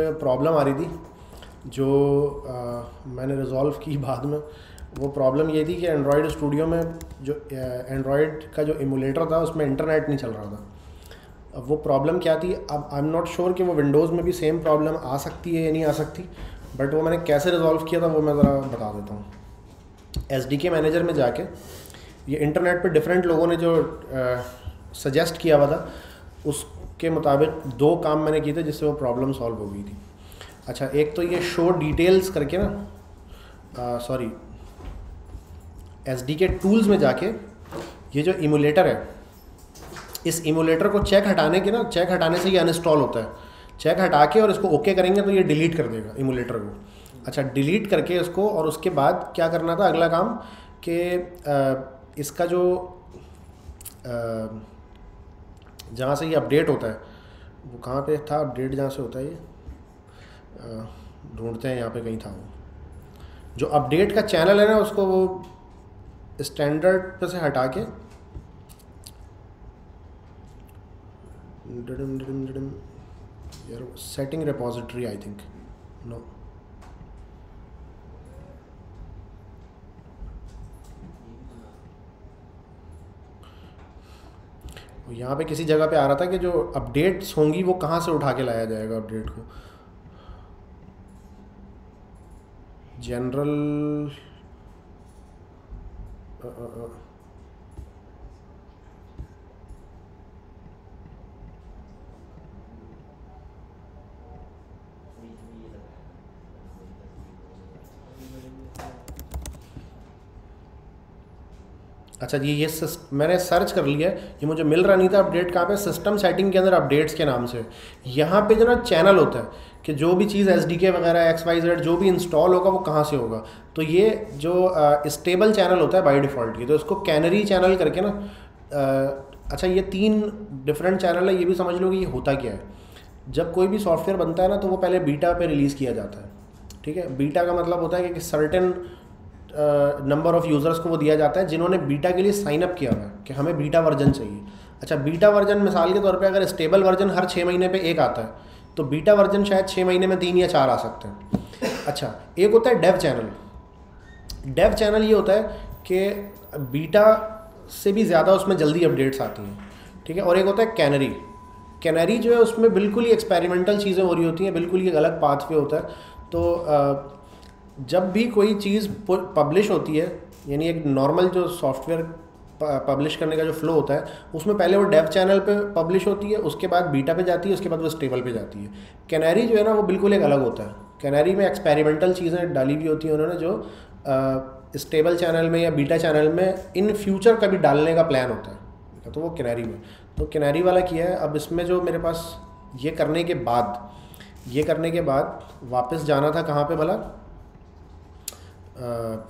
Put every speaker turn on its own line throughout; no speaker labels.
Problem आ रही थी जो आ, मैंने रिज़ॉल्व की बाद में वो प्रॉब्लम ये थी कि एंड्रॉयड स्टूडियो में जो एंड्रॉयड का जो एमुलेटर था उसमें इंटरनेट नहीं चल रहा था। अब वो प्रॉब्लम क्या थी? अब आई एम नॉट श्योर कि वो विंडोज़ में भी सेम प्रॉब्लम आ सकती है या नहीं आ सकती बट वो मैंने कैसे रिजॉल्व किया था वो मैं ज़रा बता देता हूँ। एस डी के मैनेजर में जाके ये इंटरनेट पर डिफरेंट लोगों ने जो सजेस्ट किया हुआ था उस के मुताबिक दो काम मैंने किए थे जिससे वो प्रॉब्लम सॉल्व हो गई थी। अच्छा एक तो ये शो डिटेल्स करके ना sorry S D K tools में जाके ये जो इमोलेटर है इस इमोलेटर को चेक हटाने के ना चेक हटाने से ये अनइंस्टॉल होता है। चेक हटा के और इसको ओके okay करेंगे तो ये डिलीट कर देगा इमोलेटर को। अच्छा डिलीट करके इसको और उसके बाद क्या करना था अगला काम कि इसका जो आ, जहाँ से ये अपडेट होता है। वो कहाँ पे था? अपडेट जहाँ से होता है ये ढूंढते हैं यहाँ पे कहीं था वो। जो अपडेट का चैनल है ना, उसको वो स्टैंडर्ड पे से हटा के यार setting repository I think no यहाँ पे किसी जगह पे आ रहा था कि जो अपडेट्स होंगी वो कहाँ से उठा के लाया जाएगा अपडेट को? जनरल अच्छा जी ये मैंने सर्च कर लिया ये मुझे मिल रहा नहीं था अपडेट कहाँ पे? सिस्टम सेटिंग के अंदर अपडेट्स के नाम से। यहाँ पे जो ना चैनल होता है कि जो भी चीज़ एस डी के वगैरह एक्स वाई जेड जो भी इंस्टॉल होगा वो कहाँ से होगा? तो ये जो स्टेबल चैनल होता है बाई डिफ़ॉल्ट की तो इसको कैनरी चैनल करके ना आ, अच्छा ये तीन डिफरेंट चैनल है ये भी समझ लो कि ये होता क्या है। जब कोई भी सॉफ्टवेयर बनता है ना तो वो पहले बीटा पे रिलीज़ किया जाता है। ठीक है? बीटा का मतलब होता है कि सर्टेन नंबर ऑफ़ यूज़र्स को वो दिया जाता है जिन्होंने बीटा के लिए साइन अप किया हुआ है कि हमें बीटा वर्जन चाहिए। अच्छा बीटा वर्जन मिसाल के तौर पे अगर स्टेबल वर्जन हर छः महीने पे एक आता है तो बीटा वर्जन शायद छः महीने में तीन या चार आ सकते हैं। अच्छा एक होता है डेव चैनल डेव चैनल ये होता है कि बीटा से भी ज़्यादा उसमें जल्दी अपडेट्स आती हैं, ठीक है? और एक होता है कैनरी कैनरी जो है उसमें बिल्कुल ही एक्सपेरिमेंटल चीज़ें हो रही होती हैं, बिल्कुल ही अलग पाथ पे होता है। तो जब भी कोई चीज़ पब्लिश होती है, यानी एक नॉर्मल जो सॉफ्टवेयर पब्लिश करने का जो फ्लो होता है, उसमें पहले वो डेव चैनल पे पब्लिश होती है, उसके बाद बीटा पे जाती है, उसके बाद वो स्टेबल पे जाती है। कैनरी जो है ना, वो बिल्कुल एक अलग होता है। कैनरी में एक्सपेरिमेंटल चीज़ें डाली हुई होती हैं उन्होंने जो स्टेबल चैनल में या बीटा चैनल में इन फ्यूचर कभी डालने का प्लान होता है। तो वो कैनरी में। तो कैनरी वाला किया है, अब इसमें जो मेरे पास ये करने के बाद, ये करने के बाद वापस जाना था कहाँ पे भला?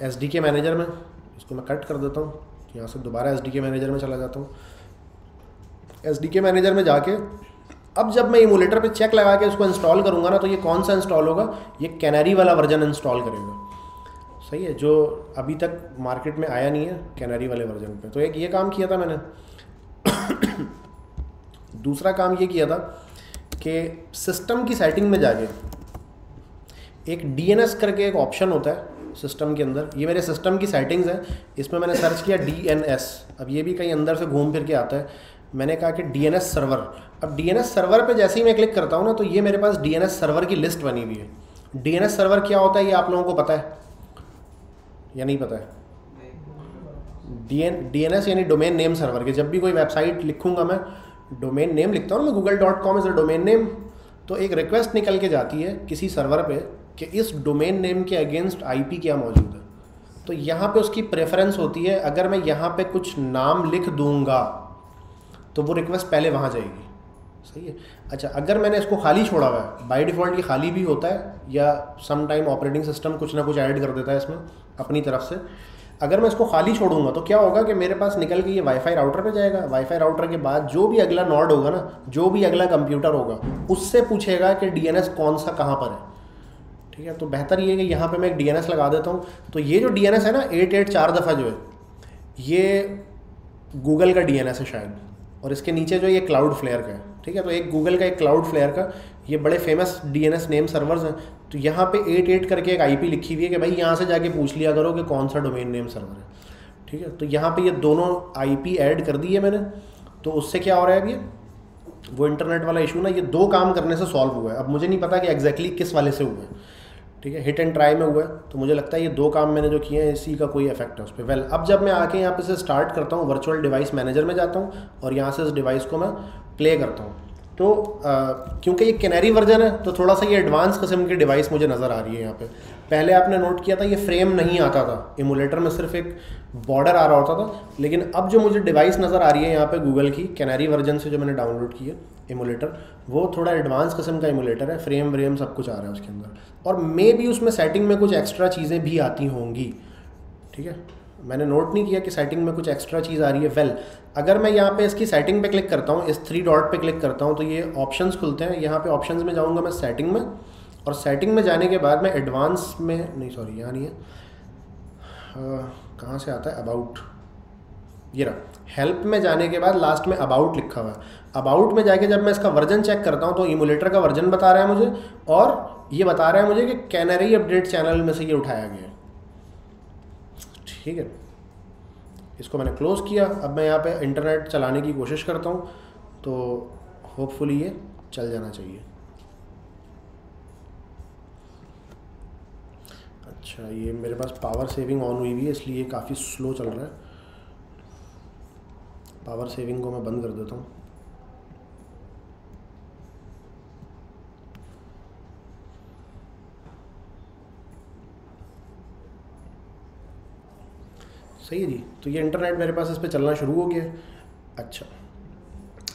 एस डी के मैनेजर में इसको मैं कट कर देता हूँ यहाँ से दोबारा एस डी के मैनेजर में चला जाता हूँ। एस डी के मैनेजर में जाके, अब जब मैं इमोलेटर पे चेक लगा के उसको इंस्टॉल करूँगा ना तो ये कौन सा इंस्टॉल होगा? ये कैनरी वाला वर्जन इंस्टॉल करेगा। सही है, जो अभी तक मार्केट में आया नहीं है कैनरी वाले वर्जन पे। तो एक ये काम किया था मैंने। दूसरा काम ये किया था कि सिस्टम की सेटिंग में जाके, एक डीएनएस करके एक ऑप्शन होता है सिस्टम के अंदर। ये मेरे सिस्टम की सेटिंग्स है। इसमें मैंने सर्च किया डी एन एस अब ये भी कहीं अंदर से घूम फिर के आता है। मैंने कहा कि डी एन एस सर्वर अब डी एन एस सर्वर पर जैसे ही मैं क्लिक करता हूँ ना तो ये मेरे पास डी एन एस सर्वर की लिस्ट बनी हुई है। डी एन एस सर्वर क्या होता है, ये आप लोगों को पता है? या नहीं पता है? डी एन यानी डोमेन नेम सर्वर के। जब भी कोई वेबसाइट लिखूँगा मैं डोमेन नेम लिखता हूँ मैं Google dot com is a domain name तो एक रिक्वेस्ट निकल के जाती है किसी सर्वर पे कि इस डोमेन नेम के अगेंस्ट आईपी क्या मौजूद है। तो यहाँ पे उसकी प्रेफरेंस होती है, अगर मैं यहाँ पे कुछ नाम लिख दूँगा तो वो रिक्वेस्ट पहले वहाँ जाएगी। सही है? अच्छा अगर मैंने इसको खाली छोड़ा हुआ है बाई डिफ़ॉल्ट ये खाली भी होता है, या सम टाइम ऑपरेटिंग सिस्टम कुछ ना कुछ ऐड कर देता है इसमें, अपनी तरफ़ से, अगर मैं इसको खाली छोड़ूँगा तो क्या होगा कि मेरे पास निकल के ये वाईफाई राउटर पे जाएगा। वाईफाई राउटर के बाद जो भी अगला नॉड होगा ना, जो भी अगला कंप्यूटर होगा, उससे पूछेगा कि डीएनएस कौन सा कहाँ पर है। ठीक है? तो बेहतर ये है कि यहाँ पे मैं एक डीएनएस लगा देता हूँ। तो ये जो डीएनएस है ना एट एट चार दफ़ा जो है, ये गूगल का डीएनएस है शायद। और इसके नीचे जो ये क्लाउड फ्लेयर का है, ठीक है? तो एक गूगल का एक क्लाउड फ्लेयर का, ये बड़े फ़ेमस डीएनएस नेम सर्वर्स हैं। तो यहाँ पे एट एट करके एक आईपी लिखी हुई है कि भाई यहाँ से जाके पूछ लिया करो कि कौन सा डोमेन नेम सर्वर है। ठीक है? तो यहाँ पे ये दोनों आई ऐड कर दी है मैंने। तो उससे क्या हो रहा है अभी वो इंटरनेट वाला इशू ना, ये दो काम करने से सॉल्व हुआ है। अब मुझे नहीं पता कि एग्जैक्टली किस वाले से हुआ है। ठीक है? हिट एंड ट्राई में हुआ है तो मुझे लगता है ये दो काम मैंने जो किए हैं, इसी का कोई इफ़ेक्ट है उस पर वेल अब जब मैं आके यहाँ पे से स्टार्ट करता हूँ वर्चुअल डिवाइस मैनेजर में जाता हूँ, और यहाँ से इस डिवाइस को मैं प्ले करता हूँ तो क्योंकि ये कैनरी वर्जन है तो थोड़ा सा ये एडवांस किस्म की डिवाइस मुझे नज़र आ रही है यहाँ पे। पहले आपने नोट किया था, ये फ्रेम नहीं आता था। इमोलेटर में सिर्फ़ एक बॉर्डर आ रहा होता था, लेकिन अब जो मुझे डिवाइस नज़र आ रही है यहाँ पे गूगल की कैनरी वर्जन से जो मैंने डाउनलोड की है इमोलेटर वो थोड़ा एडवांस किस्म का इमोलेटर है फ्रेम व्रेम सब कुछ आ रहा है उसके अंदर। और मे भी उसमें सेटिंग में कुछ एक्स्ट्रा चीज़ें भी आती होंगी। ठीक है? मैंने नोट नहीं किया कि सेटिंग में कुछ एक्स्ट्रा चीज़ आ रही है। वेल अगर मैं यहाँ पे इसकी सेटिंग पे क्लिक करता हूँ, इस थ्री डॉट पे क्लिक करता हूँ तो ये ऑप्शंस खुलते हैं। यहाँ पे ऑप्शंस में जाऊँगा मैं सेटिंग में, और सेटिंग में जाने के बाद मैं एडवांस में, नहीं सॉरी यहाँ नहीं है। कहाँ से आता है? अबाउट ये रहा। हेल्प में जाने के बाद लास्ट में अबाउट लिखा हुआ है। अबाउट में जाके जब मैं इसका वर्जन चेक करता हूँ तो इमोलेटर का वर्जन बता रहा है मुझे और ये बता रहा है मुझे कि कैनरी अपडेट चैनल में से ये उठाया गया ठीक है। इसको मैंने क्लोज़ किया। अब मैं यहाँ पे इंटरनेट चलाने की कोशिश करता हूँ तो होपफुली ये चल जाना चाहिए। अच्छा ये मेरे पास पावर सेविंग ऑन हुई हुई है, इसलिए काफ़ी स्लो चल रहा है। पावर सेविंग को मैं बंद कर देता हूँ। सही है जी। तो ये इंटरनेट मेरे पास इस पर चलना शुरू हो गया है। अच्छा।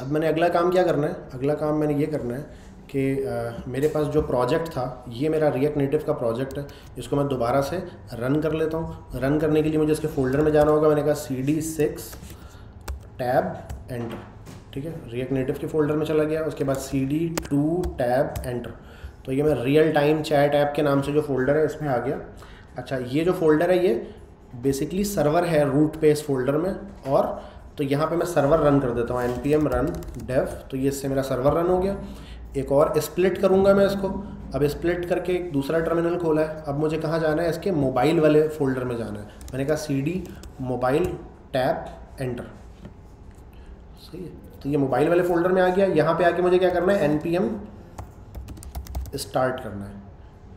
अब मैंने अगला काम क्या करना है? अगला काम मैंने ये करना है कि आ, मेरे पास जो प्रोजेक्ट था ये मेरा रिएक्ट नेटिव का प्रोजेक्ट है इसको मैं दोबारा से रन कर लेता हूँ। रन करने के लिए मुझे इसके फोल्डर में जाना होगा। मैंने कहा C D six tab enter, ठीक है? रिएक्ट नेटिव के फोल्डर में चला गया, उसके बाद C D two tab enter तो ये मैं रियल टाइम चैट ऐप के नाम से जो फोल्डर है, इसमें आ गया। अच्छा ये जो फोल्डर है, ये बेसिकली सर्वर है रूट पे इस फोल्डर में, और तो यहाँ पे मैं सर्वर रन कर देता हूँ N P M run dev तो ये इससे मेरा सर्वर रन हो गया। एक और स्प्लिट करूँगा मैं इसको। अब स्प्लिट करके एक दूसरा टर्मिनल खोला है। अब मुझे कहाँ जाना है? इसके मोबाइल वाले फोल्डर में जाना है। मैंने कहा C D mobile tab enter सही है। तो ये मोबाइल वाले फोल्डर में आ गया। यहाँ पे आके मुझे क्या करना है? एन पी एम स्टार्ट करना है।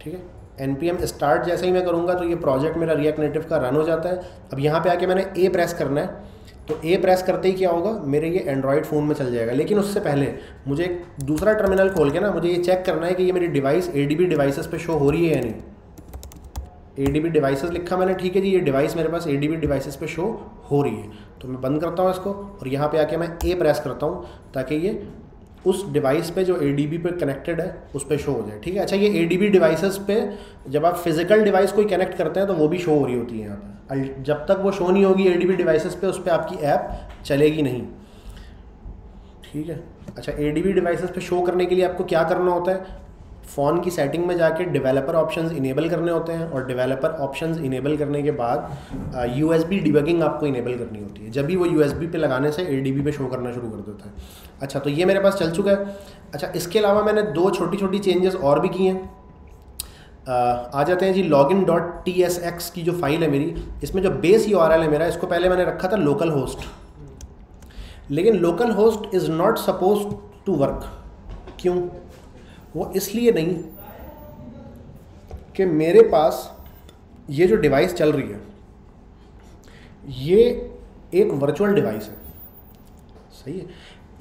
ठीक है? एन पी एम स्टार्ट जैसे ही मैं करूँगा तो ये प्रोजेक्ट मेरा रिएक्ट नेटिव का रन हो जाता है। अब यहाँ पे आके मैंने ए प्रेस करना है। तो ए प्रेस करते ही क्या होगा? मेरे ये एंड्रॉयड फ़ोन में चल जाएगा। लेकिन उससे पहले मुझे एक दूसरा टर्मिनल खोल के ना, मुझे ये चेक करना है कि ये मेरी device A D B devices पे शो हो रही है या नहीं। ए डी बी डिवाइसेस लिखा मैंने, ठीक है जी, ये डिवाइस मेरे पास ए डी बी डिवाइसेस पे शो हो रही है। तो मैं बंद करता हूँ इसको और यहाँ पे आके मैं ए प्रेस करता हूँ ताकि ये उस डिवाइस पे जो ए डी बी पे कनेक्टेड है, उस पर शो हो जाए। ठीक है? अच्छा ये ए डी बी डिवाइसेस पे जब आप फ़िज़िकल डिवाइस कोई कनेक्ट करते हैं तो वो भी शो हो रही होती है यहाँ पर जब तक वो शो नहीं होगी ए डी बी डिवाइसेस पे, उस पर आपकी ऐप चलेगी नहीं। ठीक है? अच्छा ए डी बी डिवाइसेस पे शो करने के लिए आपको क्या करना होता है? फ़ोन की सेटिंग में जाके डेवलपर ऑप्शंस इनेबल करने होते हैं और डेवलपर ऑप्शंस इनेबल करने के बाद यू एस बी डिबगिंग आपको इनेबल करनी होती है। जब भी वो यू एस बी पे लगाने से ए डी बी पे शो करना शुरू कर देता है। अच्छा तो ये मेरे पास चल चुका है। अच्छा इसके अलावा मैंने दो छोटी छोटी चेंजेस और भी किए हैं। आ जाते हैं जी log in dot T S X की जो फ़ाइल है मेरी। इसमें जो बेस यू है मेरा, इसको पहले मैंने रखा था लोकल होस्ट लेकिन local host is not suppose to work क्यों? वो इसलिए नहीं कि मेरे पास ये जो डिवाइस चल रही है ये एक वर्चुअल डिवाइस है। सही है?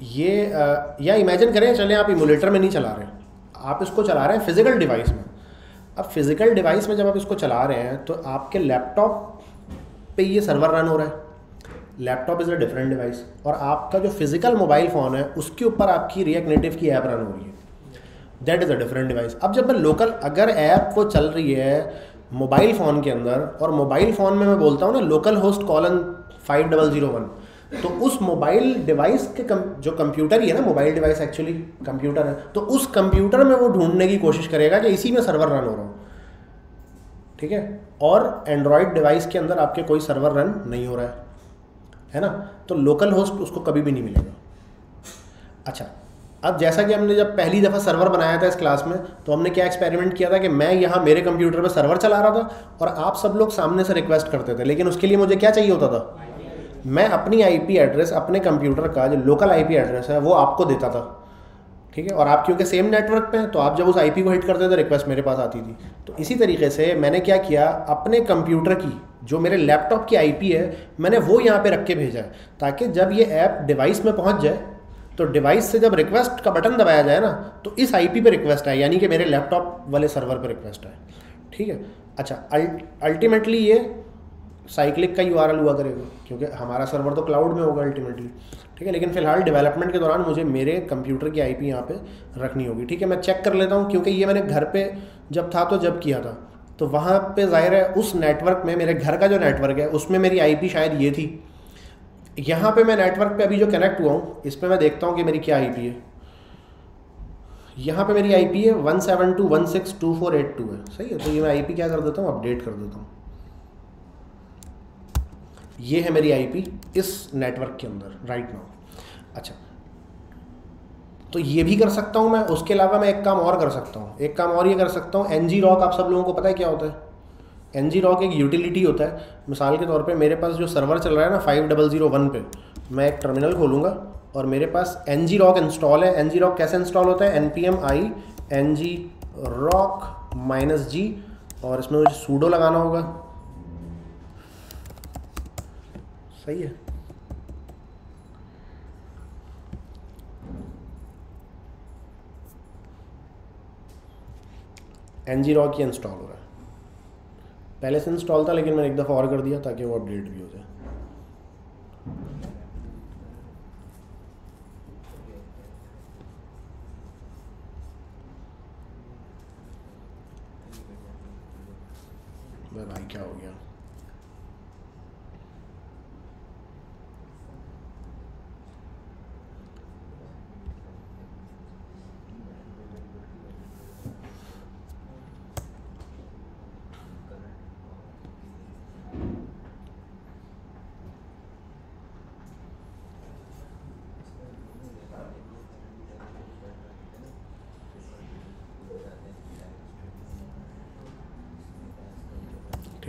ये आ, या इमेजिन करें चलें आप इमोलेटर में नहीं चला रहे आप इसको चला रहे हैं फ़िज़िकल डिवाइस में। अब फ़िज़िकल डिवाइस में जब आप इसको चला रहे हैं तो आपके लैपटॉप पे ये सर्वर रन हो रहा है। Laptop is a different device और आपका जो फ़िज़िकल मोबाइल फ़ोन है उसके ऊपर आपकी रिएक्ट नेटिव की ऐप रन हो रही है। That is a different device अब जब मैं लोकल अगर ऐप वो चल रही है मोबाइल फ़ोन के अंदर और मोबाइल फ़ोन में मैं बोलता हूँ ना local host colon five double zero one तो उस मोबाइल डिवाइस के कम, जो कंप्यूटर ही है ना मोबाइल डिवाइस एक्चुअली कंप्यूटर है तो उस कंप्यूटर में वो ढूँढने की कोशिश करेगा कि इसी में सर्वर रन हो रहा हो। ठीक है? और एंड्रॉयड डिवाइस के अंदर आपके कोई सर्वर रन नहीं हो रहा है। है ना? तो लोकल होस्ट उसको कभी भी नहीं मिलेगा। अच्छा अब जैसा कि हमने जब पहली दफ़ा सर्वर बनाया था इस क्लास में तो हमने क्या एक्सपेरिमेंट किया था कि मैं यहाँ मेरे कंप्यूटर पर सर्वर चला रहा था और आप सब लोग सामने से रिक्वेस्ट करते थे। लेकिन उसके लिए मुझे क्या चाहिए होता था? मैं अपनी आईपी एड्रेस अपने कंप्यूटर का जो लोकल आईपी एड्रेस है, वो आपको देता था। ठीक है? और आप क्योंकि सेम नेटवर्क पे हैं तो आप जब उस आईपी को हिट करते थे रिक्वेस्ट मेरे पास आती थी। तो इसी तरीके से मैंने क्या किया, अपने कंप्यूटर की, जो मेरे लैपटॉप की आईपी है, मैंने वो यहाँ पे रख के भेजा है, ताकि जब ये ऐप डिवाइस में पहुँच जाए तो डिवाइस से जब रिक्वेस्ट का बटन दबाया जाए ना तो इस आईपी पे रिक्वेस्ट आए, यानी कि मेरे लैपटॉप वाले सर्वर पे रिक्वेस्ट आए। ठीक है? अच्छा अल्टीमेटली ये साइक्लिक का यू हुआ करेगा, क्योंकि हमारा सर्वर तो क्लाउड में होगा अल्टीमेटली ठीक है? लेकिन फ़िलहाल डेवलपमेंट के दौरान मुझे मेरे कंप्यूटर की आईपी यहाँ पे रखनी होगी। ठीक है? मैं चेक कर लेता हूँ, क्योंकि ये मैंने घर पे जब था तो जब किया था। तो वहाँ पे ज़ाहिर है, उस नेटवर्क में, मेरे घर का जो नेटवर्क है, उसमें मेरी आईपी शायद ये थी। यहाँ पे मैं नेटवर्क पे अभी जो कनेक्ट हुआ हूँ, इस पर मैं देखता हूँ कि मेरी क्या आईपी है। यहाँ पे मेरी आईपी है one seven two one six two four eight two है। सही है? तो ये मैं आईपी क्या कर देता हूँ? अपडेट कर देता हूँ। ये है मेरी आईपी इस नेटवर्क के अंदर राइट नाउ अच्छा। तो ये भी कर सकता हूँ मैं, उसके अलावा मैं एक काम और कर सकता हूँ। एक काम और ये कर सकता हूँ एन रॉक आप सब लोगों को पता है क्या होता है? एन जी रॉक एक यूटिलिटी होता है। मिसाल के तौर पे मेरे पास जो सर्वर चल रहा है ना फाइव डबल ज़ीरो वन पे, मैं एक टर्मिनल खोलूँगा और मेरे पास एन जी रॉक इंस्टॉल है। एन जी रॉक कैसे इंस्टॉल होता है? N P M I N G rock minus G और इसमें मुझे सूडो लगाना होगा। सही है? एन जी रॉक ही इंस्टॉल हो रहा है। पहले से इंस्टॉल था, लेकिन मैंने एक दफ़ा और कर दिया ताकि वो अपडेट भी हो जाए। भाई, क्या हो गया?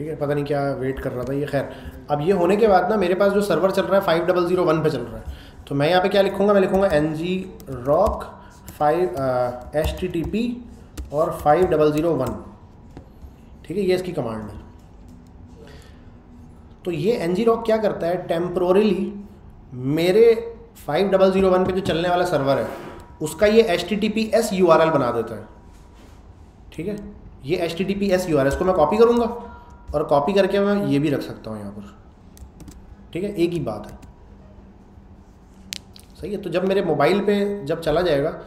ठीक है? पता नहीं क्या वेट कर रहा था ये। खैर, अब ये होने के बाद ना मेरे पास जो सर्वर चल रहा है फाइव डबल ज़ीरो वन पर चल रहा है। तो मैं यहाँ पे क्या लिखूँगा? मैं लिखूँगा N G rock five H T T P और फाइव डबल ज़ीरो वन ठीक है? ये इसकी कमांड है। तो ये एन जी रॉक क्या करता है? टेम्प्रोरीली मेरे फाइव डबल ज़ीरो वन पर जो चलने वाला सर्वर है, उसका ये H T T P S U R L बना देता है। ठीक है? ये H T T P S U R S को मैं कॉपी करूँगा? और कॉपी करके मैं ये भी रख सकता हूँ यहाँ पर। ठीक है? एक ही बात है। सही है? तो जब मेरे मोबाइल पे जब चला जाएगा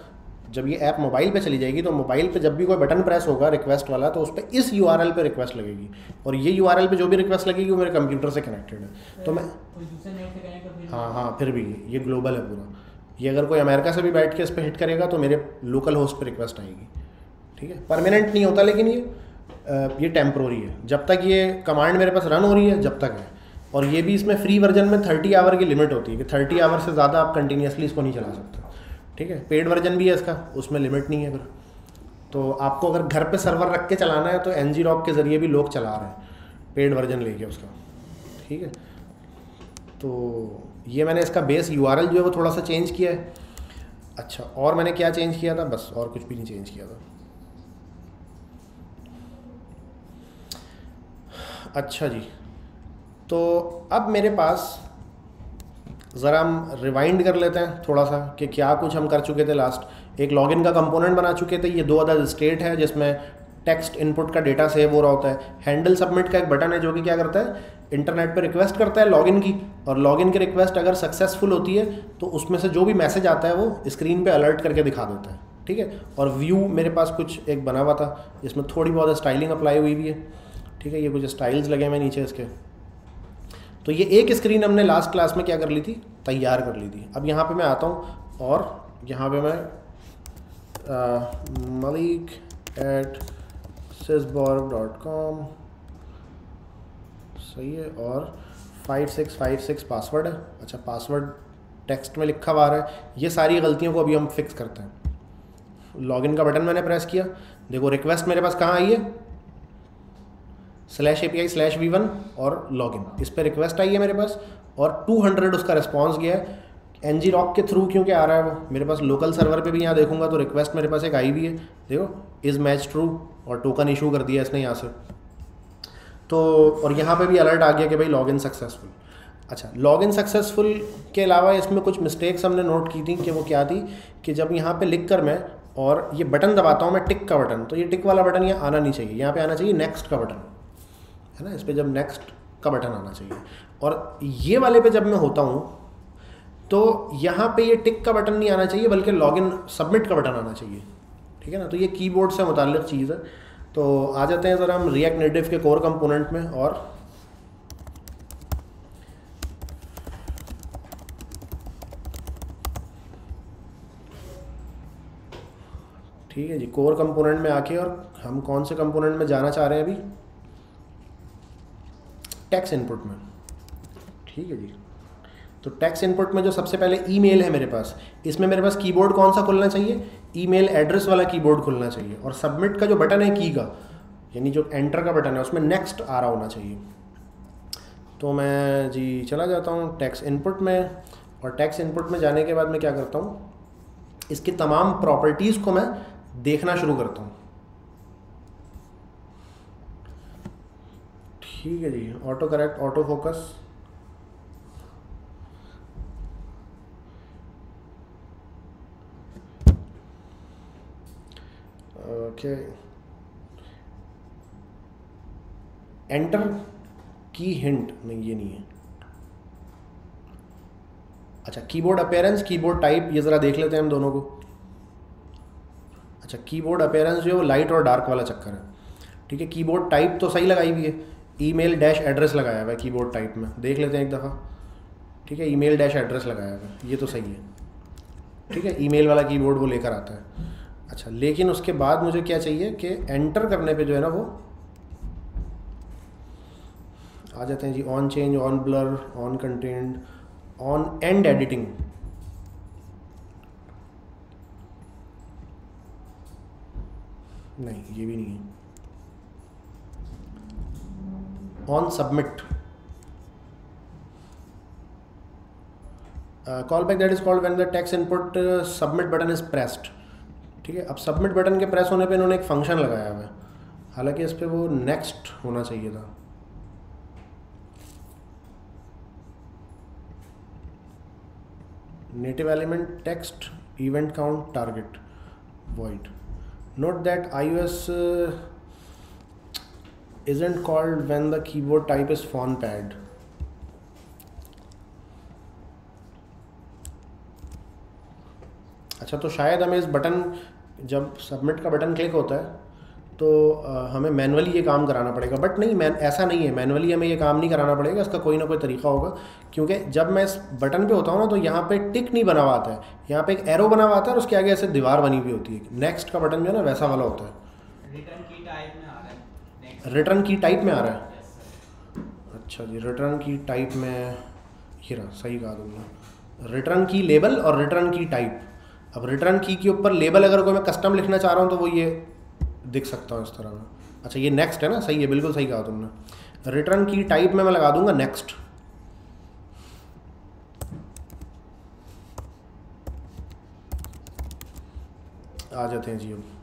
जब ये ऐप मोबाइल पे चली जाएगी तो मोबाइल पे जब भी कोई बटन प्रेस होगा रिक्वेस्ट वाला तो उस पर इस यूआरएल पे रिक्वेस्ट लगेगी। और ये यूआरएल पे जो भी रिक्वेस्ट लगेगी वो मेरे कंप्यूटर से कनेक्टेड है। तो मैं हाँ हाँ फिर भी ये ग्लोबल है पूरा। ये अगर कोई अमेरिका से भी बैठ के इस पर हिट करेगा तो मेरे लोकल होस्ट पर रिक्वेस्ट आएगी। ठीक है? परमानेंट नहीं होता लेकिन ये ये टेम्प्रोरी है। जब तक ये कमांड मेरे पास रन हो रही है, जब तक है। और ये भी इसमें फ्री वर्जन में थर्टी आवर की लिमिट होती है कि थर्टी आवर से ज़्यादा आप कंटिन्यूसली इसको नहीं चला सकते। ठीक है? पेड वर्जन भी है इसका, उसमें लिमिट नहीं है फिर तो आपको अगर घर पे सर्वर रख के चलाना है तो एन जी के ज़रिए भी लोग चला रहे हैं पेड वर्जन लेके उसका। ठीक है? तो ये मैंने इसका बेस यूआरएल जो है वो थोड़ा सा चेंज किया है। अच्छा और मैंने क्या चेंज किया था? बस, और कुछ भी नहीं चेंज किया था। अच्छा जी। तो अब मेरे पास ज़रा हम रिवाइंड कर लेते हैं थोड़ा सा कि क्या कुछ हम कर चुके थे लास्ट एक लॉगिन का कंपोनेंट बना चुके थे, ये दो अदर स्टेट है जिसमें टेक्स्ट इनपुट का डेटा सेव हो रहा होता है। हैंडल सबमिट का एक बटन है जो कि क्या करता है? इंटरनेट पर रिक्वेस्ट करता है लॉगिन की। और लॉगिन की रिक्वेस्ट अगर सक्सेसफुल होती है तो उसमें से जो भी मैसेज आता है वो स्क्रीन पे अलर्ट करके दिखा देता है। ठीक है? और व्यू मेरे पास कुछ एक बना हुआ था, जिसमें थोड़ी बहुत स्टाइलिंग अप्लाई हुई हुई है। ठीक है, ये कुछ स्टाइल्स लगे हुए नीचे इसके। तो ये एक स्क्रीन हमने लास्ट क्लास में क्या कर ली थी? तैयार कर ली थी। अब यहाँ पे मैं आता हूँ और यहाँ पे मैं मलिक एट सिसबॉर्ग डॉट कॉम सही है, और five six five six password है। अच्छा पासवर्ड टेक्स्ट में लिखा हुआ रहा है। ये सारी गलतियों को अभी हम फिक्स करते हैं। लॉगिन का बटन मैंने प्रेस किया। देखो रिक्वेस्ट मेरे पास कहाँ आई है? Slash A P slash V one और लॉगिन इस पर रिक्वेस्ट आई है मेरे पास और 200 उसका रिस्पॉन्स गया है। एन जी रॉक के थ्रू क्योंकि आ रहा है वो? मेरे पास लोकल सर्वर पे भी यहाँ देखूँगा तो रिक्वेस्ट मेरे पास एक आई भी है। देखो इज़ मैच ट्रू और टोकन इशू कर दिया इसने यहाँ से। तो और यहाँ पे भी अलर्ट आ गया कि भाई लॉगिन सक्सेसफुल अच्छा लॉगिन सक्सेसफुल के अलावा इसमें कुछ मिस्टेक्स हमने नोट की थी कि वो क्या थी? कि जब यहाँ पे लिख कर मैं और ये बटन दबाता हूँ मैं टिक का बटन तो ये टिक वाला बटन यहाँ आना नहीं चाहिए। यहाँ पे आना चाहिए नेक्स्ट का बटन है ना? इस पर जब नेक्स्ट का बटन आना चाहिए। और ये वाले पे जब मैं होता हूँ तो यहाँ पे ये टिक का बटन नहीं आना चाहिए, बल्कि लॉगिन सबमिट का बटन आना चाहिए। ठीक है ना? तो ये कीबोर्ड से मुतल चीज़ है। तो आ जाते हैं ज़रा हम रिएक्ट नेटिव के कोर कंपोनेंट में और ठीक है जी कोर कंपोनेंट में आके और हम कौन से कंपोनेंट में जाना चाह रहे हैं अभी? टैक्स इनपुट में। ठीक है जी। तो टैक्स इनपुट में जो सबसे पहले ईमेल है मेरे पास, इसमें मेरे पास कीबोर्ड कौन सा खुलना चाहिए? ईमेल एड्रेस वाला कीबोर्ड खुलना चाहिए और सबमिट का जो बटन है की का, यानी जो एंटर का बटन है, उसमें नेक्स्ट आ रहा होना चाहिए। तो मैं जी चला जाता हूँ टैक्स इनपुट में और टैक्स इनपुट में जाने के बाद मैं क्या करता हूँ, इसकी तमाम प्रॉपर्टीज़ को मैं देखना शुरू करता हूँ। ठीक है जी auto correct auto focus okay enter key hint नहीं, ये नहीं है। अच्छा कीबोर्ड अपेयरेंस कीबोर्ड टाइप ये ज़रा देख लेते हैं हम दोनों को। अच्छा कीबोर्ड अपेयरेंस जो है वो लाइट और डार्क वाला चक्कर है। ठीक है कीबोर्ड टाइप तो सही लगाई हुई है। ईमेल डैश एड्रेस लगाया हुआ है कीबोर्ड टाइप में। देख लेते हैं एक दफ़ा। ठीक है, ईमेल डैश एड्रेस लगाया हुआ है। ये तो सही है। ठीक है, ईमेल वाला कीबोर्ड वो लेकर आता है। अच्छा लेकिन उसके बाद मुझे क्या चाहिए कि एंटर करने पे जो है ना वो आ जाते हैं जी on change on blur on content on end editing नहीं, ये भी नहीं है। On submit callback that is called when the text input submit button is pressed ठीक है? अब सबमिट बटन के प्रेस होने पे इन्होंने एक फ़ंक्शन लगाया हुआ है। हालाँकि इस पर वो नेक्स्ट होना चाहिए था। Native element text event count target void. Note that ios uh, isn't called when the keyboard type is font pad. अच्छा तो शायद हमें इस बटन, जब सबमिट का बटन क्लिक होता है तो हमें मैनुअली ये काम कराना पड़ेगा। बट नहीं मैन ऐसा नहीं है। मैनुअली हमें ये काम नहीं कराना पड़ेगा। इसका कोई ना कोई तरीका होगा। क्योंकि जब मैं इस बटन पे होता हूँ ना तो यहाँ पे टिक नहीं बना हुआ आता है। यहाँ पे एक एरो बना हुआ आता है और उसके आगे ऐसे दीवार बनी हुई होती है। नेक्स्ट का बटन जो है ना, वैसा वाला होता है रिटर्न की टाइप में आ रहा है रिटर्न की टाइप में आ रहा है। अच्छा जी रिटर्न की टाइप में, ये रहा, सही कहा तुमने। रिटर्न की लेबल और रिटर्न की टाइप अब रिटर्न की के ऊपर लेबल अगर कोई मैं कस्टम लिखना चाह रहा हूँ तो वो ये दिख सकता हूँ इस तरह में। अच्छा ये नेक्स्ट है ना? सही है, बिल्कुल सही कहा तुमने। रिटर्न की टाइप में मैं लगा दूँगा नेक्स्ट आ जाते हैं जी अब।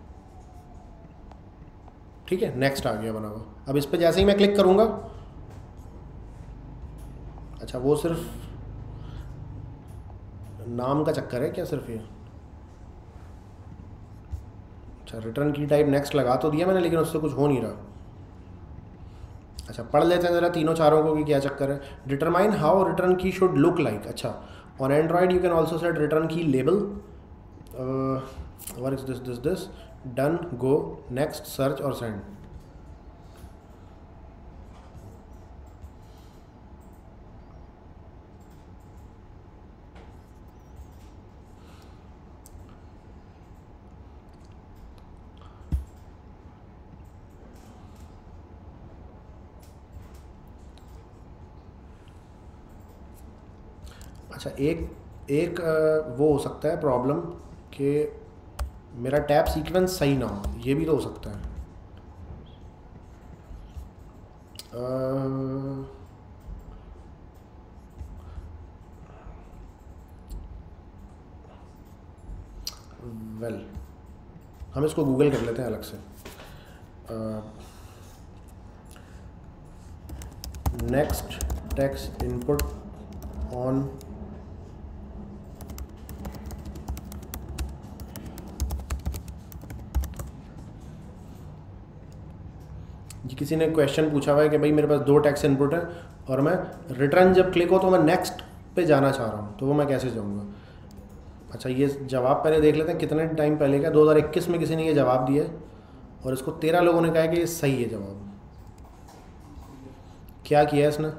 ठीक है नेक्स्ट आ गया बना हुआ अब इस पर जैसे ही मैं क्लिक करूँगा अच्छा वो सिर्फ़ नाम का चक्कर है क्या सिर्फ़ ये? अच्छा रिटर्न की टाइप नेक्स्ट लगा तो दिया मैंने, लेकिन उससे कुछ हो नहीं रहा। अच्छा पढ़ लेते हैं ज़रा तीनों चारों को कि क्या चक्कर है। Determine how return key should look like अच्छा on Android you can also set return key label where is this this this done, go, next, search और सेंड। अच्छा एक एक वो हो सकता है प्रॉब्लम कि मेरा टैप सीक्वेंस सही ना हो, ये भी तो हो सकता है। वेल हम इसको गूगल कर लेते हैं अलग से। नेक्स्ट टेक्स्ट इनपुट ऑन किसी ने क्वेश्चन पूछा हुआ है कि भाई मेरे पास दो टैक्स इनपुट है और मैं रिटर्न जब क्लिक हो तो मैं नेक्स्ट पे जाना चाह रहा हूँ तो वो मैं कैसे जाऊँगा? अच्छा ये जवाब पहले देख लेते हैं, कितने टाइम पहले का? 2021 में किसी ने ये जवाब दिया है और इसको तेरह लोगों ने कहा है कि ये सही है जवाब। क्या किया इसने?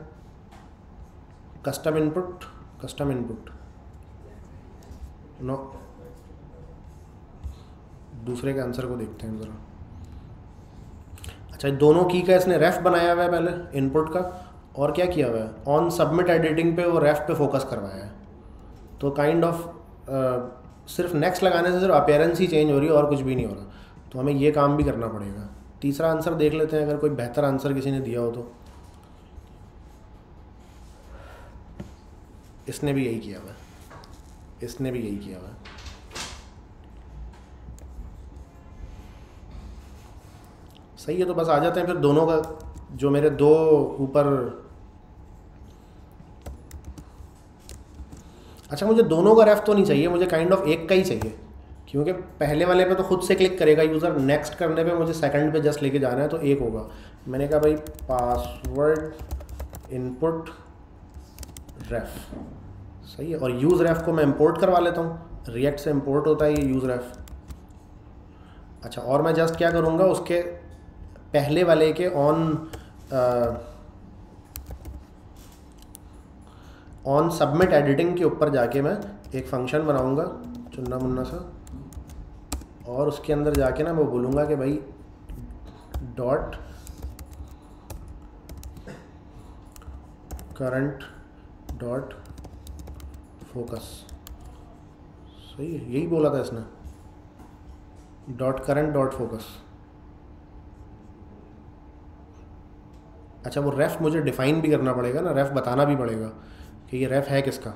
Custom input custom input no दूसरे के आंसर को देखते हैं ज़रा। अच्छा दोनों की का इसने रेफ बनाया हुआ है पहले इनपुट का और क्या किया हुआ है? ऑन सबमिट एडिटिंग पे वो रेफ पे फोकस करवाया है। तो काइंड kind ऑफ़ of, सिर्फ़ नेक्स्ट लगाने से सिर्फ़ अपेयरेंस ही चेंज हो रही है और कुछ भी नहीं हो रहा। तो हमें ये काम भी करना पड़ेगा। तीसरा आंसर देख लेते हैं अगर कोई बेहतर आंसर किसी ने दिया हो तो। इसने भी यही किया हुआ है। इसने भी यही किया हुआ है। सही है तो बस आ जाते हैं फिर दोनों का, जो मेरे दो ऊपर। अच्छा मुझे दोनों का रेफ तो नहीं चाहिए, मुझे काइंड kind ऑफ़ of एक का ही चाहिए, क्योंकि पहले वाले पे तो खुद से क्लिक करेगा यूज़र नेक्स्ट करने पे मुझे सेकंड पे जस्ट लेके जाना है तो एक होगा। मैंने कहा भाई पासवर्ड इनपुट रेफ सही है, और यूज़ रेफ को मैं इंपोर्ट करवा लेता हूँ। रिएक्ट से इंपोर्ट होता है ये यूज़ रेफ अच्छा और मैं जस्ट क्या करूँगा, उसके पहले वाले के ऑन ऑन सबमिट एडिटिंग के ऊपर जाके मैं एक फ़ंक्शन बनाऊँगा, चुन्ना मुन्ना सा, और उसके अंदर जाके ना मैं बोलूँगा कि भाई डॉट करंट डॉट फोकस सही है, यही बोला था इसने डॉट करंट डॉट फोकस अच्छा वो रेफ मुझे डिफ़ाइन भी करना पड़ेगा ना रेफ बताना भी पड़ेगा कि ये रेफ है किसका।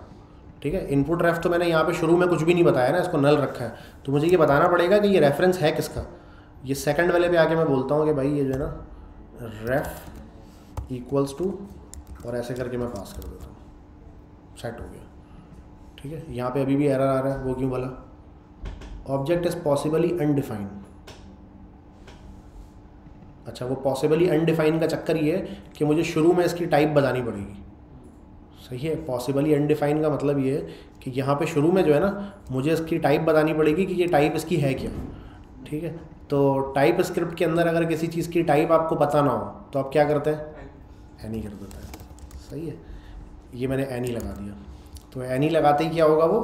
ठीक है? इनपुट रेफ तो मैंने यहाँ पे शुरू में कुछ भी नहीं बताया ना, इसको नल रखा है। तो मुझे ये बताना पड़ेगा कि ये रेफरेंस है किसका। ये सेकंड वाले पे आके मैं बोलता हूँ कि भाई ये जो है ना रेफ इक्वल्स टू और ऐसे करके मैं पास कर देता हूँ। सेट हो गया। ठीक है? यहाँ पे अभी भी एरर आ रहा है, वो क्यों भला ऑब्जेक्ट इज़ पॉसिबली अनडिफाइंड अच्छा वो पॉसिबली अनडिफाइन का चक्कर ये है कि मुझे शुरू में इसकी टाइप बतानी पड़ेगी। सही है पॉसिबली अनडिफाइन का मतलब ये है कि यहाँ पे शुरू में जो है ना मुझे इसकी टाइप बतानी पड़ेगी कि ये टाइप इसकी है क्या। ठीक है? तो टाइप स्क्रिप्ट के अंदर अगर किसी चीज़ की टाइप आपको पता ना हो तो आप क्या करते हैं? एनी कर देते हैं। सही है। ये मैंने एनी लगा दिया। तो एनी लगाते ही क्या होगा वो?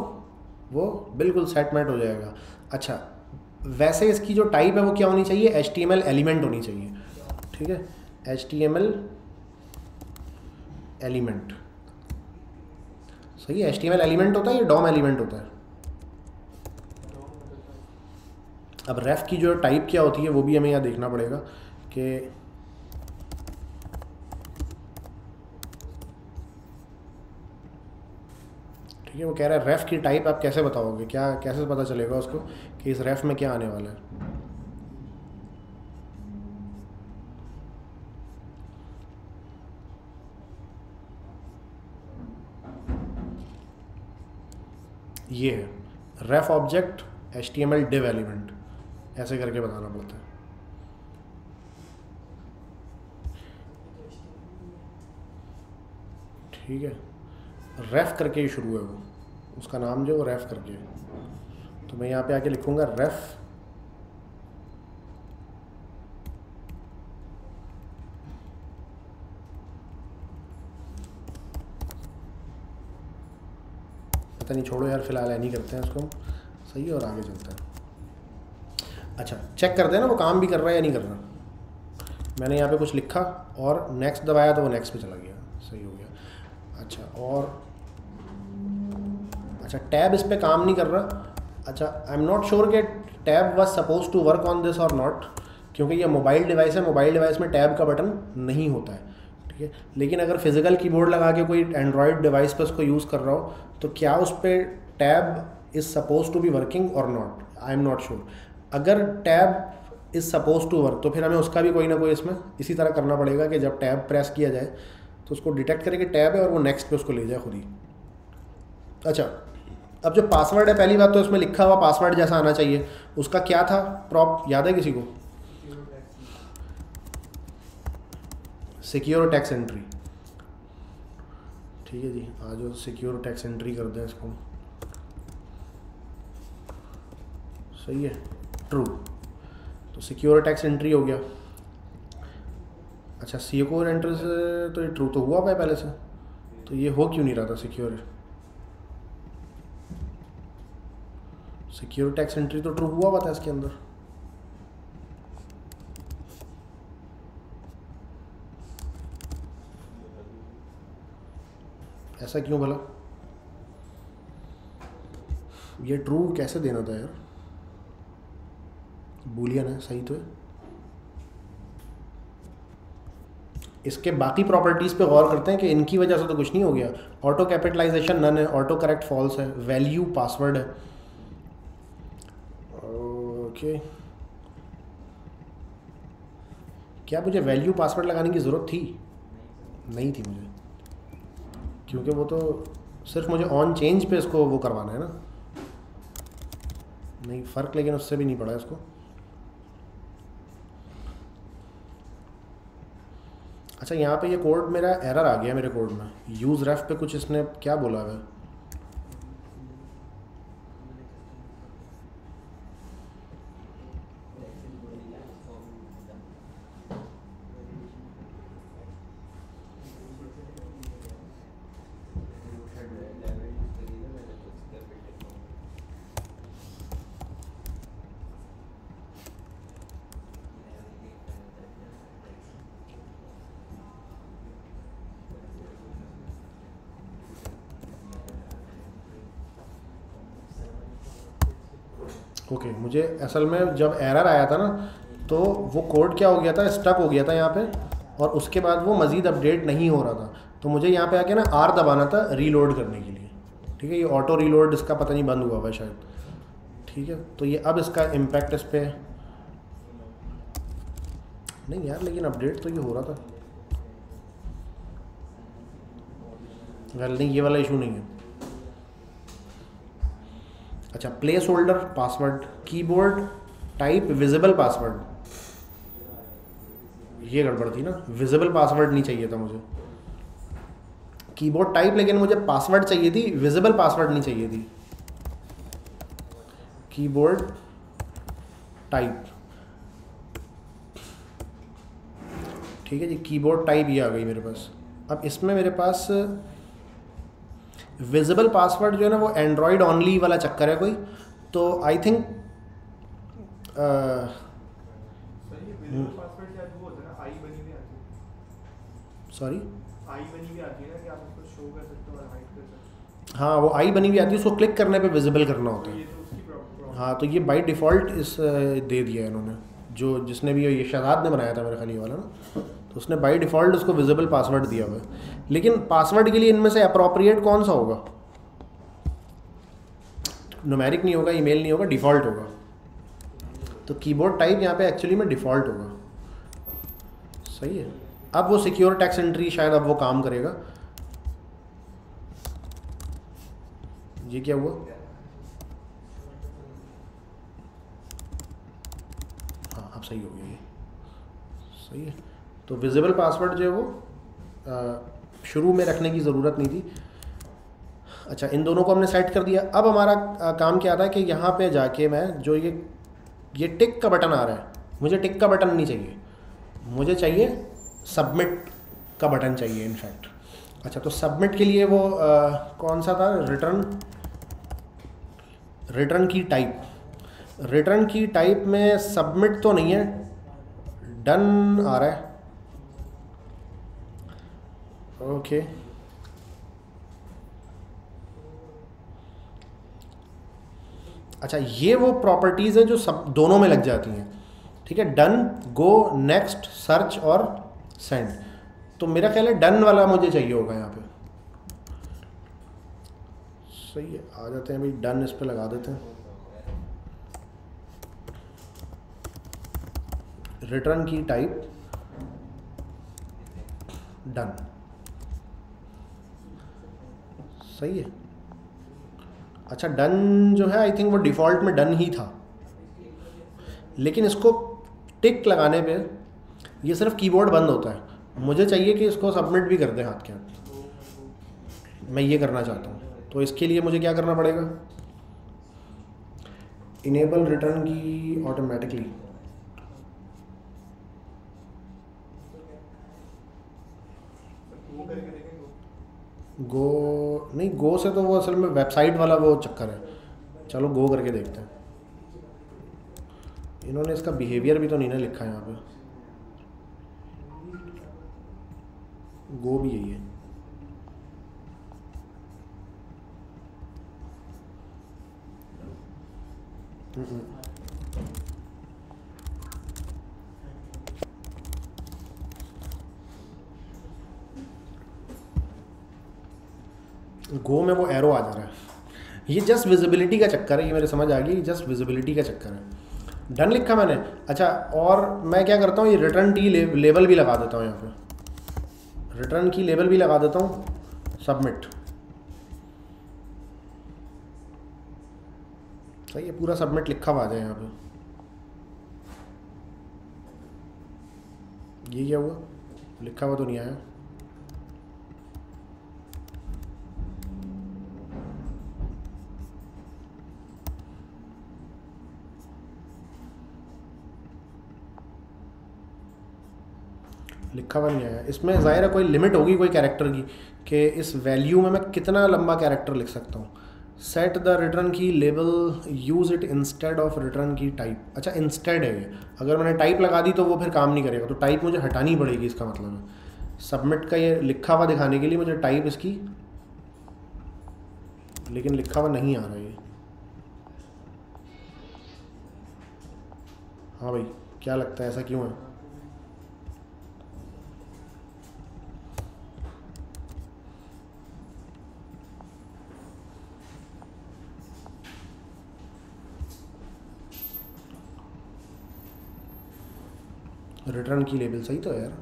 वो बिल्कुल सेटमेंट हो जाएगा। अच्छा वैसे इसकी जो टाइप है वो क्या होनी चाहिए? एचटीएमएल एलिमेंट होनी चाहिए। ठीक है? H T M L element सही एच एलिमेंट होता है या डॉम एलिमेंट होता है? अब रेफ की जो टाइप क्या होती है, वो भी हमें यहाँ देखना पड़ेगा कि ठीक है, वो कह रहा है रेफ की टाइप आप कैसे बताओगे? क्या, कैसे पता चलेगा उसको कि इस रेफ में क्या आने वाला है? ये है। Ref object H T M L div element ऐसे करके बताना पड़ता है। ठीक है। रेफ करके ही शुरू है वो। उसका नाम जो वो रेफ करके। है तो मैं यहाँ पे आके लिखूँगा रेफ पता नहीं छोड़ो यार, फ़िलहाल है नहीं करते हैं उसको। सही है और आगे चलते हैं। अच्छा चेक करते हैं ना वो काम भी कर रहा है या नहीं कर रहा। मैंने यहाँ पे कुछ लिखा और नेक्स्ट दबाया तो वो नेक्स्ट पे चला गया। सही हो गया। अच्छा और अच्छा टैब इस पर काम नहीं कर रहा। अच्छा आई एम नॉट श्योर कि tab was suppose to work on this और नॉट क्योंकि ये मोबाइल डिवाइस है मोबाइल डिवाइस में टैब का बटन नहीं होता है। ठीक है। लेकिन अगर फ़िज़िकल कीबोर्ड लगा के कोई एंड्रॉयड डिवाइस पर उसको यूज़ कर रहा हो तो क्या उस पर tab is suppose to be working और not I am not sure अगर tab is suppose to work तो फिर हमें उसका भी कोई ना कोई इसमें इसी तरह करना पड़ेगा कि जब टैब प्रेस किया जाए तो उसको डिटेक्ट करे कि टैब है और वो नेक्स्ट पे उसको ले जाए खुद ही। अच्छा अब जो पासवर्ड है, पहली बात तो उसमें लिखा हुआ पासवर्ड जैसा आना चाहिए। उसका क्या था? प्रॉप याद है किसी को? सिक्योर टैक्स एंट्री ठीक है जी आज सिक्योर टैक्स एंट्री कर दें इसको। सही है ट्रू तो सिक्योर टैक्स एंट्री हो गया। अच्छा सिक्योर एंट्री से तो ये ट्रू तो हुआ है पहले से? तो ये हो क्यों नहीं रहा था सिक्योर सिक्योर टैक्स एंट्री तो ट्रू हुआ हुआ था इसके अंदर। ऐसा क्यों भला? ये ट्रू कैसे देना था यार? बुलियन है सही तो है। इसके बाकी प्रॉपर्टीज़ पे गौर करते हैं कि इनकी वजह से तो कुछ नहीं हो गया। ऑटो कैपिटलाइजेशन नन है ऑटो करेक्ट फॉल्स है वैल्यू पासवर्ड है। ओके क्या मुझे वैल्यू पासवर्ड लगाने की ज़रूरत थी? नहीं थी मुझे। क्योंकि वो तो सिर्फ़ मुझे ऑन चेंज पे इसको वो करवाना है ना। नहीं, फ़र्क लेकिन उससे भी नहीं पड़ा इसको। अच्छा यहाँ पे ये कोड मेरा एरर आ गया मेरे कोड में। यूज़ रेफ पे कुछ इसने क्या बोला है? मुझे असल में जब एरर आया था ना तो वो कोड क्या हो गया था? स्टक हो गया था यहाँ पे। और उसके बाद वो मज़ीद अपडेट नहीं हो रहा था। तो मुझे यहाँ पे आके ना आर दबाना था रीलोड करने के लिए। ठीक है, ये ऑटो रीलोड इसका पता नहीं बंद हुआ हुआ शायद। ठीक है तो ये अब इसका इम्पैक्ट इस पर नहीं यार, लेकिन अपडेट तो ये हो रहा था। वेल नहीं, ये वाला इशू नहीं है। अच्छा placeholder password keyboard type visible password ये गड़बड़ थी ना। विजिबल पासवर्ड नहीं चाहिए था मुझे। कीबोर्ड टाइप लेकिन मुझे पासवर्ड चाहिए थी विजिबल पासवर्ड नहीं चाहिए थी। कीबोर्ड टाइप ठीक है जी कीबोर्ड टाइप ये आ गई मेरे पास। अब इसमें मेरे पास विजिबल पासवर्ड जो है ना वो एंड्रॉयड ऑनली वाला चक्कर है कोई। तो आई थिंक सॉरी हाँ वो आई बनी हुई आती है। उसको क्लिक करने पे विजिबल करना होता है। तो हाँ तो ये बाई डिफ़ॉल्ट इस दे दिया है इन्होंने जो जिसने भी ये शहजाद ने बनाया था मेरे खाली वाला ना। उसने बाई डिफ़ॉल्ट उसको विजिबल पासवर्ड दिया हुआ है। लेकिन पासवर्ड के लिए इनमें से अप्रोप्रिएट कौन सा होगा? नुमेरिक नहीं होगा ईमेल नहीं होगा डिफ़ॉल्ट होगा। तो कीबोर्ड टाइप यहाँ पे एक्चुअली में डिफ़ॉल्ट होगा। सही है। अब वो सिक्योर टैक्स एंट्री शायद अब वो काम करेगा। ये क्या हुआ? हाँ अब सही हो गया ये। सही है। तो विजिबल पासवर्ड जो है वो शुरू में रखने की ज़रूरत नहीं थी। अच्छा इन दोनों को हमने सेट कर दिया। अब हमारा काम क्या था कि यहाँ पे जाके मैं जो ये ये टिक का बटन आ रहा है मुझे टिक का बटन नहीं चाहिए। मुझे चाहिए सबमिट का बटन चाहिए इनफैक्ट अच्छा तो सबमिट के लिए वो आ, कौन सा था? Return return key type return key type में सबमिट तो नहीं है। डन आ रहा है। ओके अच्छा ये वो प्रॉपर्टीज़ है जो सब दोनों में लग जाती हैं। ठीक है डन गो नेक्स्ट सर्च और सेंड तो मेरा ख्याल है डन वाला मुझे चाहिए होगा यहाँ पे। सही है, आ जाते हैं भाई डन इस पे लगा देते हैं। रिटर्न की टाइप डन सही है। अच्छा डन जो है आई थिंक वो डिफ़ॉल्ट में डन ही था। लेकिन इसको टिक लगाने पे ये सिर्फ़ कीबोर्ड बंद होता है। मुझे चाहिए कि इसको सबमिट भी कर दें हाथ के हाथ। मैं ये करना चाहता हूँ। तो इसके लिए मुझे क्या करना पड़ेगा? Enable return key automatically go, नहीं, गो से तो वो असल में वेबसाइट वाला वो चक्कर है। चलो, गो करके देखते हैं। इन्होंने इसका बिहेवियर भी तो नहीं ना लिखा है यहाँ पे। गो भी यही है। गो में वो एरो आ जा रहा है। ये जस्ट विजिबिलिटी का चक्कर है ये मेरे समझ आ गई जस्ट विजिबिलिटी का चक्कर है। डन लिखा मैंने। अच्छा और मैं क्या करता हूँ ये रिटर्न टी ले, लेबल भी लगा देता हूँ यहाँ पे। रिटर्न की लेबल भी लगा देता हूँ। सबमिट सही है पूरा सबमिट लिखा हुआ आ जाए यहाँ पे। ये क्या हुआ? लिखा हुआ तो नहीं आया। लिखा हुआ नहीं आया। इसमें ज़ाहिर है कोई लिमिट होगी कोई कैरेक्टर की कि इस वैल्यू में मैं कितना लंबा कैरेक्टर लिख सकता हूँ। Set the return key label use it instead of return key type अच्छा इंस्टेड है ये। अगर मैंने टाइप लगा दी तो वो फिर काम नहीं करेगा। तो टाइप मुझे हटानी पड़ेगी इसका मतलब है। सबमिट का ये लिखा हुआ दिखाने के लिए मुझे टाइप इसकी लेकिन लिखा हुआ नहीं आ रहा ये। हाँ भाई, क्या लगता है, ऐसा क्यों है? रिटर्न की लेबल सही तो है यार।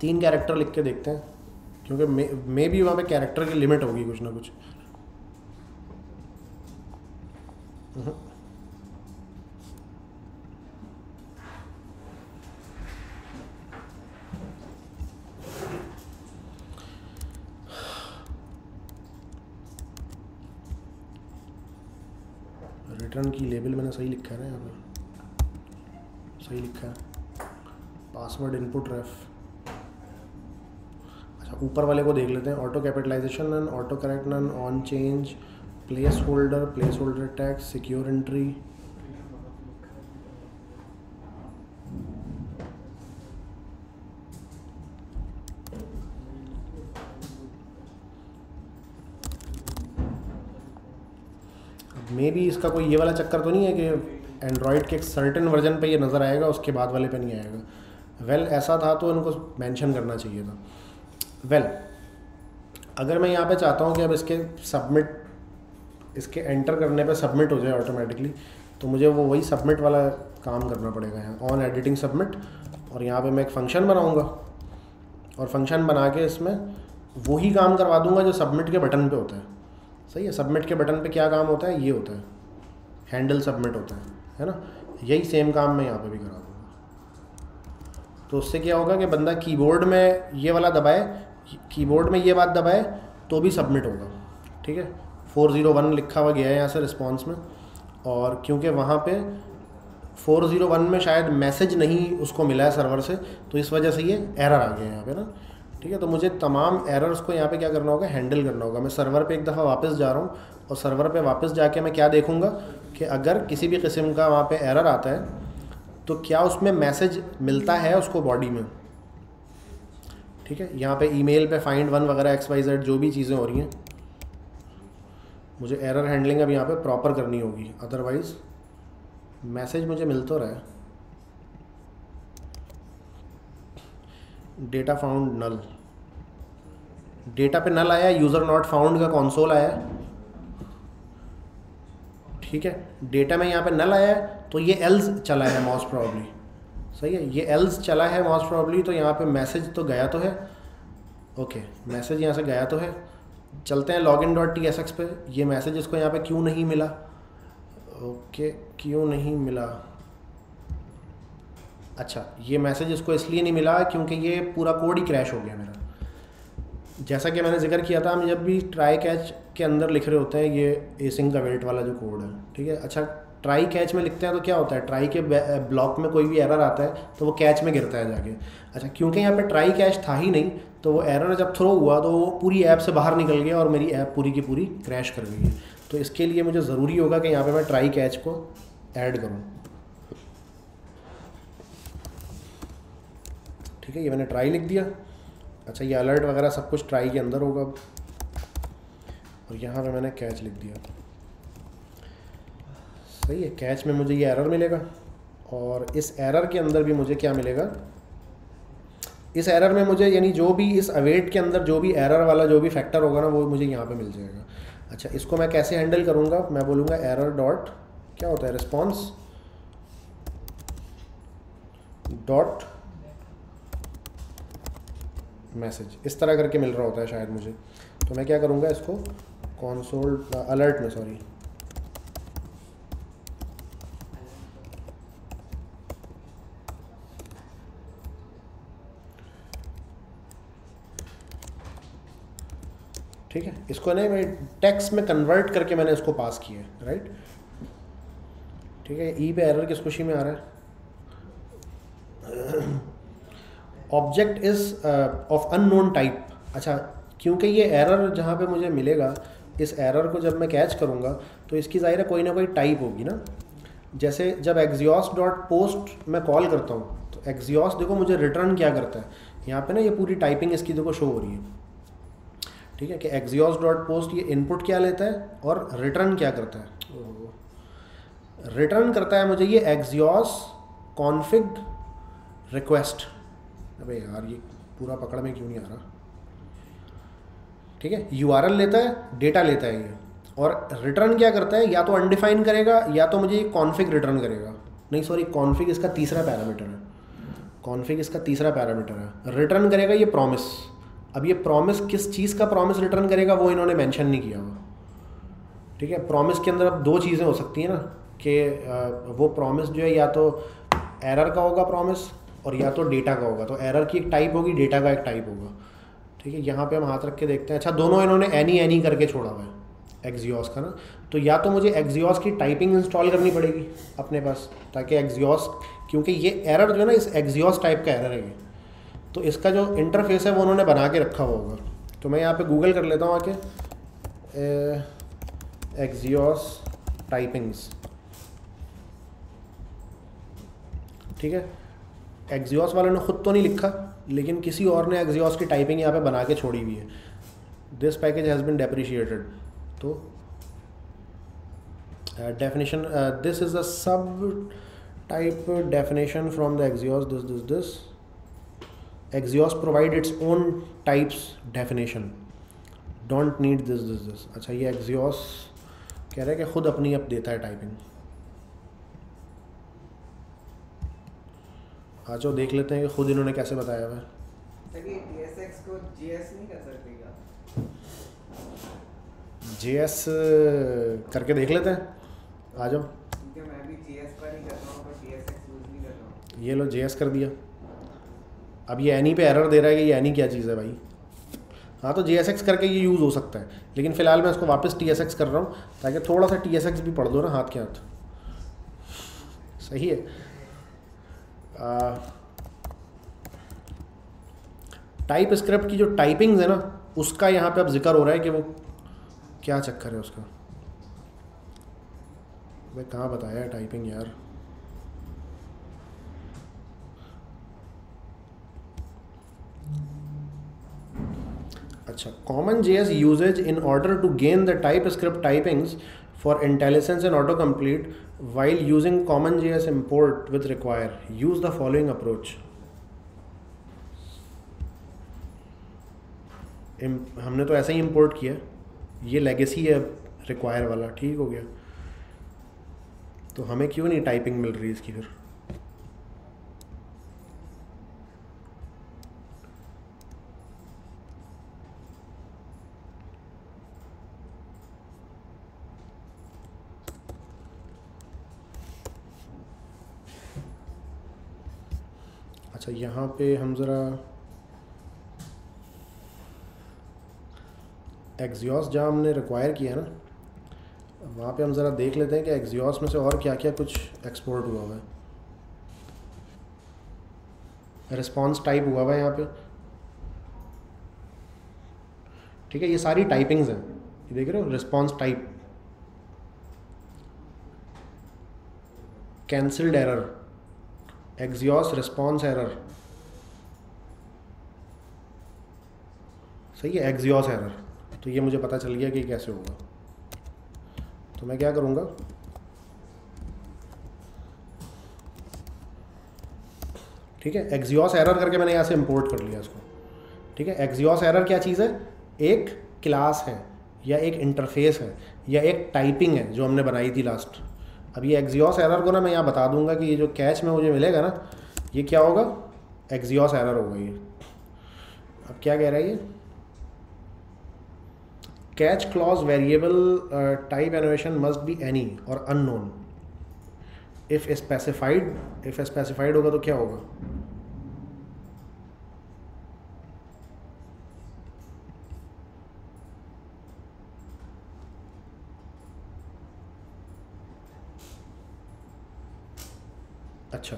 तीन कैरेक्टर लिख के देखते हैं, क्योंकि मे भी वहाँ पे कैरेक्टर की लिमिट होगी कुछ ना कुछ। रिटर्न की लेबल मैंने सही लिखा है यहाँ पे। सही लिखा है। पासवर्ड इनपुट रेफ अच्छा ऊपर वाले को देख लेते हैं। Auto capitalization and auto correct none on change placeholder placeholder text secure entry मे भी इसका कोई ये वाला चक्कर तो नहीं है कि एंड्रॉयड के एक सर्टन वर्जन पे ये नज़र आएगा उसके बाद वाले पे नहीं आएगा। वेल well, ऐसा था तो इनको मेंशन करना चाहिए था। वेल well, अगर मैं यहाँ पे चाहता हूँ कि अब इसके सबमिट इसके एंटर करने पे सबमिट हो जाए ऑटोमेटिकली तो मुझे वो वही सबमिट वाला काम करना पड़ेगा यहाँ। ऑन एडिटिंग सबमिट और यहाँ पे मैं एक फ़ंक्शन बनाऊँगा और फ़ंक्शन बना के इसमें वही काम करवा दूँगा जो सबमिट के बटन पे होता है। सही है सबमिट के बटन पे क्या काम होता है? ये होता है। हैंडल सबमिट होता है। है ना? यही सेम काम मैं यहाँ पे भी करा दूँगा। तो उससे क्या होगा कि बंदा कीबोर्ड में ये वाला दबाए कीबोर्ड में ये बात दबाए तो भी सबमिट होगा। ठीक है? फोर ज़ीरो वन लिखा हुआ गया है यहाँ से रिस्पॉन्स में। और क्योंकि वहाँ पे फोर ज़ीरो वन में शायद मैसेज नहीं उसको मिला है सर्वर से तो इस वजह से ये एरर आ गया है यहाँ पे ना। ठीक है? तो मुझे तमाम एरर्स को यहाँ पे क्या करना होगा? हैंडल करना होगा। मैं सर्वर पे एक दफ़ा वापस जा रहा हूँ और सर्वर पे वापस जाके मैं क्या देखूँगा? कि अगर किसी भी किस्म का वहाँ पे एरर आता है तो क्या उसमें मैसेज मिलता है उसको बॉडी में? ठीक है? यहाँ पे ईमेल पे फाइंड वन वगैरह एक्स वाई जेड जो भी चीज़ें हो रही हैं, मुझे एरर हैंडलिंग अब यहाँ पे प्रॉपर करनी होगी। अदरवाइज़ मैसेज मुझे मिल तो रहा है। डेटा फाउंड नल डेटा पे नल आया यूज़र नॉट फाउंड का कॉन्सोल आया। ठीक है? डेटा में यहाँ पे नल आया है तो ये एल्स चला है मोस्ट प्रॉब्ली सही है? ये एल्स चला है मोस्ट प्रॉब्ली तो यहाँ पे मैसेज तो गया तो है। ओके मैसेज यहाँ से गया तो है। चलते हैं login dot T S X पे। ये मैसेज इसको यहाँ पे क्यों नहीं मिला? ओके क्यों नहीं मिला? अच्छा ये मैसेज इसको इसलिए नहीं मिला क्योंकि ये पूरा कोड ही क्रैश हो गया मेरा। जैसा कि मैंने ज़िक्र किया था, हम जब भी ट्राई कैच के अंदर लिख रहे होते हैं, ये एसिंग का वेल्ट वाला जो कोड है, ठीक है? अच्छा ट्राई कैच में लिखते हैं तो क्या होता है? ट्राई के ब्लॉक में कोई भी एरर आता है तो वो कैच में गिरता है जाके। अच्छा क्योंकि यहाँ पे ट्राई कैच था ही नहीं तो वो एरर जब थ्रो हुआ तो वो पूरी ऐप से बाहर निकल गया और मेरी ऐप पूरी की पूरी क्रैश कर गई है। तो इसके लिए मुझे ज़रूरी होगा कि यहाँ पर मैं ट्राई कैच को ऐड करूँ। ठीक है, ये मैंने ट्राई लिख दिया। अच्छा ये अलर्ट वगैरह सब कुछ ट्राई के अंदर होगा और यहाँ पे मैंने कैच लिख दिया। सही है कैच में मुझे ये एरर मिलेगा। और इस एरर के अंदर भी मुझे क्या मिलेगा? इस एरर में मुझे यानी जो भी इस अवेट के अंदर जो भी एरर वाला जो भी फैक्टर होगा ना, वो मुझे यहाँ पे मिल जाएगा। अच्छा इसको मैं कैसे हैंडल करूँगा? मैं बोलूँगा एरर डॉट क्या होता है? रिस्पॉन्स डॉट मैसेज, इस तरह करके मिल रहा होता है शायद मुझे। तो मैं क्या करूँगा इसको? कॉन्सोल अलर्ट में सॉरी ठीक है? इसको ना मैं टेक्स्ट में कन्वर्ट करके मैंने इसको पास किया है राइट ठीक है? ई पे एरर किस खुशी में आ रहा है? Object is of unknown type अच्छा क्योंकि ये एरर जहाँ पे मुझे मिलेगा, इस एरर को जब मैं कैच करूँगा तो इसकी ज़ाहिर कोई ना कोई टाइप होगी ना। जैसे जब एक्जियोस डॉट पोस्ट मैं कॉल करता हूँ तो एक्जियोस देखो मुझे रिटर्न क्या करता है। यहाँ पे ना ये पूरी टाइपिंग इसकी देखो शो हो रही है। ठीक है, कि एक्जियोस डॉट पोस्ट ये इनपुट क्या लेता है और रिटर्न क्या करता है। रिटर्न करता है मुझे ये एक्जियोस कॉन्फिग रिक्वेस्ट अबे यार, ये पूरा पकड़ में क्यों नहीं आ रहा? ठीक है यूआरएल लेता है डेटा लेता है ये। और रिटर्न क्या करता है? या तो अनडिफाइन करेगा, या तो मुझे कॉन्फिग रिटर्न करेगा। नहीं सॉरी कॉन्फिग इसका तीसरा पैरामीटर है। कॉन्फिग इसका तीसरा पैरामीटर है। रिटर्न करेगा ये प्रॉमिस अब ये प्रॉमिस किस चीज़ का प्रॉमिस रिटर्न करेगा, वो इन्होंने मेंशन नहीं किया हुआ। ठीक है प्रॉमिस के अंदर अब दो चीज़ें हो सकती हैं ना, कि वो प्रॉमिस जो है, या तो एरर का होगा प्रॉमिस और या तो डेटा का होगा। तो एरर की एक टाइप होगी डेटा का एक टाइप होगा। ठीक है, यहाँ पे हम हाथ रख के देखते हैं। अच्छा दोनों इन्होंने एनी एनी करके छोड़ा हुआ है एक्जियोस का ना। तो या तो मुझे एक्जियोस की टाइपिंग इंस्टॉल करनी पड़ेगी अपने पास, ताकि एक्जियोस क्योंकि ये एरर जो है ना, इस एक्जियोस टाइप का एरर है ये। तो इसका जो इंटरफेस है, वो उन्होंने बना के रखा हुआ होगा। तो मैं यहाँ पे गूगल कर लेता हूँ आके। एक्जियोस टाइपिंग्स ठीक है? एक्जियोस वालों ने ख़ुद तो नहीं लिखा, लेकिन किसी और ने एक्जियोस की टाइपिंग यहाँ पे बना के छोड़ी हुई है। This package has been deprecated तो definition this is a sub type definition from the axios this this this axios provide its own types definition don't need this this this अच्छा ये एक्जियोस कह रहे हैं कि ख़ुद अपनी अप देता है टाइपिंग आ जाओ देख लेते हैं कि खुद इन्होंने कैसे बताया हुआ जे एस करके देख लेते हैं। आ जाओ। ये लो जे एस कर दिया। अब ये एनी पे एरर दे रहा है कि ये एनी क्या चीज़ है भाई। हाँ तो जे एस एक्स करके ये यूज़ हो सकता है। लेकिन फ़िलहाल मैं इसको वापस टी एस एक्स कर रहा हूँ ताकि थोड़ा सा टी एस एक्स भी पढ़ दो ना हाथ के हाथ। सही है। टाइप स्क्रिप्ट की जो टाइपिंग्स है ना, उसका यहाँ पे अब ज़िक्र हो रहा है कि वो क्या चक्कर है उसका। मैं कहाँ बताया टाइपिंग यार? अच्छा common J S usages in order to gain the TypeScript typings for intelligence and auto complete using common J S import with require use the following approach हमने तो ऐसा ही इम्पोर्ट किया। ये लेगेसी है रिक्वायर वाला, ठीक हो गया। तो हमें क्यों नहीं टाइपिंग मिल रही इसकी फिर? अच्छा यहाँ पे हम ज़रा एग्जियोस जहाँ हमने रिक्वायर किया ना, वहाँ पे हम ज़रा देख लेते हैं कि एग्जियोस में से और क्या क्या कुछ एक्सपोर्ट हुआ हुआ है। रिस्पॉन्स टाइप हुआ हुआ है यहाँ पे। ठीक है, ये सारी टाइपिंग्स हैं। ये देख रहे हो? Response type cancelled error axios response error सही है एग्जियोस एरर तो ये मुझे पता चल गया कि कैसे होगा। तो मैं क्या करूँगा? ठीक है एक्जियोस एरर करके मैंने यहाँ से इम्पोर्ट कर लिया इसको। ठीक है एक्जियोस एरर क्या चीज़ है? एक क्लास है, या एक इंटरफेस है, या एक टाइपिंग है, जो हमने बनाई थी लास्ट अब ये एक्जियोस एरर को ना मैं यहाँ बता दूँगा कि ये जो कैच में मुझे मिलेगा ना, ये क्या होगा? एक्जियोस एरर होगा ये। अब क्या कह रहा है ये? Catch clause variable type annotation must be any और unknown if specified if specified होगा तो क्या होगा? अच्छा।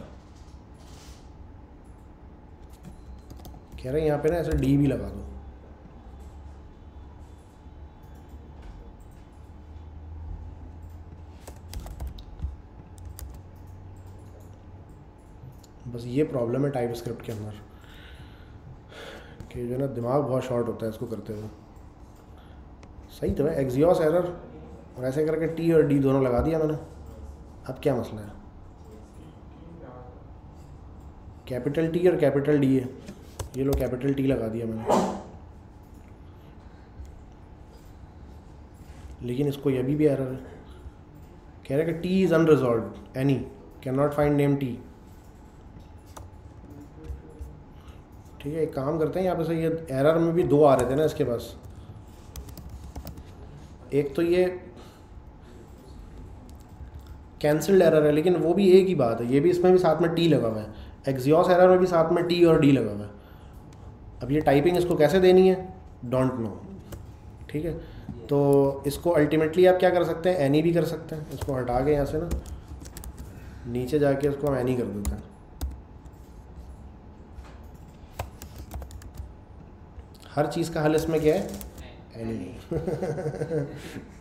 कह रहे हैं यहाँ पे ना ऐसे डी भी लगा दो। बस ये प्रॉब्लम है टाइप स्क्रिप्ट के अंदर, कि जो है ना दिमाग बहुत शॉर्ट होता है इसको करते हुए। सही तो है एक्जियोस एरर और ऐसे करके टी और डी दोनों लगा दिया मैंने। अब क्या मसला है? कैपिटल टी और कैपिटल डी है। ये लो कैपिटल टी लगा दिया मैंने। लेकिन इसको ये अभी भी एरर है। कह रहे कि T is unresolved any can not find name T ठीक है, एक काम करते हैं, यहाँ पे से ये एरर में भी दो आ रहे थे ना इसके पास। एक तो ये कैंसल्ड एरर है, लेकिन वो भी एक ही बात है। ये भी इसमें भी साथ में टी लगा हुआ है। एक्जियोस एरर में भी साथ में टी और डी लगा हुआ है। अब ये टाइपिंग इसको कैसे देनी है? डोंट नो ठीक है? तो इसको अल्टीमेटली आप क्या कर सकते हैं? एनी भी कर सकते हैं। इसको हटा के यहाँ से ना, नीचे जाके इसको हम एनी कर देते हैं। हर चीज़ का हल इसमें क्या है? एनी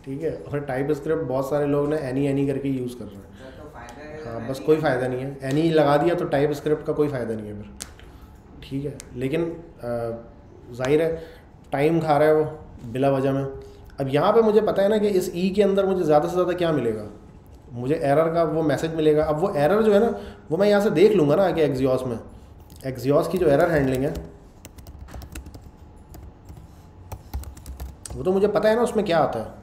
ठीक है? और टाइप स्क्रिप्ट बहुत सारे लोग ना एनी एनी करके यूज़ कर रहे हैं। हाँ बस कोई फ़ायदा नहीं है। एनी लगा दिया तो टाइप स्क्रिप्ट का कोई फ़ायदा नहीं है फिर। ठीक है। लेकिन ज़ाहिर है टाइम खा रहा है वो, बिला वजह में। अब यहाँ पे मुझे पता है ना कि इस ई e के अंदर मुझे ज़्यादा से ज़्यादा क्या मिलेगा? मुझे एरर का वो मैसेज मिलेगा। अब वो एरर जो है ना, वो मैं यहाँ से देख लूँगा ना आगे एक्जियोस में। एक्जियोस की जो एरर हैंडलिंग है, वो तो मुझे पता है ना उसमें क्या आता है।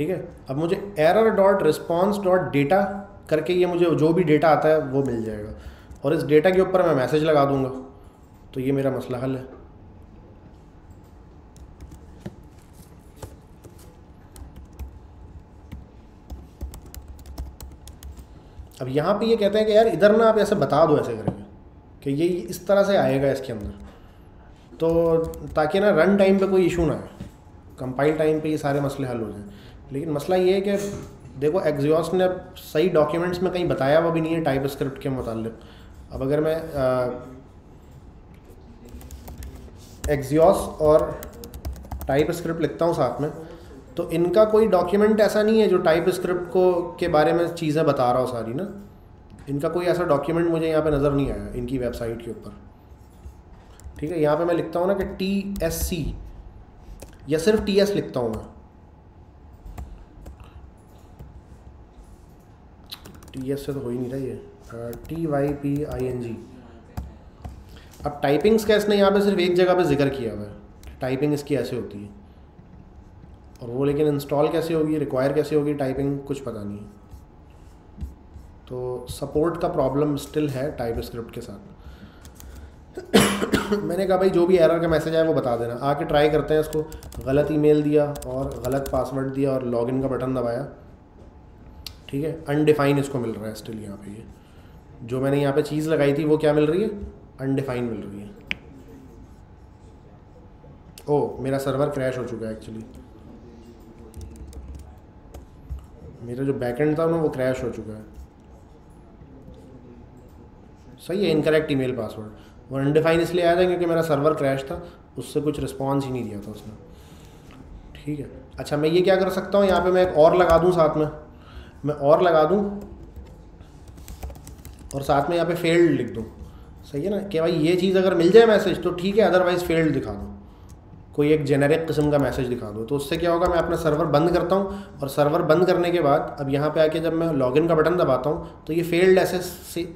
ठीक है? अब मुझे error dot response dot data करके ये मुझे जो भी डेटा आता है, वो मिल जाएगा। और इस डेटा के ऊपर मैं मैसेज लगा दूँगा। तो ये मेरा मसला हल है। अब यहाँ पे ये कहते हैं कि यार, इधर ना आप ऐसे बता दो ऐसे करके कि ये इस तरह से आएगा इसके अंदर। तो ताकि ना रन टाइम पे कोई इशू ना आए। कंपाइल टाइम पे ये सारे मसले हल हो जाएँ। लेकिन मसला ये है कि देखो एक्जियोस ने सही डॉक्यूमेंट्स में कहीं बताया हुआ भी नहीं है टाइप स्क्रिप्ट के मुतालिक। अब अगर मैं एक्जियोस और टाइप स्क्रिप्ट लिखता हूँ साथ में तो इनका कोई डॉक्यूमेंट ऐसा नहीं है जो टाइप स्क्रिप्ट को, के बारे में चीज़ें बता रहा हो सारी, ना? इनका कोई ऐसा डॉक्यूमेंट मुझे यहाँ पे नज़र नहीं आया, इनकी वेबसाइट के ऊपर। ठीक है, यहाँ पे मैं लिखता हूँ ना कि टी एस सी या सिर्फ़ टी एस लिखता हूँ मैं। टी एस से तो हो ही नहीं रहा ये। T Y P I N G अब टाइपिंग्स का इसने यहाँ पे सिर्फ़ एक जगह पे ज़िक्र किया हुआ है। टाइपिंग इसकी ऐसे होती है। और वो लेकिन इंस्टॉल कैसे होगी रिक्वायर कैसे होगी टाइपिंग कुछ पता नहीं तो सपोर्ट का प्रॉब्लम स्टिल है टाइप स्क्रिप्ट के साथ। मैंने कहा, भाई, जो भी एरर का मैसेज आया वो बता देना। आके ट्राई करते हैं इसको। गलत ईमेल दिया और गलत पासवर्ड दिया और लॉगिन का बटन दबाया। ठीक है? अनडिफाइन इसको मिल रहा है स्टिल यहाँ पे ये। जो मैंने यहाँ पे चीज़ लगाई थी वो क्या मिल रही है? अनडिफाइन मिल रही है। ओ, मेरा सर्वर क्रैश हो चुका है एक्चुअली मेरा जो बैकएंड था ना वो क्रैश हो चुका है। सही है इनकरेक्ट ईमेल पासवर्ड वो अनडिफाइन इसलिए आया था क्योंकि मेरा सर्वर क्रैश था, उससे कुछ रिस्पॉन्स ही नहीं दिया था उसने। ठीक है। अच्छा मैं ये क्या कर सकता हूँ? यहाँ पे मैं एक और लगा दूँ साथ में। मैं और लगा दूँ और साथ में यहाँ पे फेल्ड लिख दूँ। सही है ना? कि भाई ये चीज़ अगर मिल जाए मैसेज तो ठीक है अदरवाइज़ फेल्ड दिखा दो। कोई एक जेनेरिक किस्म का मैसेज दिखा दो। तो उससे क्या होगा, मैं अपना सर्वर बंद करता हूँ और सर्वर बंद करने के बाद अब यहाँ पे आके जब मैं लॉगिन का बटन दबाता हूँ तो ये फेल्ड ऐसे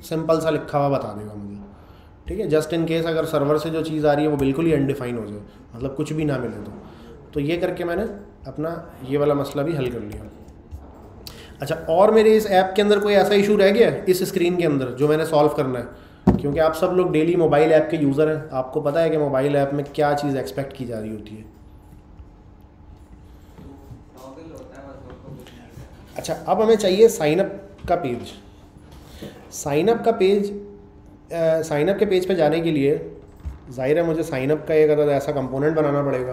सिंपल सा लिखा हुआ बता देगा मुझे। ठीक है? जस्ट इन केस अगर सर्वर से जो चीज़ आ रही है, वो बिल्कुल ही अनडिफाइन हो जाए मतलब कुछ भी ना मिले तो। तो ये करके मैंने अपना ये वाला मसला भी हल कर लिया। अच्छा और मेरे इस ऐप के अंदर कोई ऐसा इशू रह गया इस स्क्रीन के अंदर जो मैंने सॉल्व करना है? क्योंकि आप सब लोग डेली मोबाइल ऐप के यूज़र हैं। आपको पता है कि मोबाइल ऐप में क्या चीज़ एक्सपेक्ट की जा रही होती है? अच्छा अब हमें चाहिए साइनअप का पेज साइनअप का पेज साइनअप के पेज पे जाने के लिए ज़ाहिर है मुझे साइनअप का एक अदर ऐसा कंपोनेंट बनाना पड़ेगा।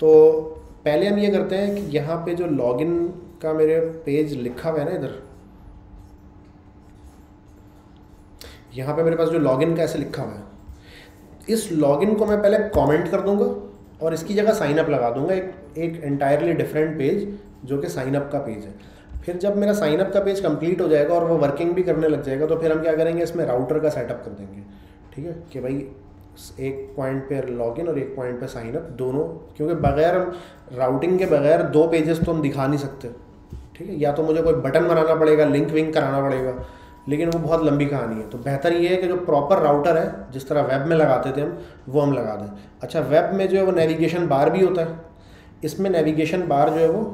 तो पहले हम ये करते हैं कि यहाँ पे जो लॉगिन का मेरे पेज लिखा हुआ है ना इधर। यहाँ पे मेरे पास जो लॉगिन का ऐसे लिखा हुआ है। इस लॉगिन को मैं पहले कमेंट कर दूँगा और इसकी जगह साइनअप लगा दूँगा। एक एक एंटायरली डिफरेंट पेज जो कि साइनअप का पेज है। फिर जब मेरा साइनअप का पेज कंप्लीट हो जाएगा और वो वर्किंग भी करने लग जाएगा तो फिर हम क्या करेंगे? इसमें राउटर का सेटअप कर देंगे। ठीक है? कि भाई एक पॉइंट पे लॉगिन और एक पॉइंट पे साइनअप दोनों, क्योंकि बगैर राउटिंग के बगैर दो पेजेस तो हम दिखा नहीं सकते। ठीक है? या तो मुझे कोई बटन बनाना पड़ेगा लिंक विंक कराना पड़ेगा, लेकिन वो बहुत लंबी कहानी है। तो बेहतर ये है कि जो प्रॉपर राउटर है, जिस तरह वेब में लगाते थे हम, वो हम लगा दें। अच्छा वेब में जो है वो नेविगेशन बार भी होता है। इसमें नेविगेशन बार जो है वो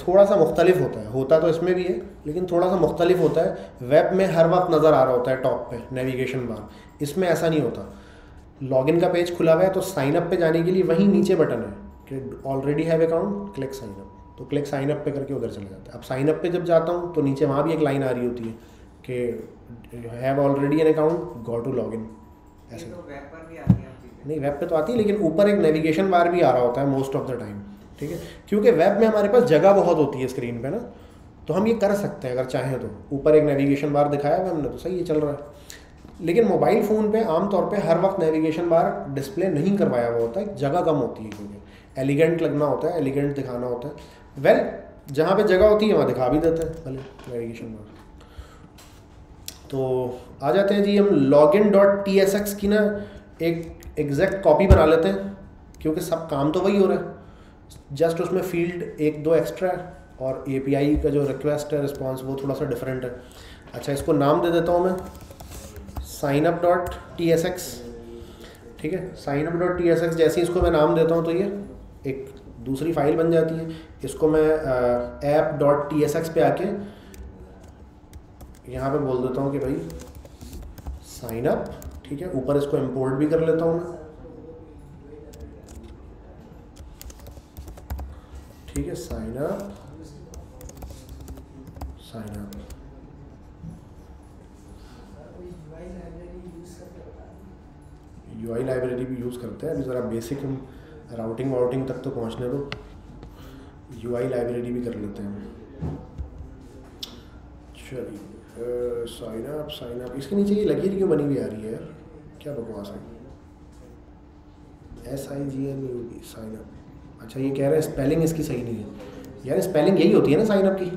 थोड़ा सा मुख्तलिफ़ होता है। होता तो इसमें भी है, लेकिन थोड़ा सा मुख्तलिफ़ होता है। वेब में हर वक्त नज़र आ रहा होता है टॉप पे नेविगेशन बार इसमें ऐसा नहीं होता। लॉगिन का पेज खुला हुआ है तो साइनअप पे जाने के लिए वहीं नीचे बटन है कि already have account click sign up तो क्लिक साइनअप पे करके उधर चले जाता है। अब साइनअप पे जब जाता हूँ तो नीचे वहाँ भी एक लाइन आ रही होती है कि have already an account go to log in ऐसे तो नहीं वेब पे तो आती है लेकिन ऊपर एक नेविगेशन बार भी आ रहा होता है मोस्ट ऑफ़ द टाइम ठीक है? क्योंकि वेब में हमारे पास जगह बहुत होती है स्क्रीन पे ना तो हम ये कर सकते हैं अगर चाहें तो। ऊपर एक नेविगेशन बार दिखाया हुआ हमने तो सही ये चल रहा है। लेकिन मोबाइल फ़ोन पे आमतौर पे हर वक्त नेविगेशन बार डिस्प्ले नहीं करवाया हुआ होता है जगह कम होती है क्योंकि। एलिगेंट लगना होता है एलिगेंट दिखाना होता है। वेल जहाँ पे जगह होती है, वहाँ दिखा भी देते हैं, भले बार तो आ जाते हैं जी, हम login dot T S X की ना एक एग्जैक्ट कॉपी बना लेते हैं, क्योंकि सब काम तो वही हो रहा है। जस्ट उसमें फ़ील्ड एक दो एक्स्ट्रा है, और एपीआई का जो रिक्वेस्ट है रिस्पॉन्स वो थोड़ा सा डिफरेंट है। अच्छा इसको नाम दे देता हूँ मैं। Sign up dot T S X ठीक है? Sign up dot T S X जैसे ही इसको मैं नाम देता हूँ तो ये एक दूसरी फ़ाइल बन जाती है। इसको मैं app dot T S X पे आके यहाँ पे बोल देता हूँ कि भाई साइन अप ठीक है? ऊपर इसको इम्पोर्ट भी कर लेता हूँ मैं। ठीक है sign up sign up U I library भी यूज़ करते हैं। अभी ज़रा बेसिक हम राउटिंग वाउटिंग तक तो पहुँचने दो। यू आई लाइब्रेरी भी कर लेते हैं। चलिए साइन अप साइन अप इसके नीचे ये लकीर क्यों बनी हुई आ रही है यार? क्या बकवास है? S I G N U B sign up अच्छा ये कह रहे हैं स्पेलिंग इसकी सही नहीं है। यार स्पेलिंग यही होती है ना साइन अप की?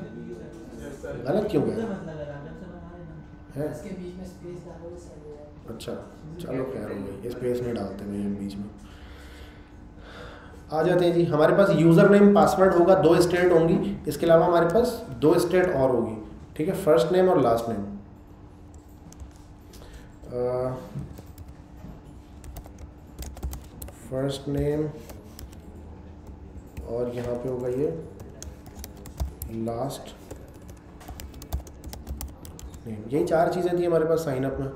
गलत क्यों गया है? अच्छा चलो खैर हो गई। स्पेस नहीं डालते भैया बीच में। आ जाते हैं जी। हमारे पास यूज़र नेम पासवर्ड होगा, दो स्टेट होंगी। इसके अलावा हमारे पास दो स्टेट और होगी। ठीक है फ़र्स्ट नेम और लास्ट नेम फ़र्स्ट नेम और यहाँ पे होगा ये लास्ट नेम यही चार चीज़ें थी हमारे पास साइन अप में।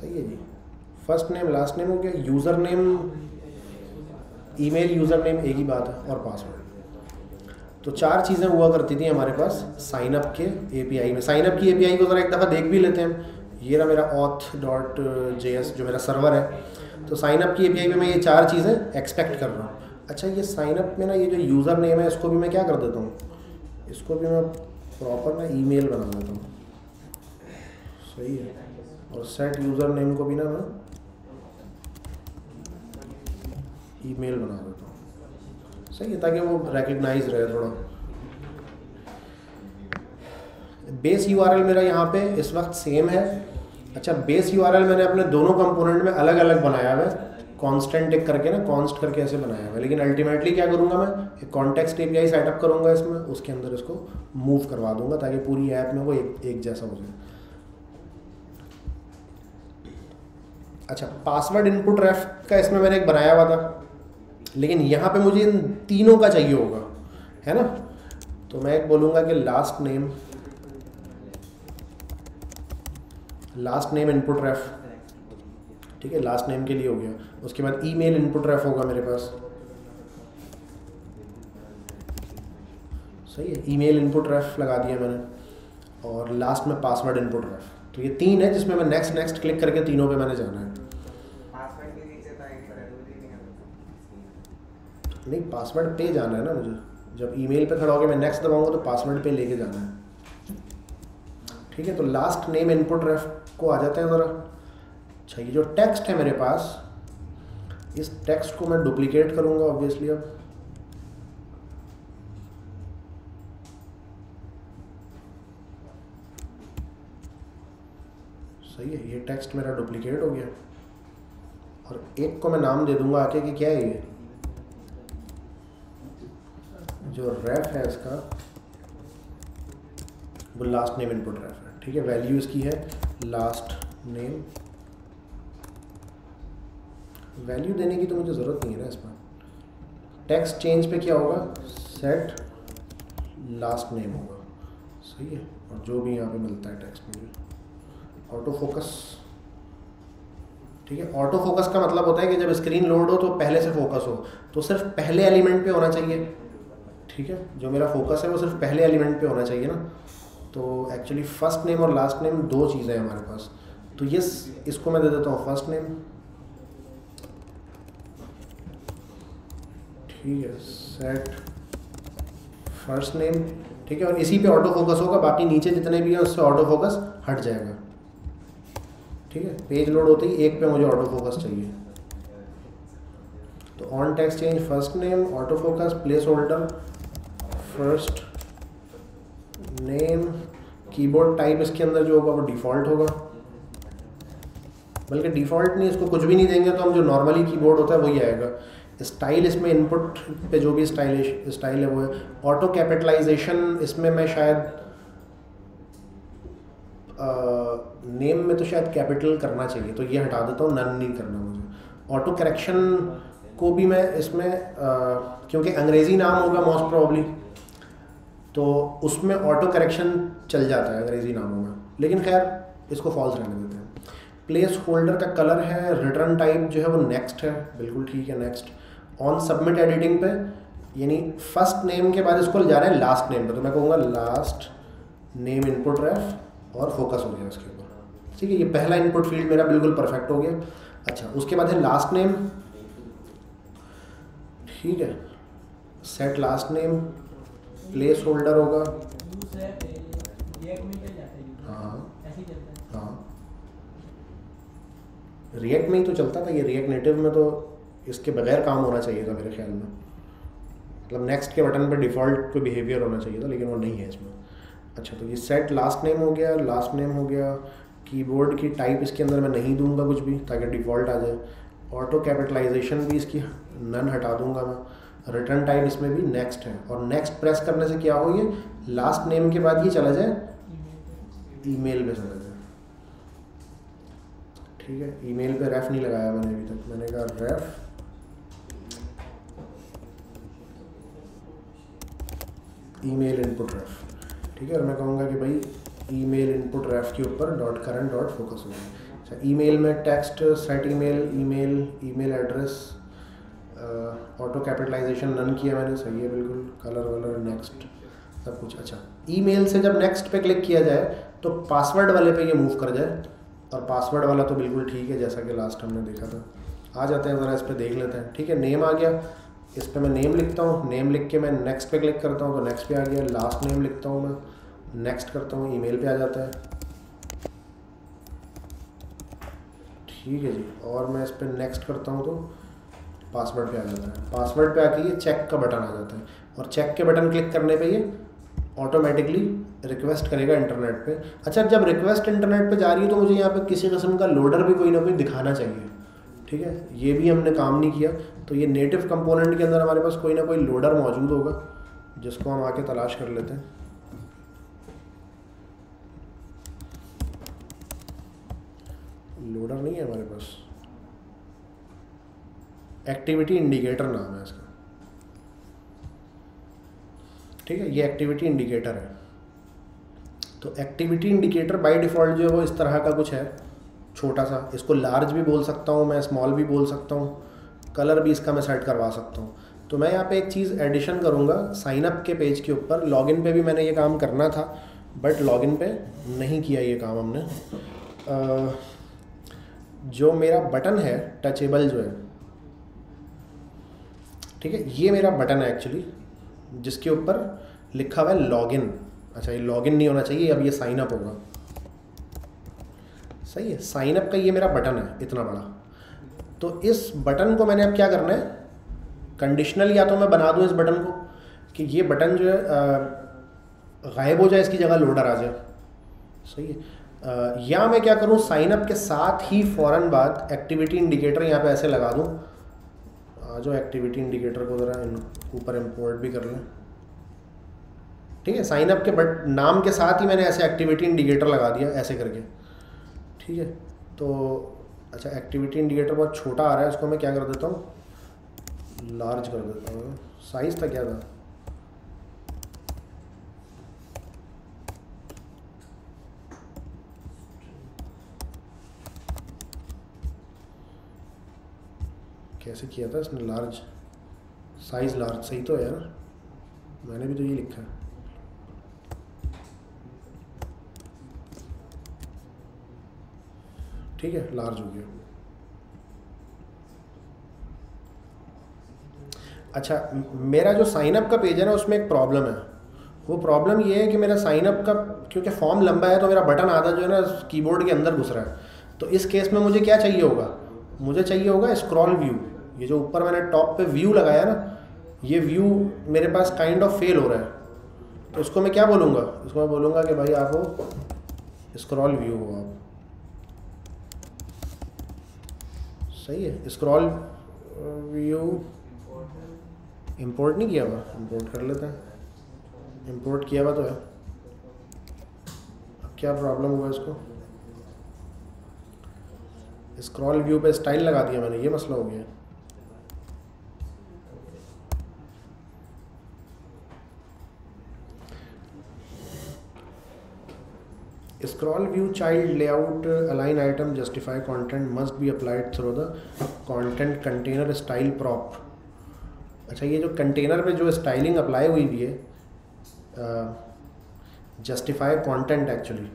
सही है जी। फ़र्स्ट नेम लास्ट नेम हो गया। User name email user name एक ही बात है और पासवर्ड तो चार चीज़ें हुआ करती थी हमारे पास साइन अप के एपीआई में। साइन अप की एपीआई को ज़रा एक दफ़ा देख भी लेते हैं। ये रहा मेरा ऑथ डॉट जे एस जो मेरा सर्वर है। तो साइन अप की एपीआई में मैं ये चार चीज़ें एक्सपेक्ट कर रहा हूँ। अच्छा ये साइनअप में ना ये जो यूज़र नेम है, इसको भी मैं क्या कर देता हूँ? इसको भी मैं प्रॉपर ना ईमेल बना देता हूँ। सही है। और सेट यूज़र नेम को भी ना मैं ईमेल बना देता हूँ। सही है, ताकि वो रिकग्नाइज रहे थोड़ा। बेस यूआरएल मेरा यहाँ पे इस वक्त सेम है। अच्छा बेस यूआरएल मैंने अपने दोनों कंपोनेंट में अलग अलग बनाया हुआ है। कॉन्स्टेंट एक करके ना कॉन्स्ट करके ऐसे बनाया हुआ है। लेकिन अल्टीमेटली क्या करूँगा मैं? एक कॉन्टेक्स्ट एपीआई सेटअप करूँगा इसमें, उसके अंदर इसको मूव करवा दूँगा, ताकि पूरी ऐप में वो एक एक जैसा हो जाए। अच्छा पासवर्ड इनपुट रेफ का इसमें मैंने एक बनाया हुआ था। लेकिन यहाँ पे मुझे इन तीनों का चाहिए होगा, है ना? तो मैं एक बोलूँगा कि last name last name input ref ठीक है? लास्ट नेम के लिए हो गया। उसके बाद ईमेल इनपुट रेफ होगा मेरे पास। सही है ईमेल इनपुट रेफ लगा दिया मैंने, और लास्ट में पासवर्ड इनपुट रेफ तो ये तीन है जिसमें मैं नेक्स्ट नेक्स्ट क्लिक करके तीनों पे मैंने जाना है। नहीं पासवर्ड पे जाना है ना मुझे। जब ईमेल पे खड़ा होकर मैं नेक्स्ट दबाऊँगा तो पासवर्ड पे लेके जाना है। ठीक है तो लास्ट नेम इनपुट रेफ को आ जाते हैं ज़रा। अच्छा ये जो टेक्स्ट है मेरे पास, इस टेक्स्ट को मैं डुप्लीकेट करूँगा ऑब्वियसली अब। सही है, ये टेक्स्ट मेरा डुप्लीकेट हो गया। और एक को मैं नाम दे दूँगा आके कि क्या है ये? जो रेफ है इसका, वो लास्ट नेम इनपुट रेफ है, ठीक है? वैल्यू इसकी है लास्ट नेम वैल्यू देने की तो मुझे ज़रूरत नहीं है ना इसमें। टेक्स्ट चेंज पे क्या होगा? सेट लास्ट नेम होगा। सही है? और जो भी यहाँ पे मिलता है टेक्स्ट मुझे ऑटो फोकस ठीक है? ऑटो फोकस का मतलब होता है कि जब स्क्रीन लोड हो तो पहले से फोकस हो। तो सिर्फ़ पहले एलिमेंट पे होना चाहिए। ठीक है? जो मेरा फोकस है वो सिर्फ़ पहले एलिमेंट पे होना चाहिए ना। तो एक्चुअली फ़र्स्ट नेम और लास्ट नेम दो चीज़ें हैं हमारे पास। तो ये इसको मैं दे देता हूँ फ़र्स्ट नेम ठीक है सेट फ़र्स्ट नेम ठीक है, और इसी पे ऑटो फोकस होगा, बाकी नीचे जितने भी हैं उससे ऑटो फोकस हट जाएगा। ठीक है पेज लोड होते ही एक पे मुझे ऑटो फोकस चाहिए। तो on text change first name auto focus placeholder first name keyboard type इसके अंदर जो होगा वो डिफ़ॉल्ट होगा। बल्कि डिफ़ॉल्ट नहीं इसको कुछ भी नहीं देंगे तो हम जो नॉर्मली कीबोर्ड होता है वही आएगा। स्टाइल इसमें इनपुट पे जो भी स्टाइल स्टाइल है वो है। ऑटो कैपिटलाइजेशन इसमें मैं शायद नेम में तो शायद कैपिटल करना चाहिए तो ये हटा देता हूँ नन नहीं करना मुझे। ऑटो करेक्शन को भी मैं इसमें आ, क्योंकि अंग्रेज़ी नाम होगा मोस्ट प्रॉब्ली तो उसमें ऑटो करेक्शन चल जाता है अंग्रेज़ी नामों में। लेकिन खैर, इसको फॉल्स रहने देते हैं। प्लेस होल्डर का कलर है रिटर्न टाइप जो है वो नेक्स्ट है। बिल्कुल ठीक है नेक्स्ट ऑन सबमिट एडिटिंग पे, यानी फ़र्स्ट नेम के बाद इसको जा रहे हैं लास्ट नेम पे। तो मैं कहूँगा लास्ट नेम इनपुट रेफ और फोकस हो गया उसके ऊपर। ठीक है, ये पहला इनपुट फ़ील्ड मेरा बिल्कुल परफेक्ट हो गया। अच्छा उसके बाद है लास्ट नेम ठीक है set last name placeholder होगा। हाँ।
हाँ।
रिएक्ट में ही तो चलता था, ये रिएक्ट नेटिव में तो इसके बगैर काम होना चाहिए था मेरे ख्याल में। मतलब नेक्स्ट के बटन पर डिफ़ॉल्ट कोई बिहेवियर होना चाहिए था, लेकिन वो नहीं है इसमें। अच्छा तो ये सेट लास्ट नेम हो गया लास्ट नेम हो गया। कीबोर्ड की टाइप इसके अंदर मैं नहीं दूँगा कुछ भी, ताकि डिफ़ॉल्ट आ जाए। ऑटो कैपिटलाइजेशन भी इसकी नन हटा दूँगा मैं। रिटर्न टाइप इसमें भी नेक्स्ट है। और नेक्स्ट प्रेस करने से क्या हो ये? लास्ट नेम के बाद ये चला जाए। ईमेल पे चला जाए। ठीक है ईमेल पे रेफ नहीं लगाया मैंने अभी तक। मैंने कहा रेफ ईमेल इनपुट रेफ ठीक है, और मैं कहूँगा कि भाई ईमेल इनपुट रेफ के ऊपर डॉट करंट डॉट फोकस हो अच्छा ईमेल में text set email email email address auto capitalization none किया मैंने, सही है बिल्कुल कलर वलर नेक्स्ट सब कुछ अच्छा। ईमेल से जब नेक्स्ट पे क्लिक किया जाए तो पासवर्ड वाले पे ये मूव कर जाए, और पासवर्ड वाला तो बिल्कुल ठीक है, जैसा कि लास्ट हमने देखा था। आ जाते हैं, ज़रा इस पर देख लेते हैं। ठीक है नेम आ गया। इस पर मैं नेम लिखता हूँ। नेम लिख के मैं नेक्स्ट पे क्लिक करता हूँ तो नेक्स्ट पे आ गया। लास्ट नेम लिखता हूँ मैं। नेक्स्ट करता हूँ ईमेल पे आ जाता है। ठीक है जी, और मैं इस पर नेक्स्ट करता हूँ तो पासवर्ड पे आ जाता है। पासवर्ड पे आके ये चेक का बटन आ जाता है। और चेक के बटन क्लिक करने पे ये ऑटोमेटिकली रिक्वेस्ट करेगा इंटरनेट पे। अच्छा जब रिक्वेस्ट इंटरनेट पे जा रही है तो मुझे यहाँ पे किसी किस्म का लोडर भी कोई ना कोई दिखाना चाहिए। ठीक है? ये भी हमने काम नहीं किया। तो ये नेटिव कंपोनेंट के अंदर हमारे पास कोई ना कोई लोडर मौजूद होगा, जिसको हम आके तलाश कर लेते हैं। लोडर नहीं है हमारे पास। एक्टिविटी इंडिकेटर नाम है इसका। ठीक है ये एक्टिविटी इंडिकेटर है। तो एक्टिविटी इंडिकेटर बाय डिफ़ॉल्ट जो है वो इस तरह का कुछ है छोटा सा। इसको लार्ज भी बोल सकता हूँ मैं स्मॉल भी बोल सकता हूँ कलर भी इसका मैं सेट करवा सकता हूँ। तो मैं यहाँ पे एक चीज़ एडिशन करूँगा साइनअप के पेज के ऊपर। लॉगिन पे भी मैंने ये काम करना था बट लॉगिन पे नहीं किया ये काम हमने। आ, जो मेरा बटन है टचेबल जो है ठीक है? ये मेरा बटन है एक्चुअली जिसके ऊपर लिखा हुआ है लॉगिन अच्छा ये लॉगिन नहीं होना चाहिए, अब ये साइन अप होगा। सही है साइन अप का ये मेरा बटन है, इतना बड़ा। तो इस बटन को मैंने अब क्या करना है? कंडीशनल या तो मैं बना दूँ इस बटन को, कि ये बटन जो है गायब हो जाए, इसकी जगह लोडर आ जाए। सही है। या मैं क्या करूँ साइन अप के साथ ही फ़ौरन बाद एक्टिविटी इंडिकेटर यहाँ पे ऐसे लगा दूँ जो एक्टिविटी इंडिकेटर को ज़रा ऊपर इम्पोर्ट भी कर लें। ठीक है साइन अप के बट नाम के साथ ही मैंने ऐसे एक्टिविटी इंडिकेटर लगा दिया ऐसे करके। ठीक है तो अच्छा एक्टिविटी इंडिकेटर बहुत छोटा आ रहा है, उसको मैं क्या कर देता हूँ? लार्ज कर देता हूँ। साइज़ था क्या था? कैसे किया था इसने? लार्ज साइज़ लार्ज सही तो है ना मैंने भी तो ये लिखा है। ठीक है लार्ज हो गया। अच्छा मेरा जो साइन अप का पेज है ना, उसमें एक प्रॉब्लम है। वो प्रॉब्लम ये है कि मेरा साइन अप का, क्योंकि फॉर्म लंबा है तो मेरा बटन आधा जो है ना कीबोर्ड के अंदर घुस रहा है। तो इस केस में मुझे क्या चाहिए होगा? मुझे चाहिए होगा स्क्रॉल व्यू ये जो ऊपर मैंने टॉप पे व्यू लगाया ना, ये व्यू मेरे पास काइंड ऑफ़ फेल हो रहा है। तो इसको मैं क्या बोलूँगा? इसको मैं बोलूँगा कि भाई आप स्क्रॉल व्यू हो आप। सही है स्क्रॉल व्यू इम्पोर्ट नहीं किया हुआ? इंपोर्ट कर लेते हैं। इम्पोर्ट किया हुआ तो है। अब क्या प्रॉब्लम हुआ इसको? स्क्रॉल व्यू पे स्टाइल लगा दिया मैंने, ये मसला हो गया। Scroll view child layout align item justify content must be applied through the content container style prop अच्छा ये जो कंटेनर में जो स्टाइलिंग अप्लाई हुई भी है जस्टिफाई कंटेंट एक्चुअली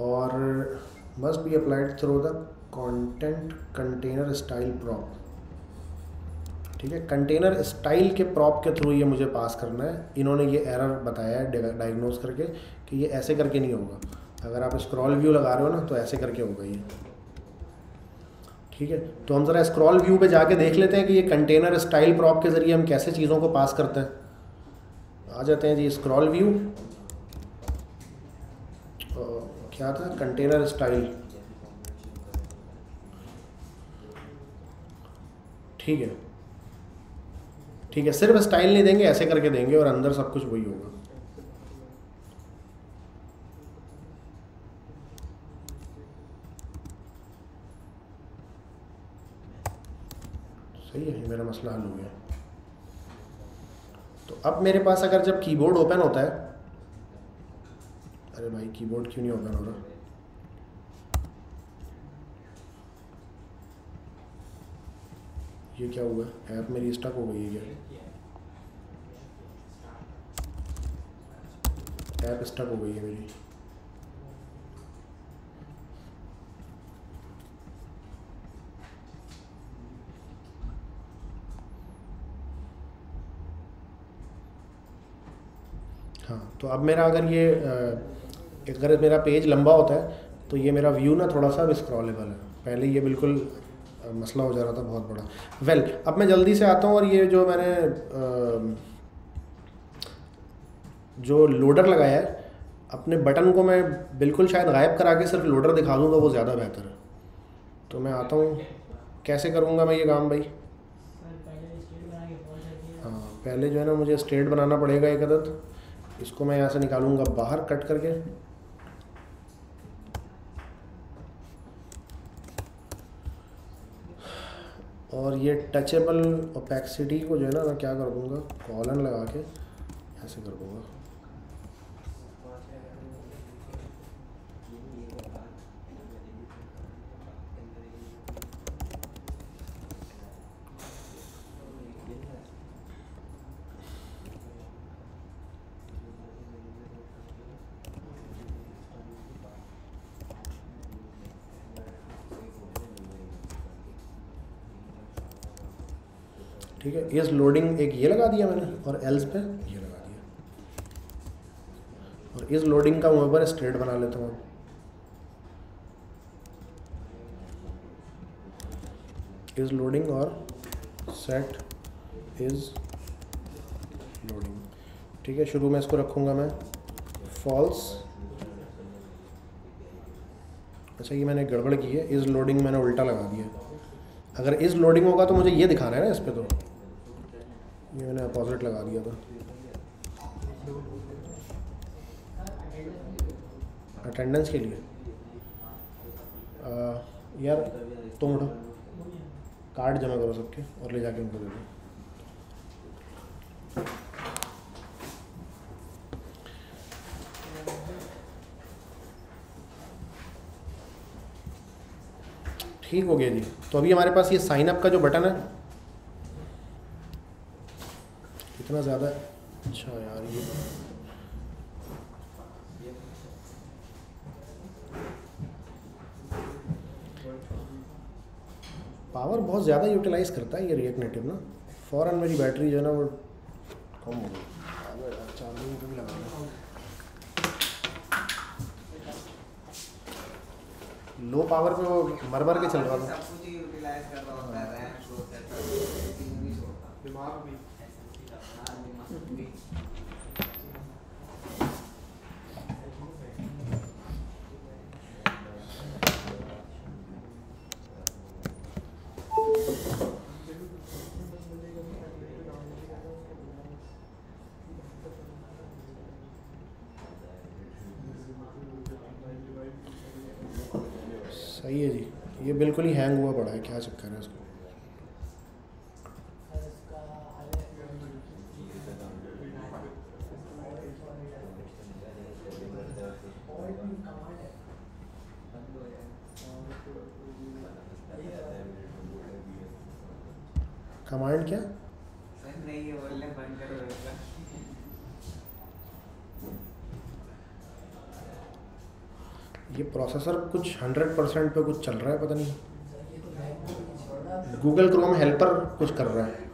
और must be applied through the content container style prop ठीक है? कंटेनर स्टाइल के प्रॉप के थ्रू ये मुझे पास करना है। इन्होंने ये एरर बताया है डायग्नोज करके कि ये ऐसे करके नहीं होगा। अगर आप स्क्रॉल व्यू लगा रहे हो ना तो ऐसे करके होगा ये। ठीक है? तो हम ज़रा स्क्रॉल व्यू पे जाके देख लेते हैं कि ये कंटेनर स्टाइल प्रॉप के ज़रिए हम कैसे चीज़ों को पास करते हैं। आ जाते हैं जी स्क्रॉल व्यू क्या था? कंटेनर स्टाइल ठीक है? ठीक है, सिर्फ़ स्टाइल नहीं देंगे, ऐसे करके देंगे और अंदर सब कुछ वही होगा। सही है मेरा मसला हल हो गया। तो अब मेरे पास अगर जब कीबोर्ड ओपन होता है, अरे भाई कीबोर्ड क्यों नहीं ओपन हो रहा? ये क्या हुआ? ऐप मेरी स्टक हो गई है क्या? ऐप स्टक हो गई है मेरी। हाँ तो अब मेरा अगर ये अगर मेरा पेज लंबा होता है तो ये मेरा व्यू ना थोड़ा सा स्क्रॉलेबल है। पहले ये बिल्कुल मसला हो जा रहा था बहुत बड़ा। वेल well, अब मैं जल्दी से आता हूँ और ये जो मैंने जो लोडर लगाया है अपने बटन को मैं बिल्कुल शायद गायब करा के सिर्फ़ लोडर दिखा दूँ तो वो ज़्यादा बेहतर है। तो मैं आता हूँ। कैसे करूँगा मैं ये काम भाई? हाँ पहले जो है ना मुझे स्ट्रेट बनाना पड़ेगा एक अदद इसको मैं यहाँ से निकालूँगा बाहर कट करके। और ये टचेबल ओपेक्सिटी को जो है ना, मैं क्या कर दूँगा? कॉलन लगा के ऐसे कर दूँगा। ठीक है? इस लोडिंग एक ये लगा दिया मैंने और एल्स पे ये लगा दिया। और इस लोडिंग का वहाँ पर स्ट्रेट बना लेता हूँ। इज़ लोडिंग और सेट इज़ लोडिंग ठीक है, शुरू में इसको रखूँगा मैं। फॉल्स अच्छा ये मैंने गड़बड़ की है। इस लोडिंग मैंने उल्टा लगा दिया। अगर इस लोडिंग होगा तो मुझे ये दिखाना है ना इस पर तो। ये मैंने अपोजिट लगा दिया था। अटेंडेंस के लिए। आ, यार तुम उठो। कार्ड जमा करो सबके और ले जाके उनको दे दो। ठीक हो गया जी। तो अभी हमारे पास ये साइन अप का जो बटन है इतना ज़्यादा अच्छा यार ये पावर बहुत ज़्यादा यूटिलाइज करता है ये रिएक्ट नेटिव ना। फ़ौरन मेरी बैटरी जो है ना वो कम हो गई। चार्जिंग भी लगा लो पावर पे वो मर मर के चल रहा था दिमाग भी। सही है जी। ये बिल्कुल ही हैंग हुआ पड़ा है क्या चक्कर है इसको कमांड क्या ये प्रोसेसर कुछ हंड्रेड परसेंट पे कुछ चल रहा है, पता नहीं। गूगल क्रोम हेल्पर कुछ कर रहा है।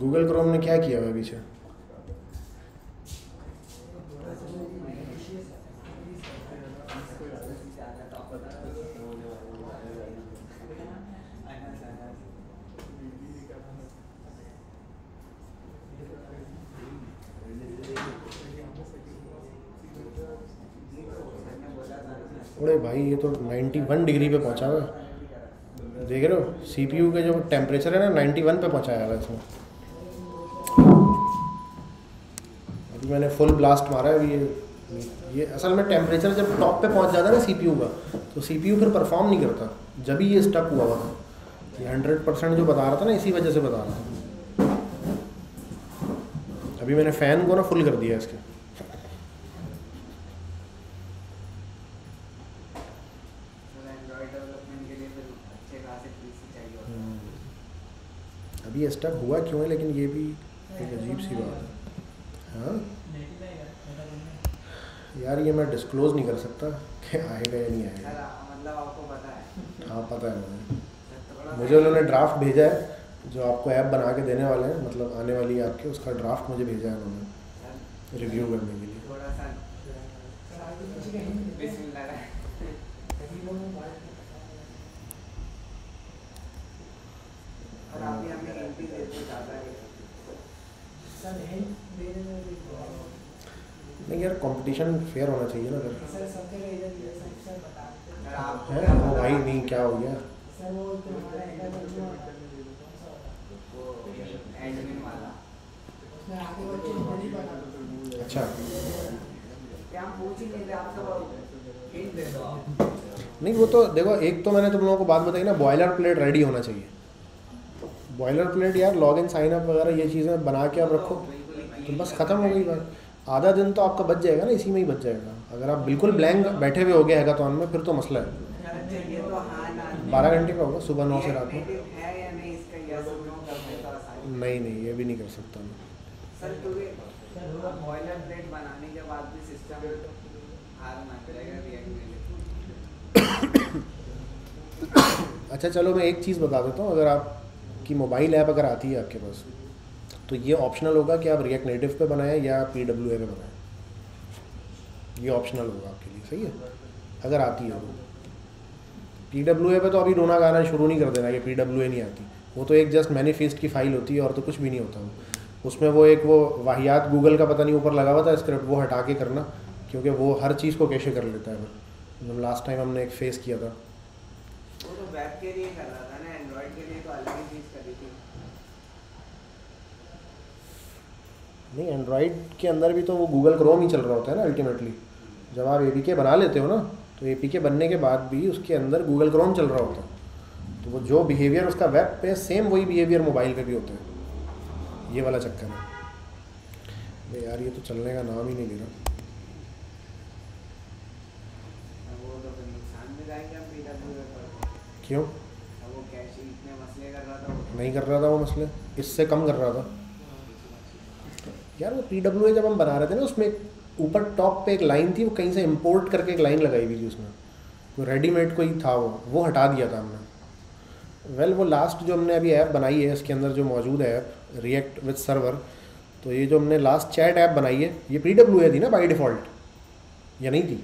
गूगल क्रोम ने क्या किया हुआ पीछे ये तो 91 डिग्री पे पहुँचा हुआ है। देख रहे हो सीपीयू के जो टेम्परेचर है ना 91 पे पहुँचाया हुआ है इसमें अभी मैंने फुल ब्लास्ट मारा है, अभी ये ये असल में टेम्परेचर जब टॉप पे पहुँच जाता है ना सीपीयू का तो सीपीयू फिर परफॉर्म नहीं करता, जब ही ये स्टक हुआ हुआ था। ये हंड्रेड परसेंट जो बता रहा था ना, इसी वजह से बता रहा था। अभी मैंने फ़ैन को ना फुल कर दिया इसके। अभी स्टक हुआ क्यों है लेकिन ये भी एक अजीब सी बात है। हाँ? यार ये मैं डिस्क्लोज नहीं कर सकता कि आएगा या नहीं आएगा।
मतलब आपको पता है।
हाँ पता है मुझे। मुझे उन्होंने ड्राफ्ट भेजा है जो आपको ऐप बना के देने वाले हैं मतलब आने वाली है आपके उसका ड्राफ्ट मुझे भेजा है उन्होंने। रिव्यू करने के लिए
थोड़ा सा बिस्मिल्लाह और आप हमें एंट्री देते ज़्यादा है।
नहीं यार कंपटीशन फेयर होना चाहिए ना
आप
है वो भाई नहीं क्या हो गया? अच्छा।
तो
नहीं वो तो देखो एक तो मैंने तुम लोगों को बात बताई ना बॉयलर प्लेट रेडी होना चाहिए। बॉयलर प्लेट यार लॉग इन साइन अप वगैरह, ये चीज़ें बना के आप रखो तो बस ख़त्म हो गई बात। आधा दिन तो आपका बच जाएगा ना, इसी में ही बच जाएगा। अगर आप बिल्कुल ब्लैंक बैठे हुए हो गए हैकाथॉन में, फिर तो मसला है। बारह घंटे का होगा, सुबह नौ से रात में।
नहीं
नहीं, ये भी नहीं कर सकता मैं। अच्छा चलो मैं एक चीज़ बता देता हूँ, अगर आपकी मोबाइल ऐप अगर आती है आपके पास तो ये ऑप्शनल होगा कि आप रिएक्ट नेटिव पे बनाएँ या पी डब्ल्यू ए पे बनाएँ। ये ऑप्शनल होगा आपके लिए, सही है? अगर आती है तो। पी डब्ल्यू ए पे तो अभी रोना गाना शुरू नहीं कर देना कि पी डब्ल्यू ए नहीं आती। वो तो एक जस्ट मैनिफेस्ट की फ़ाइल होती है और तो कुछ भी नहीं होता। वो उसमें वो एक वो वाहियात गूगल का पता नहीं ऊपर लगा हुआ था स्क्रिप्ट वो हटा के करना, क्योंकि वो हर चीज़ को कैसे कर लेता है जब लास्ट टाइम हमने एक फेस किया था।
वो तो वेब के लिए कर रहा था ना एंड्रॉइड के लिए तो अलग ही चीज़ करी थी
नहीं एंड्रॉइड के अंदर भी तो वो गूगल क्रोम ही चल रहा होता है ना अल्टीमेटली जब आप ए बना लेते हो ना तो ए बनने के बाद भी उसके अंदर गूगल क्रोम चल रहा होता है। तो वो जो बिहेवियर उसका वेब पे सेम वही बिहेवियर मोबाइल पे भी होता है। ये वाला चक्कर है। यार ये तो चलने का नाम ही नहीं ले रहा।
तो
क्यों? नहीं कर रहा था वो मसले इससे कम कर रहा था। यार वो पी डब्ल्यू जब हम बना रहे थे ना उसमें ऊपर टॉप पे एक लाइन थी वो कहीं से इम्पोर्ट करके एक लाइन लगाई हुई थी उसमें। वो रेडीमेड कोई था वो वो हटा दिया था हमने। वेल well, वो लास्ट जो हमने अभी ऐप बनाई है इसके अंदर जो मौजूद है ऐप रिएक्ट विद सर्वर तो ये जो हमने लास्ट चैट ऐप बनाई है ये पी डब्ल्यू थी ना बाई डिफ़ॉल्ट या नहीं थी?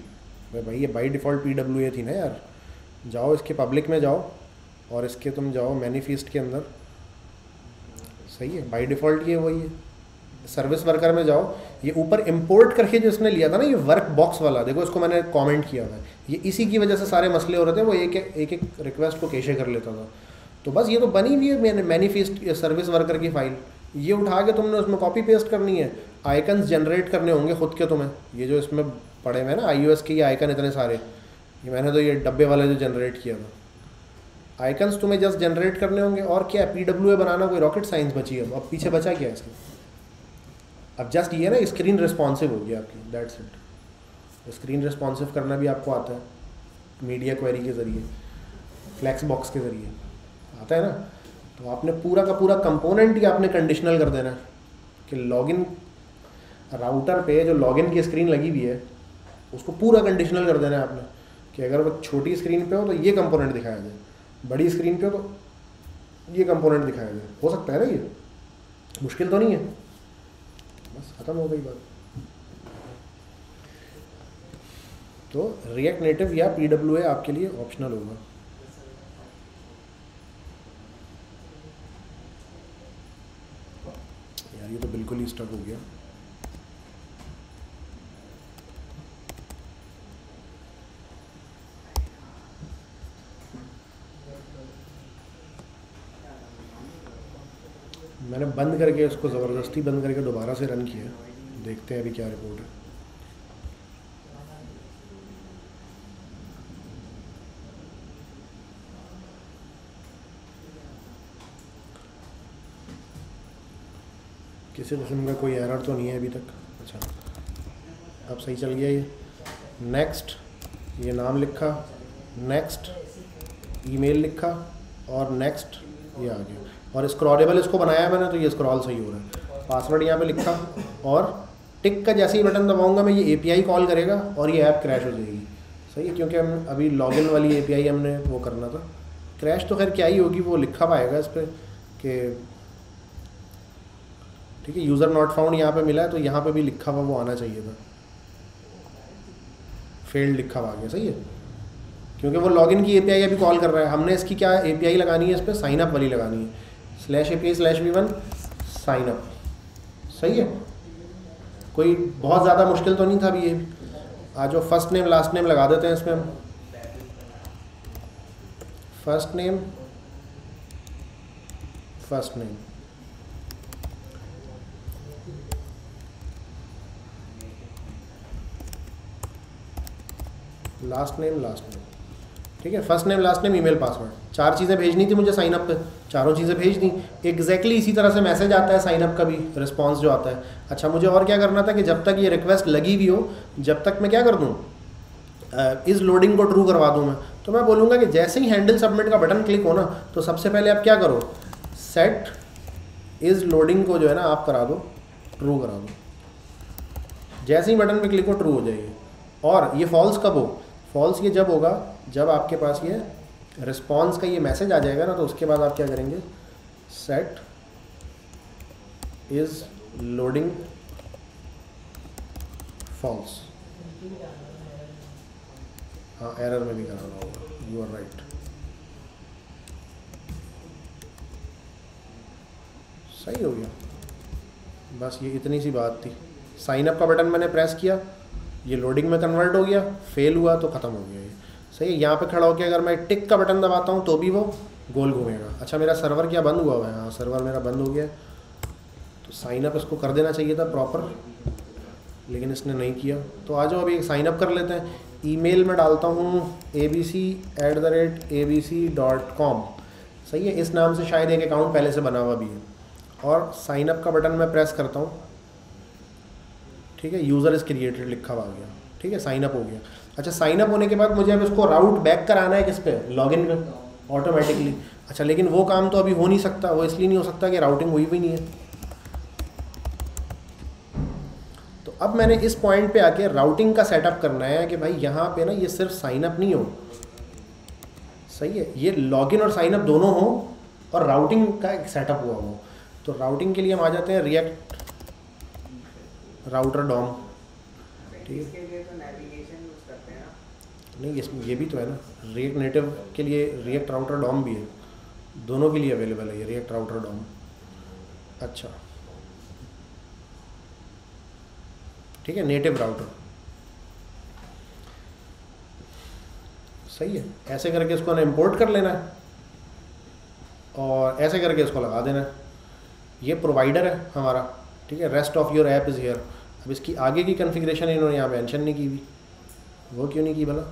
भाई भाई ये by default P W A थी ना यार। जाओ इसके पब्लिक में जाओ और इसके तुम जाओ मैनिफेस्ट के अंदर। सही है बाई डिफ़ॉल्ट ये वही है सर्विस वर्कर में जाओ ये ऊपर इंपोर्ट करके जो इसने लिया था ना, ये वर्क बॉक्स वाला, देखो इसको मैंने कमेंट किया था। ये इसी की वजह से सारे मसले हो रहे थे, वो एक एक एक रिक्वेस्ट को कैशे कर लेता था। तो बस ये तो बनी हुई है मैंने मैनिफेस्ट सर्विस वर्कर की फ़ाइल ये उठा के तुमने उसमें कॉपी पेस्ट करनी है। आइकन्स जनरेट करने होंगे खुद के तुम्हें। ये जो इसमें पड़े हुए हैं ना आई के ये आइकन इतने सारे। ये मैंने तो ये डब्बे वाले जो जनरेट किया था। आइकन्स तुम्हें जस्ट जनरेट करने होंगे। और क्या पी डब्ल्यू ए बनाना कोई रॉकेट साइंस बची है अब? पीछे बचा क्या है इसके? अब जस्ट ये ना स्क्रीन रिस्पॉन्सिव होगी आपकी दैट्स इट स्क्रीन रिस्पॉन्सिव करना भी आपको आता है मीडिया क्वेरी के ज़रिए फ्लैक्स बॉक्स के ज़रिए, आता है ना? तो आपने पूरा का पूरा कंपोनेंट ही आपने कंडीशनल कर देना है कि लॉगिन राउटर पे जो लॉगिन की स्क्रीन लगी हुई है, उसको पूरा कंडीशनल कर देना है आपने कि अगर वो छोटी स्क्रीन पे हो तो ये कंपोनेंट दिखाया जाए, बड़ी स्क्रीन पे हो तो ये कंपोनेंट दिखाया जाए। हो सकता है ना ये? मुश्किल तो नहीं है। बस ख़त्म हो गई बात। तो रिएक्ट नेटिव या पी डब्ल्यू ए आपके लिए ऑप्शनल होगा। यार, ये तो बिल्कुल ही स्टक हो गया। मैंने बंद करके उसको ज़बरदस्ती बंद करके दोबारा से रन किया देखते हैं अभी क्या रिपोर्ट है। किसी किस्म का कोई एरर तो नहीं है अभी तक। अच्छा अब सही चल गया ये। नेक्स्ट ये नाम लिखा। नेक्स्ट ईमेल लिखा। और नेक्स्ट ये आ गया। और स्क्रॉलेबल इसको बनाया मैंने तो ये स्क्रॉल सही हो रहा है। पासवर्ड यहाँ पे लिखा और टिक का जैसे ही बटन दबाऊँगा मैं ये एपीआई कॉल करेगा और ये ऐप क्रैश हो जाएगी। सही है, क्योंकि हम अभी लॉगिन वाली एपीआई हमने वो करना था। क्रैश तो खैर क्या ही होगी, वो लिखा पाएगा इस पर कि ठीक है यूज़र नॉट फाउंड यहाँ पे मिला है तो यहाँ पे भी लिखा हुआ वो आना चाहिए था। फेल्ड लिखा हुआ आ गया, सही है? क्योंकि वो लॉगिन की एपीआई अभी कॉल कर रहा है। हमने इसकी क्या एपीआई लगानी है इस पर साइन अप वाली लगानी है। Slash A P slash V one sign up सही है? कोई बहुत ज़्यादा मुश्किल तो नहीं था अभी ये? आज जो फ़र्स्ट नेम लास्ट नेम लगा देते हैं इसमें हम। First name first name last name last name ठीक है? First name last name email password चार चीज़ें भेजनी थी मुझे साइन अप पे, चारों चीज़ें भेज दी एग्जैक्टली इसी तरह से मैसेज आता है साइन अप का भी रिस्पॉन्स जो आता है। अच्छा मुझे और क्या करना था कि जब तक ये रिक्वेस्ट लगी हुई हो, जब तक मैं क्या कर दूँ? इस लोडिंग को ट्रू करवा दूँ मैं। तो मैं बोलूँगा कि जैसे ही हैंडल सबमिट का बटन क्लिक हो ना तो सबसे पहले आप क्या करो? सेट इस लोडिंग को जो है ना, आप करा दो ट्रू करा दो। जैसे ही बटन पे क्लिक हो ट्रू हो जाएगी। और ये फॉल्स कब हो? फॉल्स ये जब होगा, जब आपके पास ये रिस्पॉन्स का ये मैसेज आ जाएगा ना तो उसके बाद आप क्या करेंगे? सेट इज़ लोडिंग फॉल्स हाँ एरर में भी कराना होगा। यू आर राइट सही हो गया। बस ये इतनी सी बात थी। साइन अप का बटन मैंने प्रेस किया, ये लोडिंग में कन्वर्ट हो गया फेल हुआ तो ख़त्म हो गया सही है, यहाँ पे खड़ा होकर अगर मैं टिक का बटन दबाता हूँ तो भी वो गोल घूमेगा। अच्छा मेरा सर्वर क्या बंद हुआ हुआ है? हाँ सर्वर मेरा बंद हो गया तो साइन अप इसको कर देना चाहिए था प्रॉपर लेकिन इसने नहीं किया। तो आ जाओ, अभी एक साइन अप कर लेते हैं। ईमेल में डालता हूँ A B C at the rate A B C dot com सही है, इस नाम से शायद एक अकाउंट पहले से बना हुआ भी है। और साइन अप का बटन मैं प्रेस करता हूँ। ठीक है यूज़र इज़ क्रिएटेड लिखा हुआ गया। ठीक है साइन अप हो गया। अच्छा साइन अप होने के बाद मुझे अब इसको राउट बैक कराना है किस पे? लॉगिन में ऑटोमेटिकली अच्छा लेकिन वो काम तो अभी हो नहीं सकता, वो इसलिए नहीं हो सकता कि राउटिंग हुई भी नहीं है। तो अब मैंने इस पॉइंट पे आके राउटिंग का सेटअप करना है कि भाई यहाँ पे ना ये सिर्फ़ साइन अप नहीं हो। सही है, ये लॉगिन और साइन अप दोनों हो और राउटिंग का एक सेटअप हुआ हो। तो राउटिंग के लिए हम आ जाते हैं रिएक्ट राउटर डॉम
ठीक है।
नहीं इसमें ये भी तो है ना। रिएक्ट नेटिव के लिए रिएक्ट राउटर डॉम भी है। दोनों के लिए अवेलेबल है ये रिएक्ट राउटर डॉम अच्छा। ठीक है नेटिव राउटर सही है। ऐसे करके इसको ना इम्पोर्ट कर लेना है और ऐसे करके इसको लगा देना है। ये प्रोवाइडर है हमारा। ठीक है rest of your app is here अब इसकी आगे की कन्फिग्रेशन इन्होंने यहाँ मेंशन नहीं की हुई। वो क्यों नहीं की भला?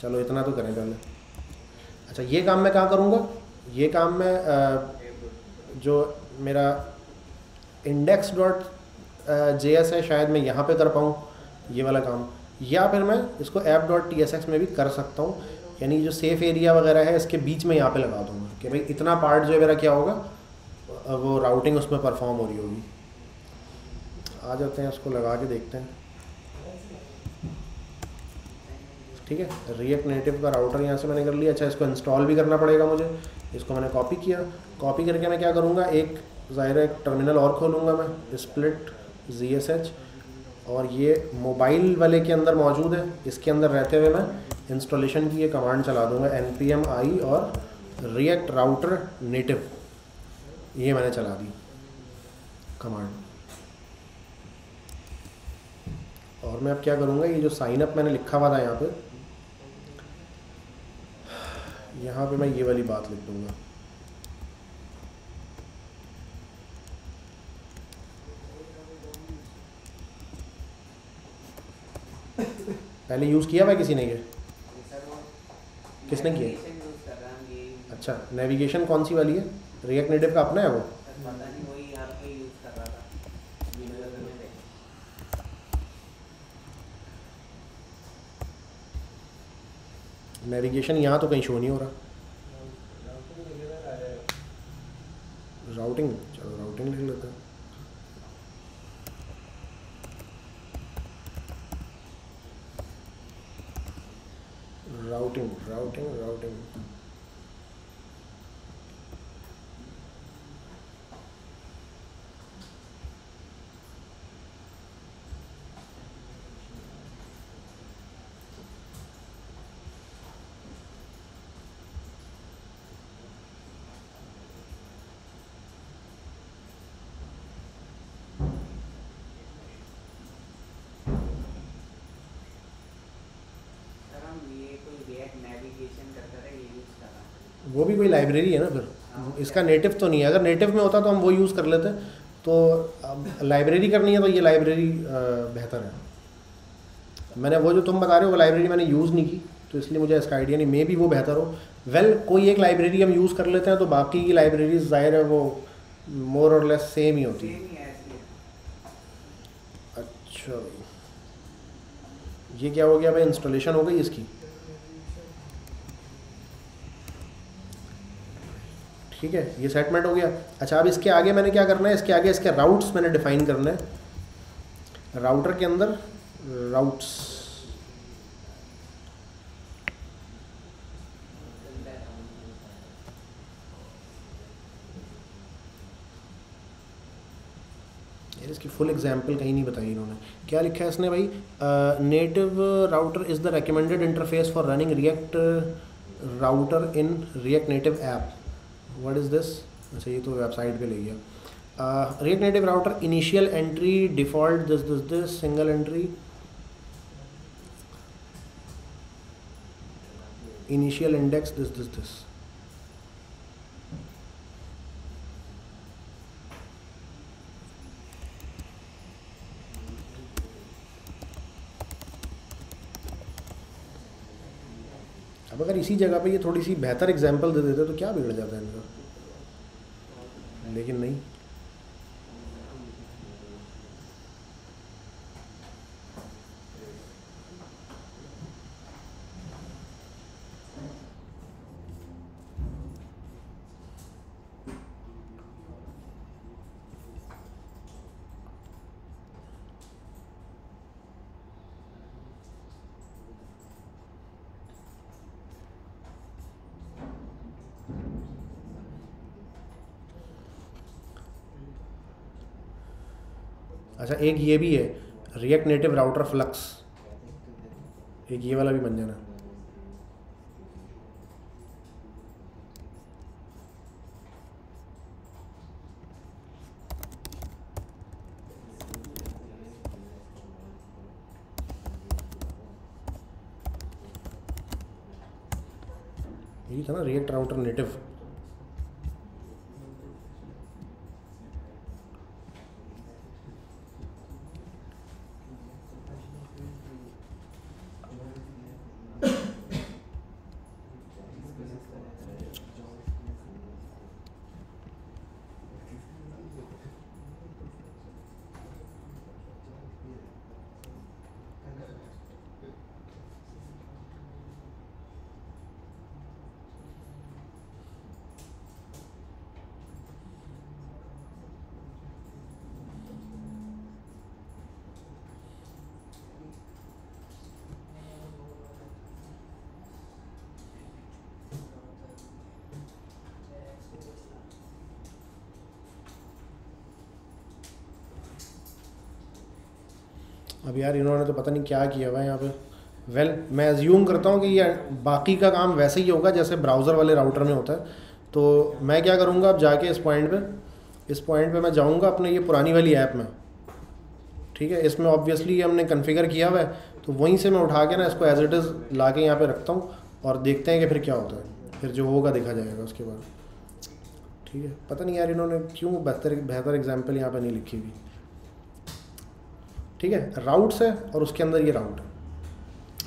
चलो, इतना तो करें पहले। अच्छा ये काम मैं कहाँ करूँगा? ये काम मैं जो मेरा इंडेक्स डॉट जे एस है, शायद मैं यहाँ पे कर पाऊँ, ये वाला काम। या फिर मैं इसको app dot T S X में भी कर सकता हूँ, यानी जो सेफ़ एरिया वगैरह है, इसके बीच में यहाँ पे लगा दूँगा, कि भाई इतना पार्ट जो है मेरा क्या होगा वो राउटिंग उसमें परफॉर्म हो रही होगी। आ जाते हैं, उसको लगा के देखते हैं। ठीक है? रिएक्ट नेटिव का राउटर यहाँ से मैंने कर लिया। अच्छा इसको इंस्टॉल भी करना पड़ेगा मुझे। इसको मैंने कॉपी किया। कॉपी करके मैं क्या करूँगा? एक, ज़ाहिर एक टर्मिनल और खोलूँगा मैं स्प्लिट जी एस एच और ये मोबाइल वाले के अंदर मौजूद है। इसके अंदर रहते हुए मैं इंस्टॉलेशन की ये कमांड चला दूँगा। एन पी एम आई और रिएक्ट राउटर नेटिव ये मैंने चला दी कमांड और मैं अब क्या करूँगा? ये जो साइन अप मैंने लिखा हुआ था यहाँ पे यहाँ पे मैं ये वाली बात लिख दूँगा। पहले यूज़ किया भाई किसी ने ये? किसने किया? अच्छा नेविगेशन कौन सी वाली है? रिएक्ट नेटिव का अपना है वो
सर पता नहीं वही यहाँ पे यूज़ कर रहा था वीडियो में देखा
नेविगेशन यहाँ तो कहीं शो नहीं हो रहा। राउटिंग चलो राउटिंग लिख लेते हैं। राउटिंग राउटिंग राउटिंग भी कोई लाइब्रेरी है ना फिर? इसका नेटिव तो नहीं है। अगर नेटिव में होता तो हम वो यूज़ कर लेते। तो अब लाइब्रेरी करनी है तो ये लाइब्रेरी बेहतर है। मैंने वो जो तुम बता रहे हो वो लाइब्रेरी मैंने यूज़ नहीं की तो इसलिए मुझे इसका आइडिया नहीं। मे भी वो बेहतर हो। वेल कोई एक लाइब्रेरी हम यूज़ कर लेते हैं तो बाकी की लाइब्रेरीज ज़ाहिर है वो मोर और लेस सेम ही होती है। अच्छा ये क्या हो गया भाई? इंस्टॉलेशन हो गई इसकी। ठीक है? ये सेटमेंट हो गया। अच्छा अब इसके आगे मैंने क्या करना है? इसके आगे इसके राउट्स मैंने डिफाइन करना है। राउटर के अंदर राउट्स इसकी फुल एग्जांपल कहीं नहीं बताई इन्होंने। क्या लिखा है इसने भाई? Native router is the recommended interface for running react router in react native app what is this अच्छा ये तो वेबसाइट पे ले गया। Rate native router initial entry default this this this single entry initial index this this this अब अगर इसी जगह पे ये थोड़ी सी बेहतर एग्ज़ाम्पल दे देते तो क्या बिगड़ जाता है इनका? लेकिन नहीं। अच्छा एक ये भी है रिएक्ट नेटिव राउटर फ्लक्स एक ये वाला भी बन जाना। यही था ना रिएक्ट राउटर नेटिव अब यार इन्होंने तो पता नहीं क्या किया हुआ है यहाँ पे। वेल well, मैं एज्यूम करता हूँ कि ये बाकी का काम वैसे ही होगा जैसे ब्राउज़र वाले राउटर में होता है। तो मैं क्या करूँगा अब जाके इस पॉइंट पे इस पॉइंट पे मैं जाऊँगा अपने ये पुरानी वाली ऐप में। ठीक है इसमें ऑब्वियसली हमने कन्फिगर किया हुआ है तो वहीं से मैं उठा के ना इसको एज इट इज़ ला के यहाँ पर रखता हूँ और देखते हैं कि फिर क्या होता है। फिर जो होगा देखा जाएगा उसके बाद। ठीक है पता नहीं यार इन्होंने क्यों बेहतर बेहतर एग्ज़ाम्पल यहाँ पर नहीं लिखी हुई ठीक है राउट्स है और उसके अंदर ये राउट है।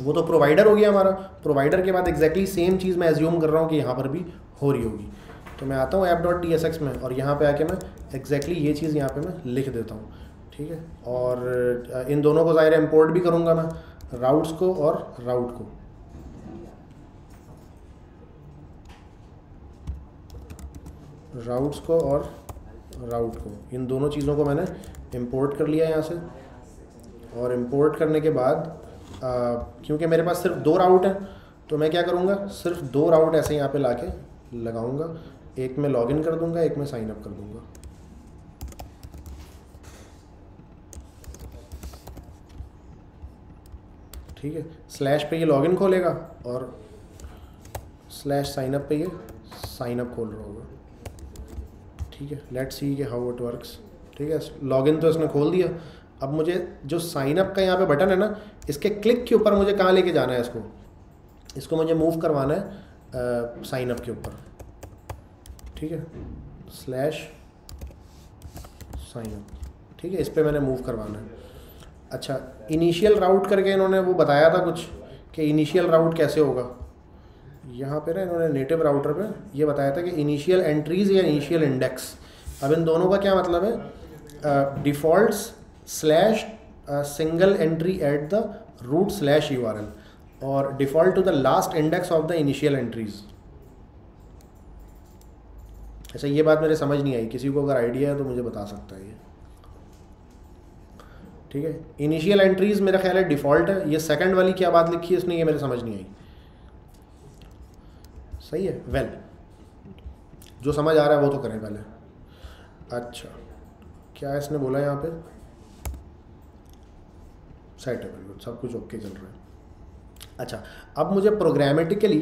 वो तो प्रोवाइडर हो गया हमारा। प्रोवाइडर के बाद एग्जैक्टली सेम चीज़ मैं एज्यूम कर रहा हूँ कि यहाँ पर भी हो रही होगी। तो मैं आता हूँ app dot T S X में और यहाँ पे आके मैं एग्जैक्टली ये चीज़ यहाँ पे मैं लिख देता हूँ। ठीक है? और इन दोनों को ज़ाहिर इम्पोर्ट भी करूँगा मैं राउट्स को और राउट को। राउट्स को और राउट को। इन दोनों चीज़ों को मैंने इम्पोर्ट कर लिया यहाँ से। और इम्पोर्ट करने के बाद क्योंकि मेरे पास सिर्फ़ दो राउट हैं तो मैं क्या करूँगा? सिर्फ़ दो राउट ऐसे यहाँ पे ला के लगाऊँगा। एक में लॉगिन कर दूँगा, एक में साइन अप कर दूँगा। ठीक है? स्लैश पे ये लॉगिन खोलेगा और स्लैश साइन अप पे ये साइन अप खोल रहा होगा। ठीक है? लेट्स सी के हाउ इट वर्क्स ठीक है? लॉगिन तो इसने खोल दिया। अब मुझे जो साइन अप का यहाँ पे बटन है ना, इसके क्लिक के ऊपर मुझे कहाँ लेके जाना है इसको? इसको मुझे मूव करवाना है साइन अप के ऊपर। ठीक है? स्लैश साइन अप ठीक है? इस पर मैंने मूव करवाना है। अच्छा इनिशियल राउट करके इन्होंने वो बताया था कुछ कि इनिशियल राउट कैसे होगा। यहाँ पे ना इन्होंने नेटिव राउटर पे ये बताया था कि इनिशियल एंट्रीज़ या इनिशियल इंडेक्स अब इन दोनों का क्या मतलब है? Defaults single entry at the root slash U R L और default to the last index of the initial entries अच्छा ये बात मेरे समझ नहीं आई। किसी को अगर आइडिया है तो मुझे बता सकता है ये। ठीक है? इनिशियल एंट्रीज मेरा ख्याल है डिफ़ॉल्ट है। ये सेकंड वाली क्या बात लिखी है इसने ये मेरे समझ नहीं आई। सही है? वेल well, जो समझ आ रहा है वो तो करें पहले। अच्छा। क्या इसने बोला यहाँ पे? सेट है बिल्कुल सब कुछ ओके चल रहा है। अच्छा अब मुझे प्रोग्रामेटिकली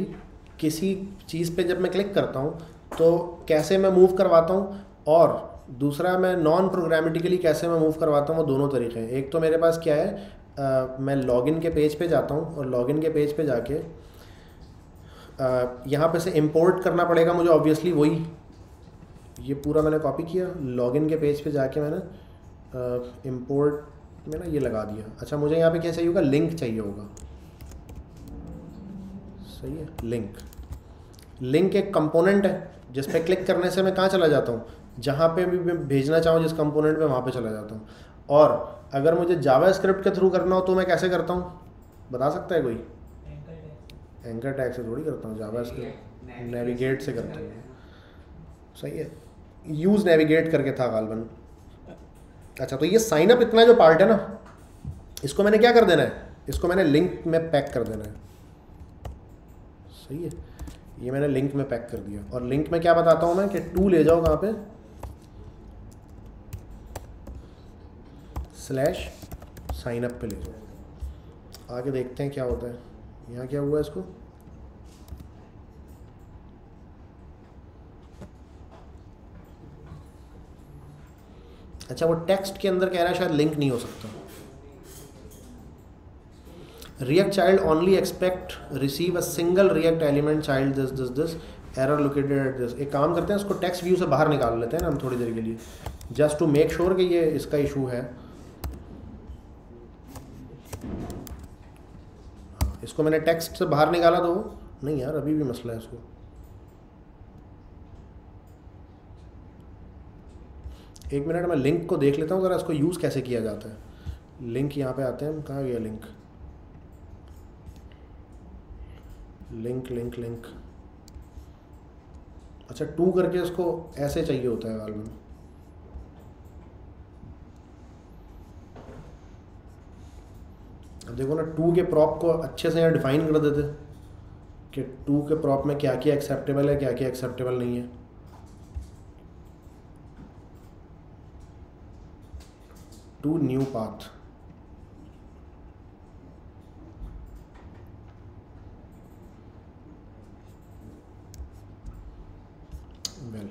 किसी चीज़ पे जब मैं क्लिक करता हूँ तो कैसे मैं मूव करवाता हूँ और दूसरा मैं नॉन प्रोग्रामेटिकली कैसे मैं मूव करवाता हूँ वो दोनों तरीके हैं। एक तो मेरे पास क्या है आ, मैं लॉगिन के पेज पे जाता हूँ और लॉगिन के पेज पे जाके यहाँ पे से इंपोर्ट करना पड़ेगा मुझे ऑब्वियसली वही। ये पूरा मैंने कॉपी किया लॉगिन के पेज पे जाके मैंने इंपोर्ट में ना ये लगा दिया। अच्छा मुझे यहाँ पे क्या चाहिए होगा? लिंक चाहिए होगा। सही है लिंक। लिंक एक कंपोनेंट है जिस पे क्लिक करने से मैं कहाँ चला जाता हूँ? जहाँ पे भी मैं भेजना चाहूँ जिस कंपोनेंट पे वहाँ पे चला जाता हूँ। और अगर मुझे जावा स्क्रिप्ट के थ्रू करना हो तो मैं कैसे करता हूँ? बता सकता है कोई? एंकर टैग से थोड़ी करता हूँ जावा स्क्रिप्ट नेविगेट से करता हूँ। सही है। यूज़ नेविगेट करके था गालबन। अच्छा तो ये साइन अप इतना जो पार्ट है ना, इसको मैंने क्या कर देना है? इसको मैंने लिंक में पैक कर देना है। सही है। ये मैंने लिंक में पैक कर दिया। और लिंक में क्या बताता हूँ मैं कि टू ले जाओ कहाँ पे? स्लैश साइन अप पे ले जाओ। आगे देखते हैं क्या होता है। यहाँ क्या हुआ इसको? अच्छा वो टेक्स्ट के अंदर कह रहा है, शायद लिंक नहीं हो सकता। React child only expect receive a single react element child this this this error located at this एक काम करते हैं उसको टेक्स्ट व्यू से बाहर निकाल लेते हैं ना हम थोड़ी देर के लिए। जस्ट टू मेक श्योर कि ये इसका इशू है। इसको मैंने टेक्स्ट से बाहर निकाला तो नहीं यार, अभी भी मसला है इसको। एक मिनट मैं लिंक को देख लेता हूँ, ज़रा इसको यूज़ कैसे किया जाता है। लिंक यहाँ पे आते हैं कहाँ गया लिंक लिंक लिंक लिंक अच्छा टू करके इसको ऐसे चाहिए होता है वाल अब देखो ना टू के प्रॉप को अच्छे से यहाँ डिफाइन कर देते कि टू के प्रॉप में क्या क्या एक्सेप्टेबल है क्या क्या एक्सेप्टेबल नहीं है। to new path well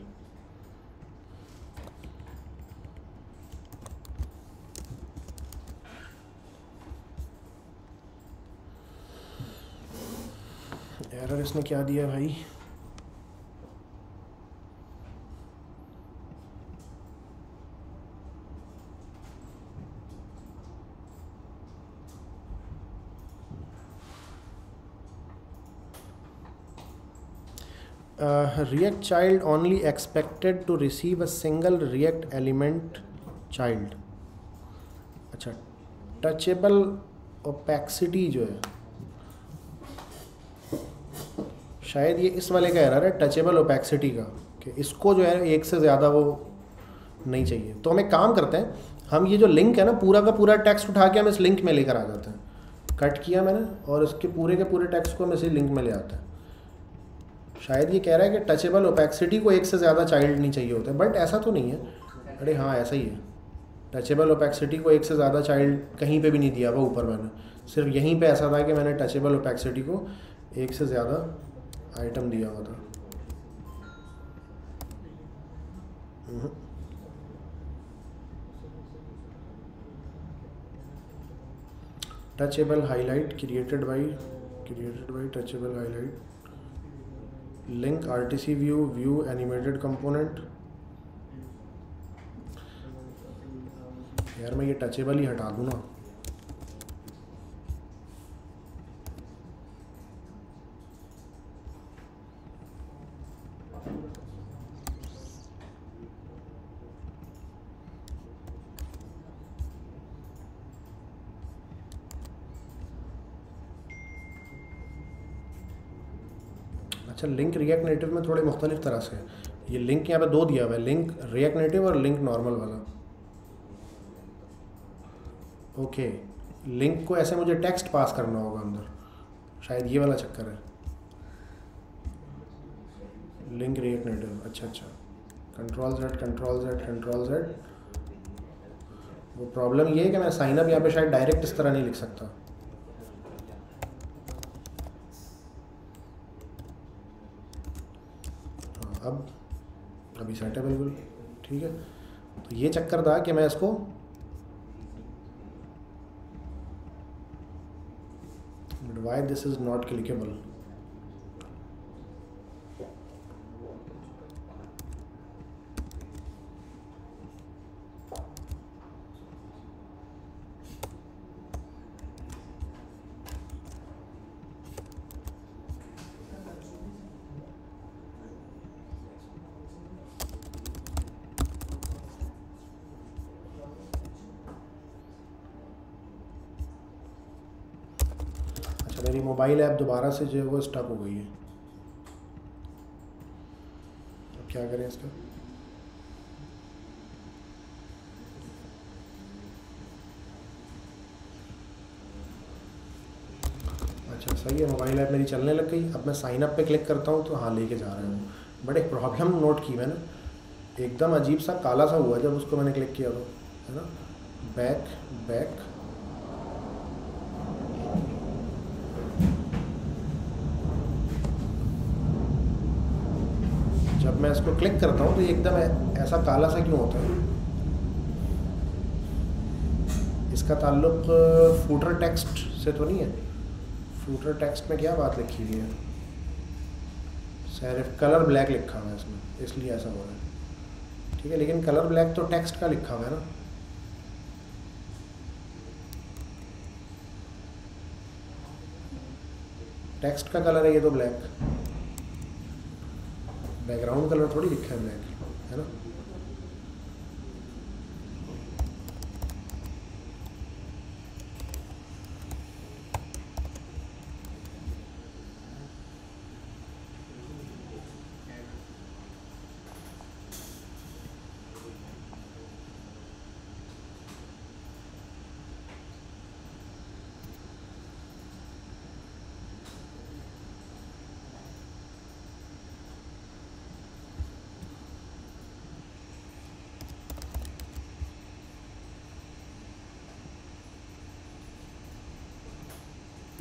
error इसने क्या दिया भाई react child only expected to receive a single react element child. अच्छा टचेबल ओपैक्सिटी जो है, शायद ये इस वाले का एरर है टचेबल ओपैक्सिटी का, कि इसको जो है एक से ज़्यादा वो नहीं चाहिए। तो हम एक काम करते हैं, हम ये जो लिंक है ना, पूरा का पूरा टेक्स्ट उठा के हम इस लिंक में लेकर आ जाते हैं। कट किया मैंने, और इसके पूरे के पूरे टेक्स्ट को हम इसी लिंक में ले आते हैं। शायद ये कह रहा है कि टचेबल ओपैक्सिटी को एक से ज़्यादा चाइल्ड नहीं चाहिए होते बट ऐसा तो नहीं है। अरे हाँ ऐसा ही है। टचेबल ओपैक्सिटी को एक से ज़्यादा चाइल्ड कहीं पे भी नहीं दिया हुआ ऊपर मैंने। सिर्फ़ यहीं पे ऐसा था कि मैंने टचेबल ओपैक्सिटी को एक से ज़्यादा आइटम दिया हुआ था। Touchable highlight created by created by touchable highlight link RTC view, view animated component यार मैं ये टचेबल ही हटा दूँ ना अच्छा लिंक रिएक्ट नेटिव में थोड़े मुख्तलिफ़ तरह से ये लिंक यहाँ पे दो दिया हुआ है लिंक रिएक्ट नेटिव और लिंक नॉर्मल वाला। ओके लिंक को ऐसे मुझे टेक्स्ट पास करना होगा अंदर। शायद ये वाला चक्कर है। लिंक रिएक्ट नेटिव अच्छा अच्छा। Control Z control Z control Z वो प्रॉब्लम ये है कि मैं साइन अप यहाँ पे शायद डायरेक्ट इस तरह नहीं लिख सकता। अब, अभी सेट है बिल्कुल, ठीक है। तो ये चक्कर था कि मैं इसको why this is not clickable mobile app दोबारा से जो है वो स्टक हो गई है। अब क्या करें इसका? अच्छा सही है, मोबाइल ऐप मेरी चलने लग गई। अब मैं साइन अप पे क्लिक करता हूँ तो हाँ लेके जा रहे हूँ। बट एक प्रॉब्लम नोट की मैंने। एकदम अजीब सा, काला सा हुआ जब उसको मैंने क्लिक किया तो है ना? बैक बैक मैं इसको क्लिक करता हूँ तो एकदम ऐसा काला सा क्यों होता है? इसका ताल्लुक फूटर टेक्स्ट से तो नहीं है। फूटर टेक्स्ट में क्या बात लिखी हुई है? सिर्फ़ कलर ब्लैक लिखा हुआ है इसमें, इसलिए ऐसा हो रहा है। ठीक है, लेकिन कलर ब्लैक तो टेक्स्ट का लिखा हुआ है ना? टेक्स्ट का कलर है ये तो ब्लैक बैकग्राउंड कलर थोड़ी लिखा है है ना?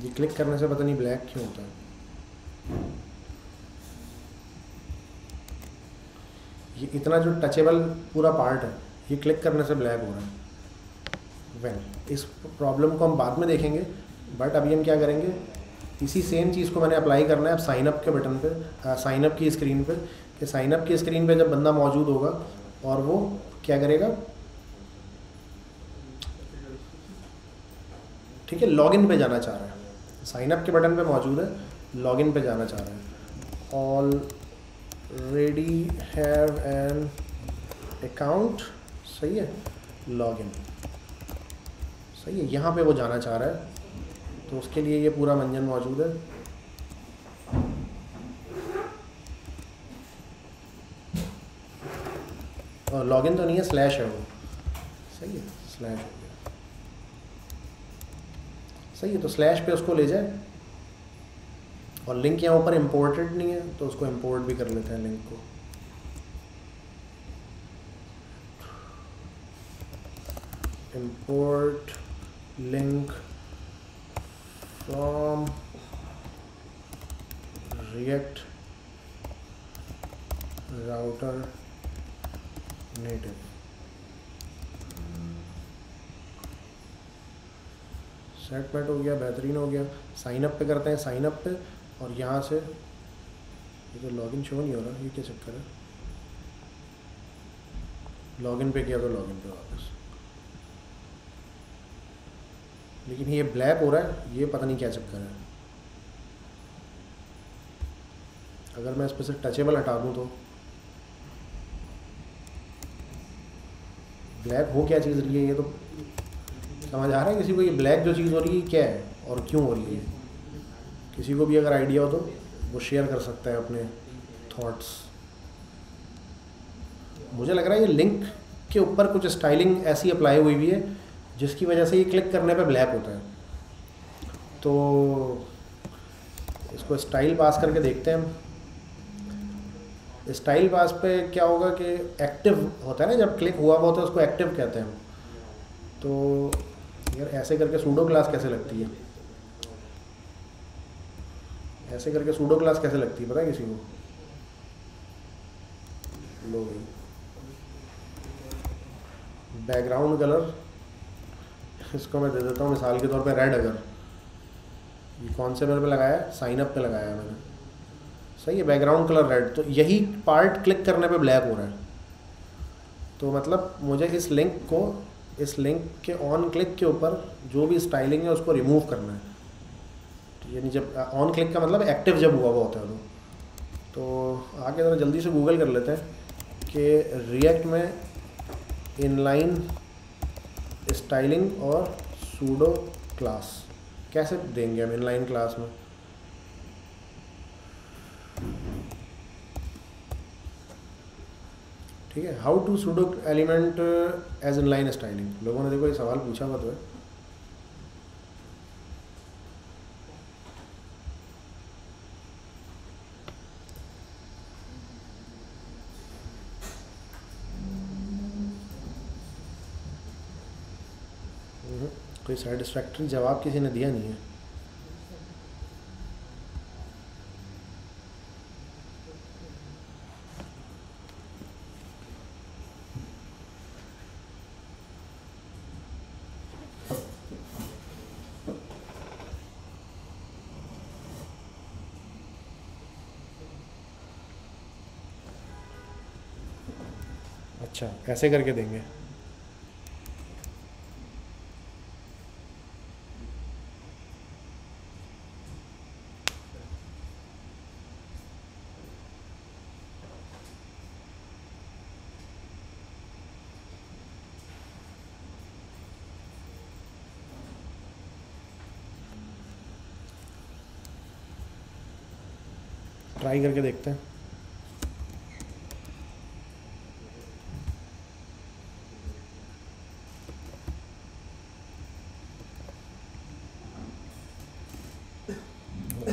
ये क्लिक करने से पता नहीं ब्लैक क्यों होता है। ये इतना जो टचेबल पूरा पार्ट है, ये क्लिक करने से ब्लैक हो रहा है। वेल इस प्रॉब्लम को हम बाद में देखेंगे बट अभी हम क्या करेंगे? इसी सेम चीज़ को मैंने अप्लाई करना है अब साइन अप के बटन पे साइन अप की स्क्रीन पे, कि साइन अप की स्क्रीन पे जब बंदा मौजूद होगा, और वो क्या करेगा? ठीक है लॉगिन पे जाना चाह रहा है। साइन अप के बटन पे मौजूद है, लॉगिन पे जाना चाह रहा है। Already have an account सही है? लॉगिन सही है, यहाँ पे वो जाना चाह रहा है। तो उसके लिए ये पूरा मंजन मौजूद है। लॉगिन तो नहीं है स्लैश है वो। सही है स्लैश हो सही है तो स्लैश पे उसको ले जाए। और लिंक यहाँ ऊपर इम्पोर्टेड नहीं है तो उसको इम्पोर्ट भी कर लेते हैं लिंक को। Import link from react router native set path हो गया, बेहतरीन हो गया। साइन अप पे करते हैं साइन अप पे। और यहाँ से, ये तो लॉगिन शो नहीं हो रहा, ये क्या चक्कर है? लॉगिन पे किया तो लॉगिन पे वापस। लेकिन ये ब्लैक हो रहा है, ये पता नहीं क्या चक्कर है। अगर मैं इस पर से टचेबल हटा दूँ तो। ब्लैक हो क्या चीज़ रही है, ये तो समझ आ रहा है? किसी को ये ब्लैक जो चीज़ हो रही है क्या है? और क्यों हो रही है? किसी को भी अगर आइडिया हो तो वो शेयर कर सकता है अपने थॉट्स मुझे लग रहा है ये लिंक के ऊपर कुछ स्टाइलिंग ऐसी अप्लाई हुई हुई है, जिसकी वजह से ये क्लिक करने पे ब्लैक होता है। तो इसको स्टाइल पास करके देखते हैं स्टाइल पास पे क्या होगा कि एक्टिव होता है ना, जब क्लिक हुआ हुआ होता है उसको एक्टिव कहते हैं हम। तो यार, ऐसे करके सूडो क्लास कैसे लगती है? ऐसे करके सूडो क्लास कैसे लगती है, पता है किसी को? लो भाई। बैकग्राउंड कलर इसको मैं दे देता हूँ मिसाल के तौर पे रेड अगर। ये कौन से मेरे पे लगाया? साइन अप पे लगाया मैंने। सही है बैकग्राउंड कलर रेड तो यही पार्ट क्लिक करने पे ब्लैक हो रहा है। तो मतलब मुझे इस लिंक को इस लिंक के ऑन क्लिक के ऊपर जो भी स्टाइलिंग है उसको रिमूव करना है। तो यानी जब ऑन क्लिक का मतलब एक्टिव जब हुआ हुआ होता है तो तो आगे ज़रा जल्दी से गूगल कर लेते हैं कि रिएक्ट में इनलाइन स्टाइलिंग और सूडो क्लास कैसे देंगे हम इनलाइन क्लास में? ठीक है how to pseudo element as inline styling लोगों ने देखो ये सवाल पूछा हुआ तो है। हम्म, कोई सेटिस्फैक्ट्री जवाब किसी ने दिया नहीं है। अच्छा ऐसे करके देंगे। ट्राई करके देखते हैं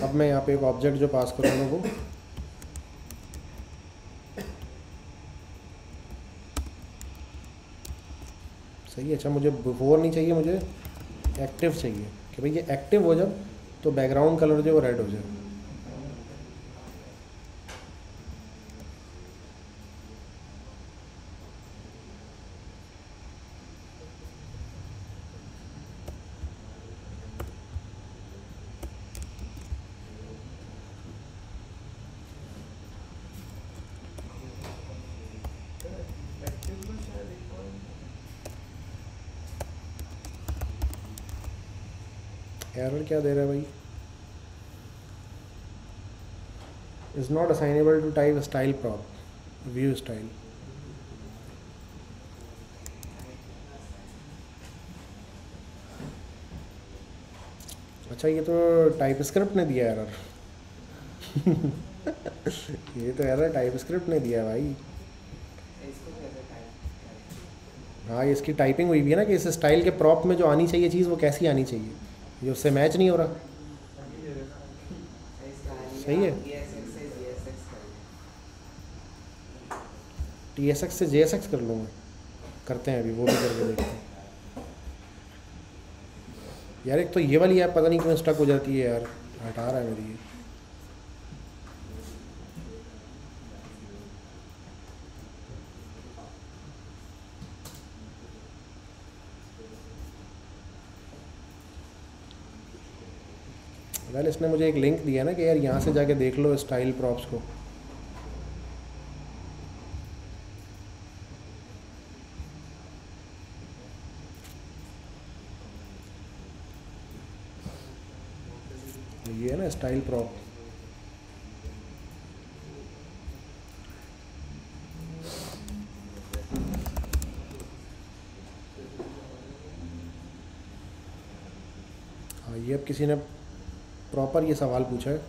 अब मैं यहाँ पे एक ऑब्जेक्ट जो पास करूँगा वो। सही है अच्छा मुझे बिफोर नहीं चाहिए, मुझे एक्टिव चाहिए। कि भाई ये एक्टिव हो जब तो बैकग्राउंड कलर जो है वो रेड हो जाए। क्या दे रहा है भाई? Is not assignable to type style prop view style अच्छा ये तो टाइप स्क्रिप्ट ने दिया एरर ये तो एरर टाइप स्क्रिप्ट ने दिया भाई। हाँ इसकी टाइपिंग हुई भी है ना कि इस स्टाइल के प्रॉप में जो आनी चाहिए चीज़, वो कैसी आनी चाहिए? ये उससे मैच नहीं हो रहा। सही है। टी एस एक्स से जे एस एक्स कर लूँगा। करते हैं अभी, वो भी करके देखते हैं। यार, एक तो ये वाली ऐप पता नहीं क्यों स्टक हो जाती है यार। हटा रहा है मेरी ये। इसने मुझे एक लिंक दिया ना कि यार यहाँ से जाके देख लो स्टाइल प्रॉप्स को। ये है ना स्टाइल प्रॉप हाँ ये अब किसी ने प्रॉपर ये सवाल पूछा है।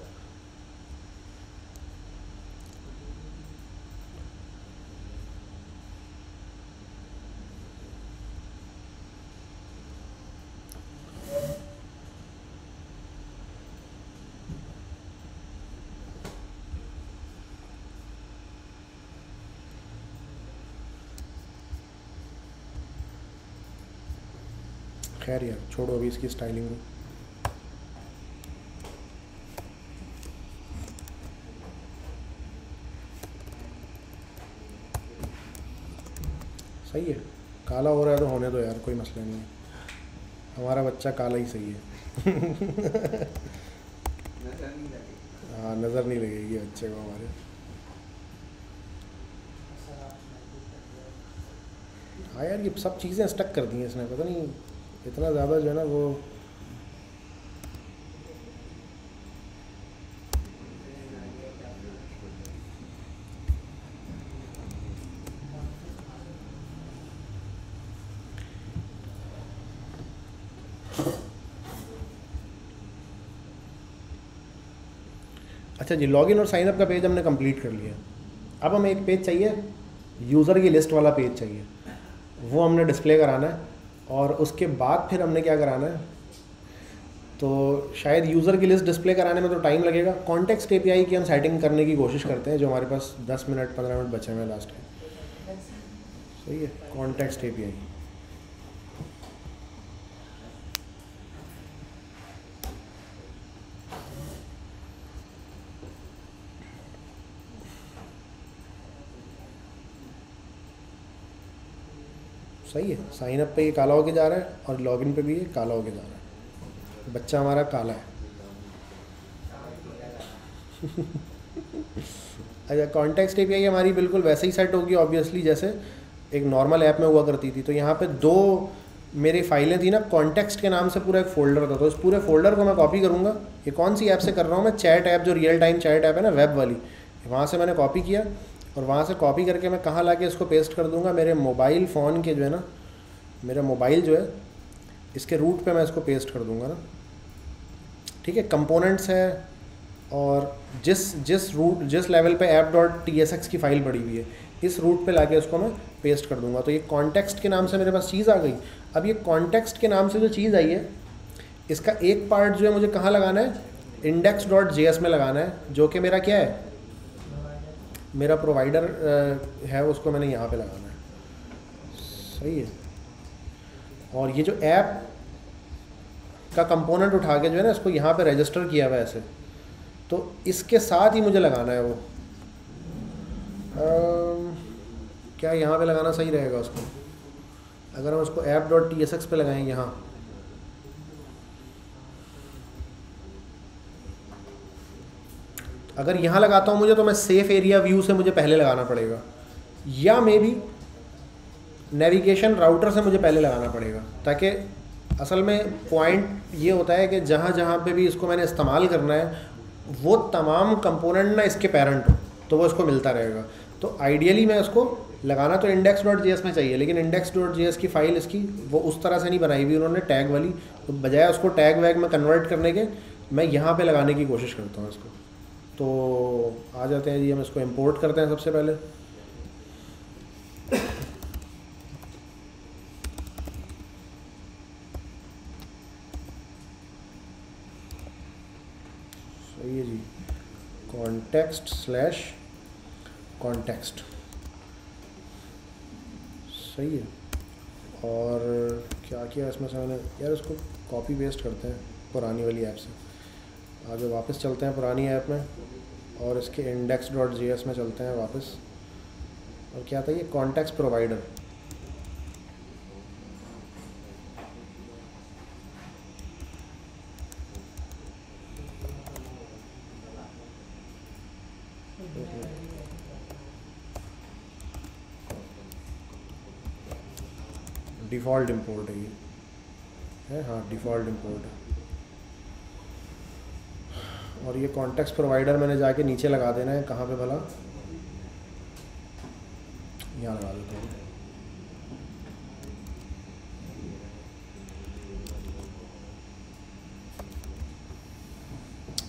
खैर यार छोड़ो अभी इसकी स्टाइलिंग को। सही है। काला हो रहा है तो होने दो यार, कोई मसला नहीं है। हमारा बच्चा काला ही सही है। हाँ नज़र नहीं लगेगी बच्चे को हमारे। हाँ यार, ये सब चीज़ें स्टक कर दी हैं इसने, पता नहीं, इतना ज़्यादा जो है ना वो अच्छा जी लॉगिन और साइनअप का पेज हमने कंप्लीट कर लिया। अब हमें एक पेज चाहिए यूज़र की लिस्ट वाला पेज चाहिए। वो हमने डिस्प्ले कराना है और उसके बाद फिर हमने क्या कराना है? तो शायद यूज़र की लिस्ट डिस्प्ले कराने में तो टाइम लगेगा। कॉन्टेक्स्ट एपीआई की हम सेटिंग करने की कोशिश करते हैं, जो हमारे पास 10 मिनट 15 मिनट बचे हुए लास्ट के सही है कॉन्टेक्स्ट ए सही है। साइन अप पे ये काला होके जा रहा है और लॉगिन पे भी ये काला होके जा रहा है। बच्चा हमारा काला है। अच्छा कॉन्टेक्स्ट ए हमारी बिल्कुल वैसे ही सेट होगी ऑब्वियसली जैसे एक नॉर्मल ऐप में हुआ करती थी। तो यहाँ पे दो मेरी फाइलें थी ना कॉन्टेक्स्ट के नाम से पूरा एक फोल्डर था। तो इस पूरे फोल्डर को मैं कॉपी करूँगा। ये कौन सी ऐप से कर रहा हूँ मैं? चैट ऐप जो रियल टाइम चैट ऐप है ना वेब वाली। वहाँ से मैंने कॉपी किया। और वहाँ से कॉपी करके मैं कहाँ ला के इसको पेस्ट कर दूँगा? मेरे मोबाइल फ़ोन के जो है ना, मेरा मोबाइल जो है, इसके रूट पे मैं इसको पेस्ट कर दूँगा ना। ठीक है कंपोनेंट्स है और जिस जिस रूट जिस लेवल पे app dot T S X की फ़ाइल पड़ी हुई है, इस रूट पे लाके उसको मैं पेस्ट कर दूँगा। तो ये कॉन्टेक्स्ट के नाम से मेरे पास चीज़ आ गई। अब ये कॉन्टेक्स्ट के नाम से जो चीज़ आई है, इसका एक पार्ट जो है मुझे कहाँ लगाना है? इंडेक्स डॉट जे में लगाना है, जो कि मेरा क्या है? मेरा प्रोवाइडर है उसको मैंने यहाँ पे लगाना है। सही है। और ये जो ऐप का कंपोनेंट उठा के जो है ना इसको यहाँ पे रजिस्टर किया हुआ है ऐसे। तो इसके साथ ही मुझे लगाना है वो। अम, क्या यहाँ पे लगाना सही रहेगा उसको? अगर हम उसको app dot T S X पे लगाएँ यहाँ। अगर यहाँ लगाता हूँ मुझे तो मैं सेफ़ एरिया व्यू से मुझे पहले लगाना पड़ेगा। या मे बी नेविगेशन राउटर से मुझे पहले लगाना पड़ेगा, ताकि असल में पॉइंट ये होता है कि जहाँ जहाँ पे भी इसको मैंने इस्तेमाल करना है, वो तमाम कंपोनेंट ना इसके पेरेंट हो तो वो इसको मिलता रहेगा। तो आइडियली मैं इसको लगाना तो इंडेक्स डॉट जी में चाहिए, लेकिन इंडेक्स डॉट जी की फ़ाइल इसकी वो उस तरह से नहीं बनाई हुई, उन्होंने टैग वाली तो बजाय उसको टैग वैग में कन्वर्ट करने के, मैं यहाँ पे लगाने की कोशिश करता हूँ इसको। तो आ जाते हैं जी, हम इसको इंपोर्ट करते हैं सबसे पहले। सही है जी। कॉन्टेक्स्ट स्लैश कॉन्टेक्स्ट सही है। और क्या किया इसमें से मैंने? यार इसको कॉपी पेस्ट करते हैं पुरानी वाली ऐप से। आगे वापस चलते हैं पुरानी ऐप में और इसके इंडेक्स डॉट जी में चलते हैं वापस। और क्या था ये? कॉन्टेक्स प्रोवाइडर डिफ़ॉल्ट इंपोर्ट है ये। है हाँ डिफ़ॉल्ट इंपोर्ट है। और ये कॉन्टेक्स्ट प्रोवाइडर मैंने जाके नीचे लगा देना है, कहाँ पे भला? यहाँ लगा देता हूँ।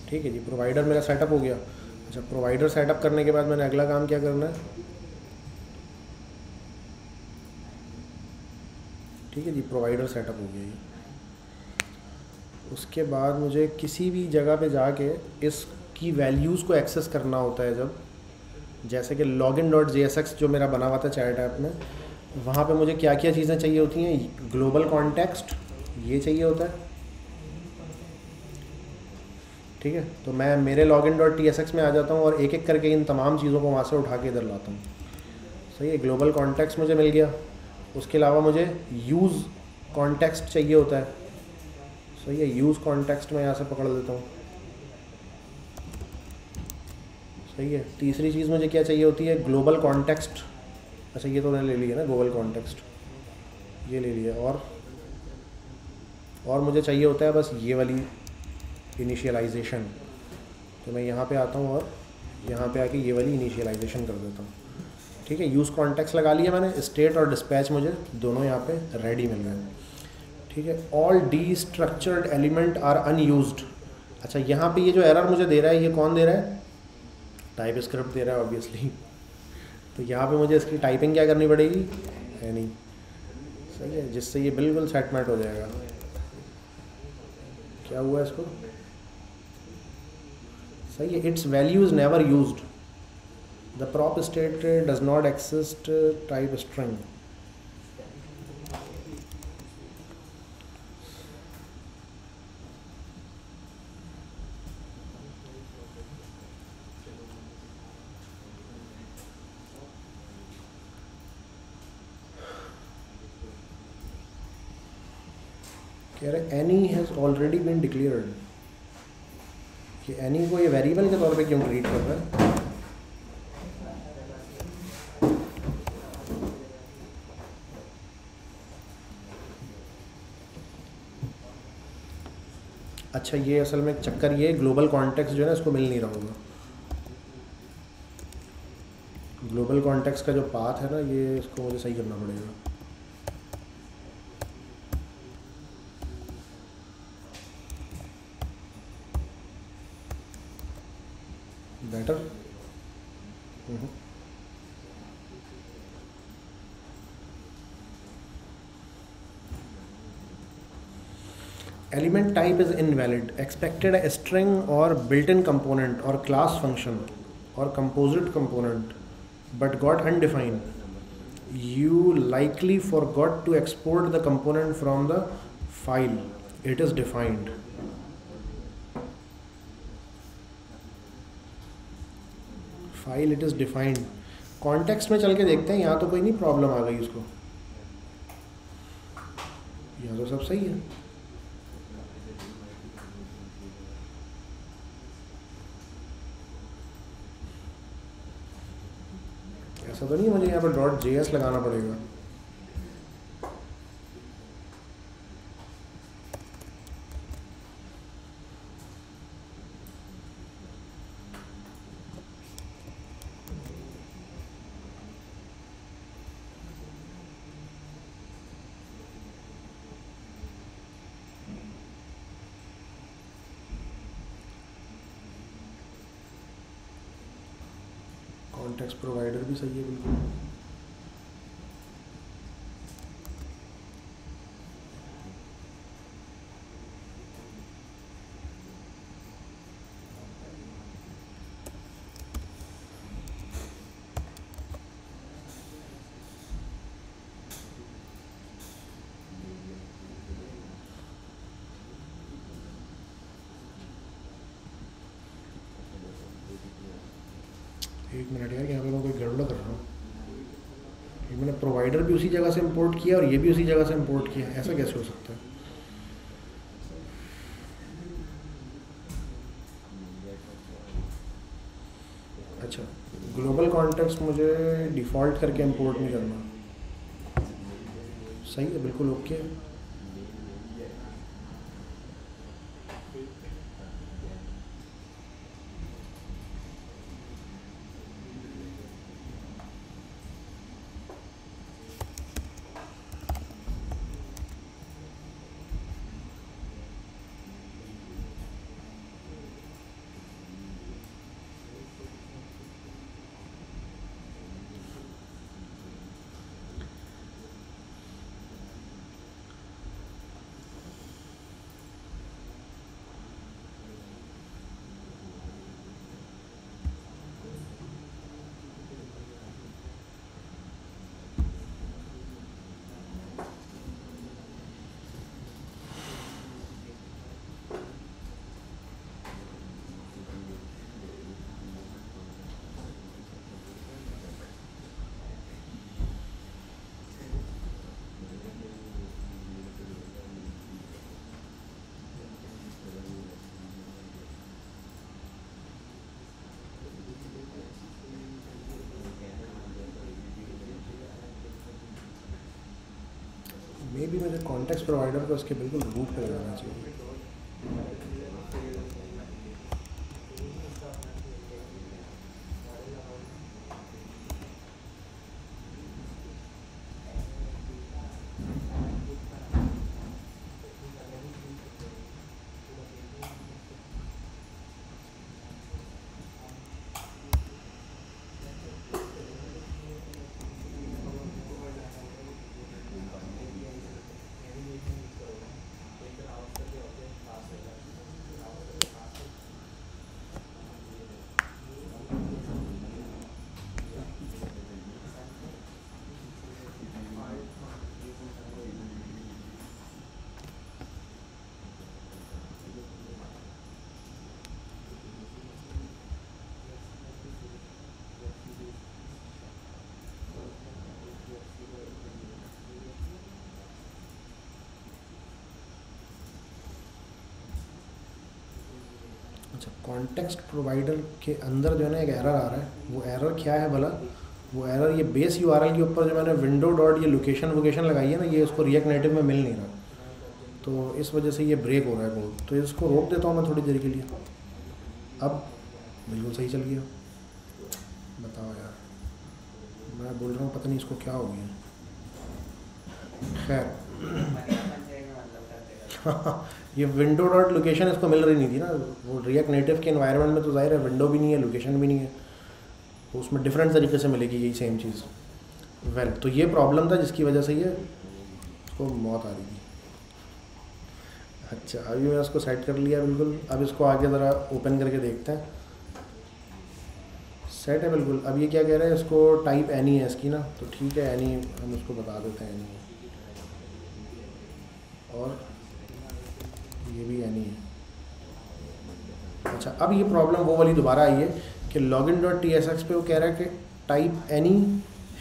ठीक है जी प्रोवाइडर मेरा सेटअप हो गया। अच्छा प्रोवाइडर सेटअप करने के बाद मैंने अगला काम क्या करना है? ठीक है जी प्रोवाइडर सेटअप हो गया ये। उसके बाद मुझे किसी भी जगह पे जाके इसकी वैल्यूज़ को एक्सेस करना होता है जब। जैसे कि लॉगिन डॉट जे जो मेरा बना हुआ था चैट ऐप में, वहाँ पे मुझे क्या क्या चीज़ें चाहिए होती हैं? ग्लोबल कॉन्टेक्स्ट ये चाहिए होता है। ठीक है? तो मैं मेरे login dot T S X में आ जाता हूँ और एक एक करके इन तमाम चीज़ों को वहाँ से उठा के इधर लाता हूँ। सही है ग्लोबल कॉन्टेक्स्ट मुझे मिल गया। उसके अलावा मुझे यूज़ कॉन्टेक्स्ट चाहिए होता है। सही है यूज़ कॉन्टेक्स्ट में यहाँ से पकड़ लेता हूँ। सही है। तीसरी चीज़ मुझे क्या चाहिए होती है? ग्लोबल कॉन्टेक्स्ट अच्छा ये तो मैंने ले लिया ना ग्लोबल कॉन्टेक्स्ट ये ले लिया। और और मुझे चाहिए होता है बस ये वाली इनिशियलाइजेशन तो मैं यहाँ पे आता हूँ और यहाँ पे आके ये वाली इनिशियलाइजेशन कर देता हूँ। ठीक है? यूज़ कॉन्टेक्स लगा लिया मैंने। स्टेट और डिस्पैच मुझे दोनों यहाँ पे रेडी मिल रहे हैं। ठीक है? All destructured element are unused अच्छा यहाँ पे ये जो एरर मुझे दे रहा है, ये कौन दे रहा है? टाइप स्क्रिप्ट दे रहा है ऑब्वियसली तो यहाँ पे मुझे इसकी टाइपिंग क्या करनी पड़ेगी? है नहीं। सही है, जिससे ये बिल्कुल सेटमेंट हो जाएगा। क्या हुआ इसको? सही है its value is never use the prop state does not exist type string. कह रहे any has already been declared कि एनी को ये वेरिएबल के तौर पे क्यों ट्रीट कर रहा है? अच्छा ये असल में चक्कर, ये ग्लोबल कॉन्टेक्स जो है ना, इसको मिल नहीं रहा होगा। ग्लोबल कॉन्टेक्स का जो पाथ है ना, ये इसको मुझे सही करना पड़ेगा। better? Mm -hmm. element type is invalid. Expected a string or built-in component or class function or composite component but got undefined. You likely forgot to export the component from the file. It is defined. File it is defined context में चल के देखते हैं, यहाँ तो कोई नहीं problem आ गई उसको। यहाँ तो सब सही है। ऐसा तो नहीं मुझे यहाँ पर डॉट जेएस लगाना पड़ेगा कॉन्टेक्स्ट प्रोवाइडर भी सही है बिल्कुल एक मिनट यार यहाँ पे मैं कोई गड़बड़ कर रहा हूँ ये मैंने भी उसी जगह से इम्पोर्ट किया और ये भी उसी जगह से इम्पोर्ट किया। ऐसा कैसे हो सकता है? अच्छा ग्लोबल कॉन्टेक्स्ट मुझे डिफ़ॉल्ट करके इम्पोर्ट नहीं करना। सही है, बिल्कुल ओके है। कॉन्टेक्स्ट प्रोवाइडर को उसके बिल्कुल रूट पे लगाना चाहिए। अच्छा कॉन्टेक्स्ट प्रोवाइडर के अंदर जो है ना एक एरर आ रहा है। वो एरर क्या है भला? वो एरर ये बेस यूआरएल के ऊपर जो मैंने विंडो डॉट ये लोकेशन वोकेशन लगाई है ना, ये उसको रिएक्ट नेटिव में मिल नहीं रहा। तो इस वजह से ये ब्रेक हो रहा है कोड तो इसको रोक देता हूँ मैं थोड़ी देर के लिए। अब बिल्कुल सही चल गया। बताओ यार। मैं बोल रहा हूँ, पता नहीं इसको क्या हो गया। खैर
बढ़िया बन जाएगा मतलब करते करते
ये विंडो डॉट लोकेशन इसको मिल रही नहीं थी ना। वो रिएक्ट नेटिव के इन्वायरमेंट में तो ज़ाहिर है विंडो भी नहीं है लोकेशन भी नहीं है। तो उसमें डिफरेंट तरीके से मिलेगी यही सेम चीज़। वेल तो ये प्रॉब्लम था जिसकी वजह से ये उसको मौत आ रही थी। अच्छा अभी मैं उसको सेट कर लिया बिल्कुल। अब इसको आगे ज़रा ओपन करके देखते हैं। सेट है बिल्कुल। अब ये क्या कह रहा है? इसको टाइप एनी है इसकी ना। तो ठीक है एनी हम उसको बता देते हैं एनी और ये भी एनी है। अच्छा अब ये प्रॉब्लम वो वाली दोबारा आई है कि log in dot T S X पे वो कह रहा है कि type any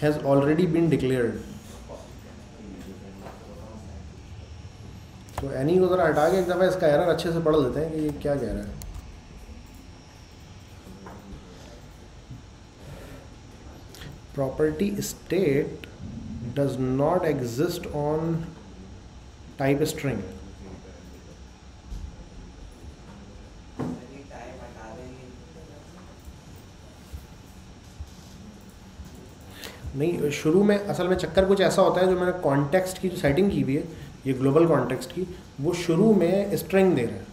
has already been declared तो एनी को ज़रा हटा के एक दफ़ा इसका एरर अच्छे से पढ़ लेते हैं कि ये क्या कह रहा है। Property state does not exist on type string नहीं, शुरू में, असल में चक्कर कुछ ऐसा होता है जो मैंने कॉन्टेक्स्ट की जो सेटिंग की हुई है, ये ग्लोबल कॉन्टेक्स्ट की, वो शुरू में स्ट्रिंग दे रहा है।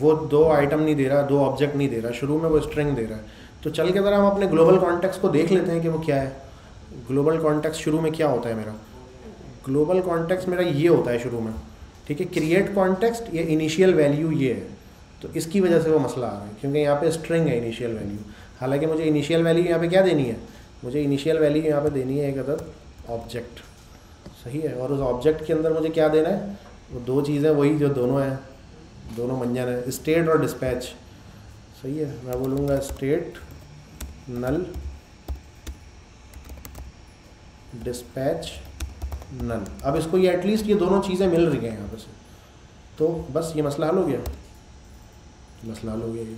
वो दो आइटम नहीं दे रहा, दो ऑब्जेक्ट नहीं दे रहा, शुरू में वो स्ट्रिंग दे रहा है। तो चल के ज़रा हम अपने ग्लोबल कॉन्टेक्स्ट को देख लेते हैं कि वो क्या है। ग्लोबल कॉन्टेक्स्ट शुरू में क्या होता है मेरा? ग्लोबल कॉन्टेक्स्ट मेरा ये होता है शुरू में, ठीक है? क्रिएट कॉन्टेक्स्ट ये इनिशियल वैल्यू ये है। तो इसकी वजह से वो मसला आ रहा है, क्योंकि यहाँ पे स्ट्रिंग है इनिशियल वैल्यू हालाँकि मुझे इनिशियल वैल्यू यहाँ पे क्या देनी है? मुझे इनिशियल वैल्यू यहाँ पे देनी है एक अदर ऑब्जेक्ट सही है? और उस ऑब्जेक्ट के अंदर मुझे क्या देना है? वो दो चीज़ें, वही जो दोनों हैं, दोनों मंजन है स्टेट और डिस्पैच सही है? मैं बोलूँगा स्टेट नल डिस्पैच नल अब इसको ये एटलीस्ट ये दोनों चीज़ें मिल रही हैं यहाँ पर से। तो बस ये मसला हल हो गया। मसला हल हो गया ये।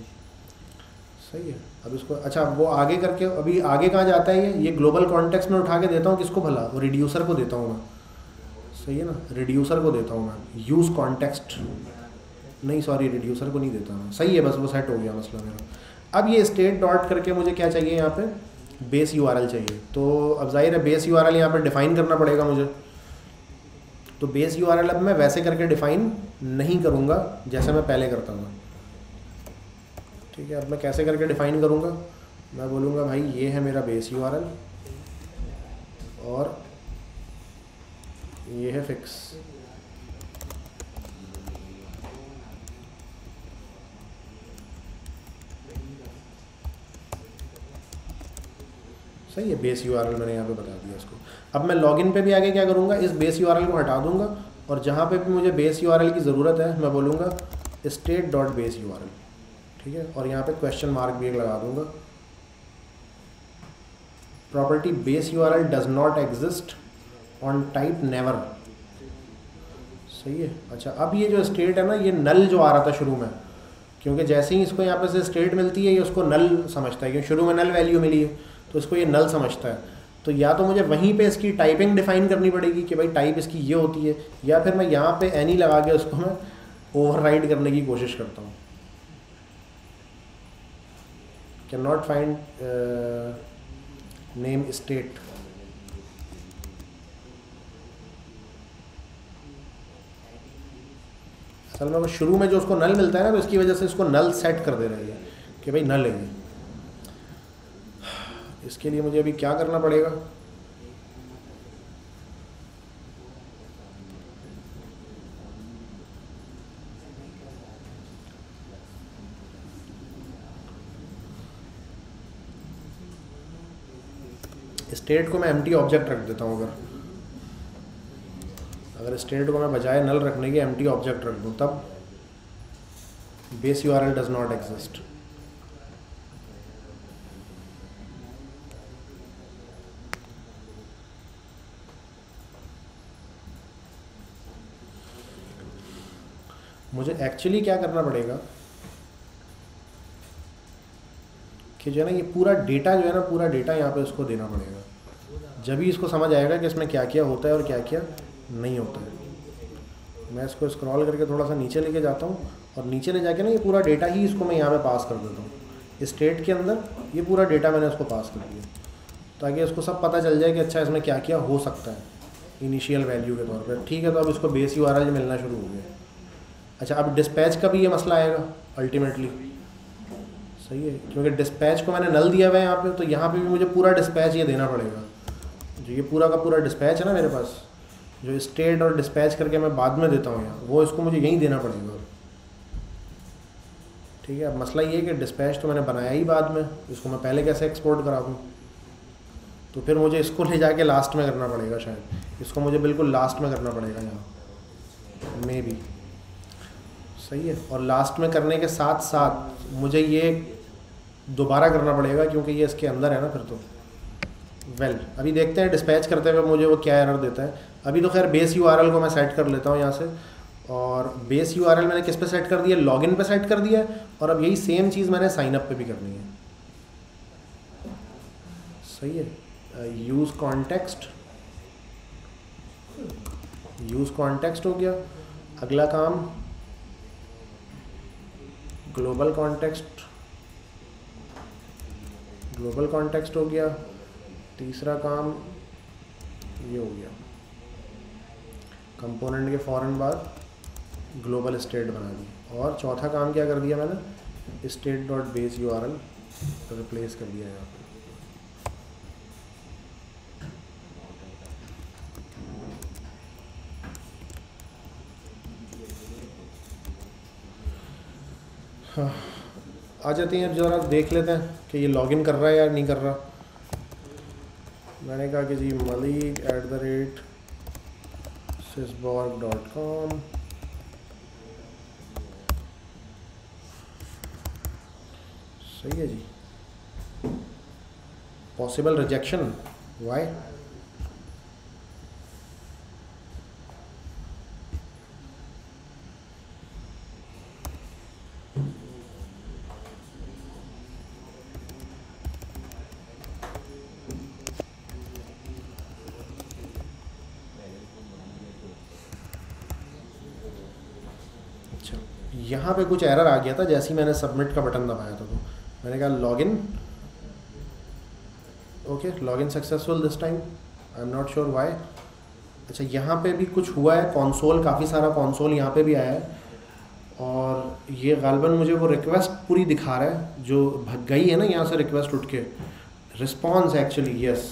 सही है? अब इसको अच्छा वो आगे करके, अभी आगे कहाँ जाता है ये? ये ग्लोबल कॉन्टेक्स्ट में उठा के देता हूँ किसको भला? रिड्यूसर को देता हूँ मैं। सही है ना? रिड्यूसर को देता हूँ मैं। यूज़ कॉन्टेक्स्ट नहीं सॉरी रिड्यूसर को नहीं देता मैं सही है, बस वो सेट हो गया मसला मेरा। अब ये स्टेट डॉट करके मुझे क्या चाहिए यहाँ पे? बेस यूआरएल चाहिए। तो अब ज़ाहिर है बेस यू आर यहाँ पर डिफ़ाइन करना पड़ेगा मुझे। तो बेस यूआरएल अब मैं वैसे करके डिफ़ाइन नहीं करूँगा, जैसे मैं पहले करता था। ठीक है, अब मैं कैसे करके डिफ़ाइन करूँगा? मैं बोलूँगा, भाई, ये है मेरा बेस यूआरएल और ये है फिक्स सही है बेस यूआरएल मैंने यहाँ पे बता दिया इसको। अब मैं लॉगिन पे भी आगे क्या करूँगा? इस बेस यूआरएल को हटा दूँगा और जहाँ पे भी मुझे बेस यूआरएल की ज़रूरत है, मैं बोलूँगा स्टेट डॉट बेस यूआरएल ठीक है? और यहाँ पे क्वेश्चन मार्क भी एक लगा दूँगा। Property base U R L does not exist on type never सही है? अच्छा अब ये जो स्टेट है ना, ये नल जो आ रहा था शुरू में, क्योंकि जैसे ही इसको यहाँ पे से स्टेट मिलती है, ये उसको नल समझता है, क्योंकि शुरू में नल वैल्यू मिली है तो इसको ये नल समझता है। तो या तो मुझे वहीं पे इसकी टाइपिंग डिफाइन करनी पड़ेगी कि भाई टाइप इसकी ये होती है, या फिर मैं यहाँ पे एनी लगा के उसको मैं ओवर करने की कोशिश करता हूँ। Can not find name state असल में शुरू में जो उसको नल मिलता है ना तो इसकी वजह से इसको नल सेट कर दे रही है कि भाई नल है इसके लिए मुझे अभी क्या करना पड़ेगा? स्टेट को मैं एमटी ऑब्जेक्ट रख देता हूँ अगर। अगर स्टेट को मैं बजाय नल रखने के एमटी ऑब्जेक्ट रख दूँ, तब base U R L does not exist मुझे एक्चुअली क्या करना पड़ेगा? कि जो है ना, ये पूरा डेटा जो है ना, पूरा डेटा यहाँ पे उसको देना पड़ेगा। जब ही इसको समझ आएगा कि इसमें क्या क्या होता है और क्या क्या नहीं होता है। मैं इसको स्क्रॉल करके थोड़ा सा नीचे लेके जाता हूँ और नीचे ले जाके ना ये पूरा डेटा ही इसको मैं यहाँ पे पास कर देता हूँ। स्टेट के अंदर ये पूरा डेटा मैंने उसको पास कर दिया। ताकि इसको सब पता चल जाए कि अच्छा इसमें क्या क्या हो सकता है इनिशियल वैल्यू के तौर पर ठीक है तो अब इसको बेस यू मिलना शुरू हो गया। अच्छा अब डिस्पैच का भी ये मसला आएगा अल्टीमेटली सही है, क्योंकि डिस्पैच को मैंने नल दिया हुआ है यहाँ पे तो यहाँ पे भी मुझे पूरा डिस्पैच ये देना पड़ेगा। जो ये पूरा का पूरा डिस्पैच है ना मेरे पास, जो स्टेट और डिस्पैच करके मैं बाद में देता हूँ यहाँ वो इसको मुझे यहीं देना पड़ेगा। ठीक है अब मसला ये है कि डिस्पैच तो मैंने बनाया ही बाद में, इसको मैं पहले कैसे एक्सपोर्ट करा दूँ तो फिर मुझे इसको ले जाके लास्ट में करना पड़ेगा शायद, इसको मुझे बिल्कुल लास्ट में करना पड़ेगा यहाँ। मे बी सही है, और लास्ट में करने के साथ साथ मुझे ये दोबारा करना पड़ेगा क्योंकि ये इसके अंदर है ना फिर तो। वेल well, अभी देखते हैं डिस्पैच करते हुए मुझे वो क्या एरर देता है। अभी तो खैर बेस यूआरएल को मैं सेट कर लेता हूँ यहाँ से। और बेस यूआरएल मैंने किस पे सेट कर दिया? लॉगिन पे सेट कर दिया और अब यही सेम चीज़ मैंने साइनअप पे भी करनी है। सही है। यूज़ कॉन्टेक्स्ट यूज़ कॉन्टेक्स्ट हो गया। अगला काम। ग्लोबल कॉन्टेक्स्ट ग्लोबल कॉन्टेक्स्ट हो गया। तीसरा काम ये हो गया। कंपोनेंट के फ़ौरन बाद ग्लोबल स्टेट बना दी और चौथा काम क्या कर दिया मैंने? State dot base U R L replace कर दिया यहाँ पे। हाँ। आ जाती हैं अब ज़रा देख लेते हैं कि ये लॉगिन कर रहा है या नहीं कर रहा। मैंने कहा कि G Malik at the rate sisborg dot com सही है जी। पॉसिबल रिजेक्शन वाई कुछ एरर आ गया था, जैसे ही मैंने सबमिट का बटन दबाया था तो मैंने कहा login okay login successful this time I am not sure why अच्छा यहाँ पे भी कुछ हुआ है कॉन्सोल काफ़ी सारा कॉन्सोल यहाँ पे भी आया है। और ये गालबन मुझे वो रिक्वेस्ट पूरी दिखा रहा है, जो भग गई है ना यहाँ से रिक्वेस्ट उठ के। रिस्पॉन्स एक्चुअली यस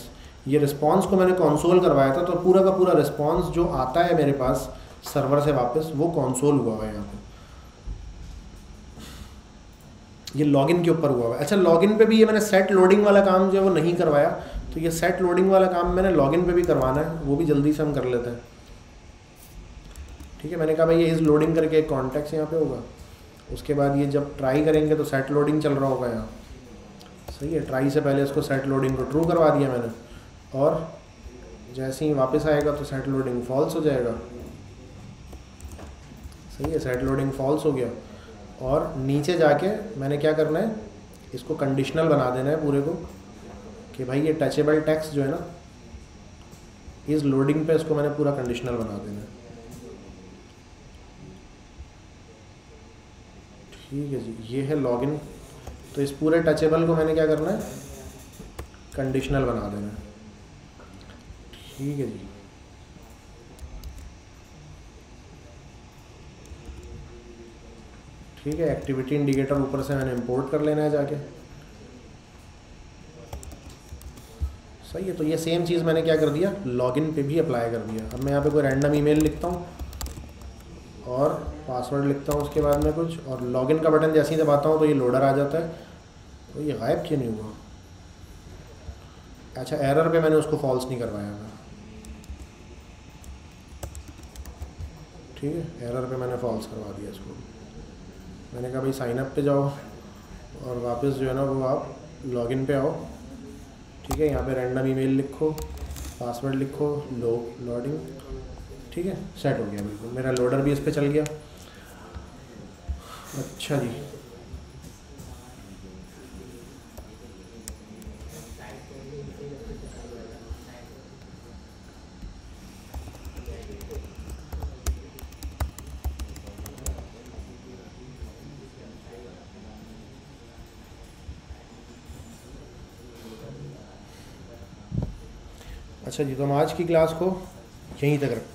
ये रिस्पॉन्स को मैंने कॉन्सोल करवाया था तो पूरा का पूरा रिस्पॉन्स जो आता है मेरे पास सर्वर से वापस, वो कॉन्सोल हुआ है यहाँ पे। ये लॉगिन के ऊपर हुआ हुआ अच्छा लॉगिन पे भी ये मैंने सेट लोडिंग वाला काम जो है वो नहीं करवाया। तो ये सेट लोडिंग वाला काम मैंने लॉगिन पे भी करवाना है, वो भी जल्दी से हम कर लेते हैं। ठीक है, मैंने कहा भाई ये इस लोडिंग करके एक कॉन्टेक्ट यहाँ पे होगा। उसके बाद ये जब ट्राई करेंगे तो सेट लोडिंग चल रहा होगा यहाँ। सही है ट्राई से पहले इसको सेट लोडिंग को ट्रू करवा दिया मैंने। और जैसे ही वापस आएगा तो सेट लोडिंग फॉल्स हो जाएगा। सही है सेट लोडिंग फॉल्स हो गया। और नीचे जाके मैंने क्या करना है, इसको कंडीशनल बना देना है पूरे को, कि भाई ये टचेबल टेक्स्ट जो है ना, इस लोडिंग पे इसको मैंने पूरा कंडीशनल बना देना है। ठीक है जी, ये है लॉगिन तो इस पूरे टचेबल को मैंने क्या करना है कंडीशनल बना देना है। ठीक है जी। ठीक है एक्टिविटी इंडिकेटर ऊपर से मैंने इंपोर्ट कर लेना है जाके। सही है तो ये सेम चीज़ मैंने क्या कर दिया? लॉगिन पे भी अप्लाई कर दिया। अब मैं यहाँ पे कोई रैंडम ईमेल लिखता हूँ और पासवर्ड लिखता हूँ उसके बाद में कुछ, और लॉगिन का बटन जैसे ही दबाता हूँ तो ये लोडर आ जाता है। तो ये गायब क्यों नहीं हुआ? अच्छा एरर पे मैंने उसको फॉल्स नहीं करवाया था। ठीक है एरर पे मैंने फॉल्स करवा दिया इसको। मैंने कहा, भाई साइनअप पे जाओ और वापस जो है ना वो आप लॉगिन पे आओ। ठीक है, यहाँ पे रैंडम ईमेल लिखो पासवर्ड लिखो लो लॉडिंग ठीक है सेट हो गया बिल्कुल। मेरा लोडर भी इस पर चल गया। अच्छा जी। अच्छा जी तो हम आज की क्लास को यहीं तक रखते हैं।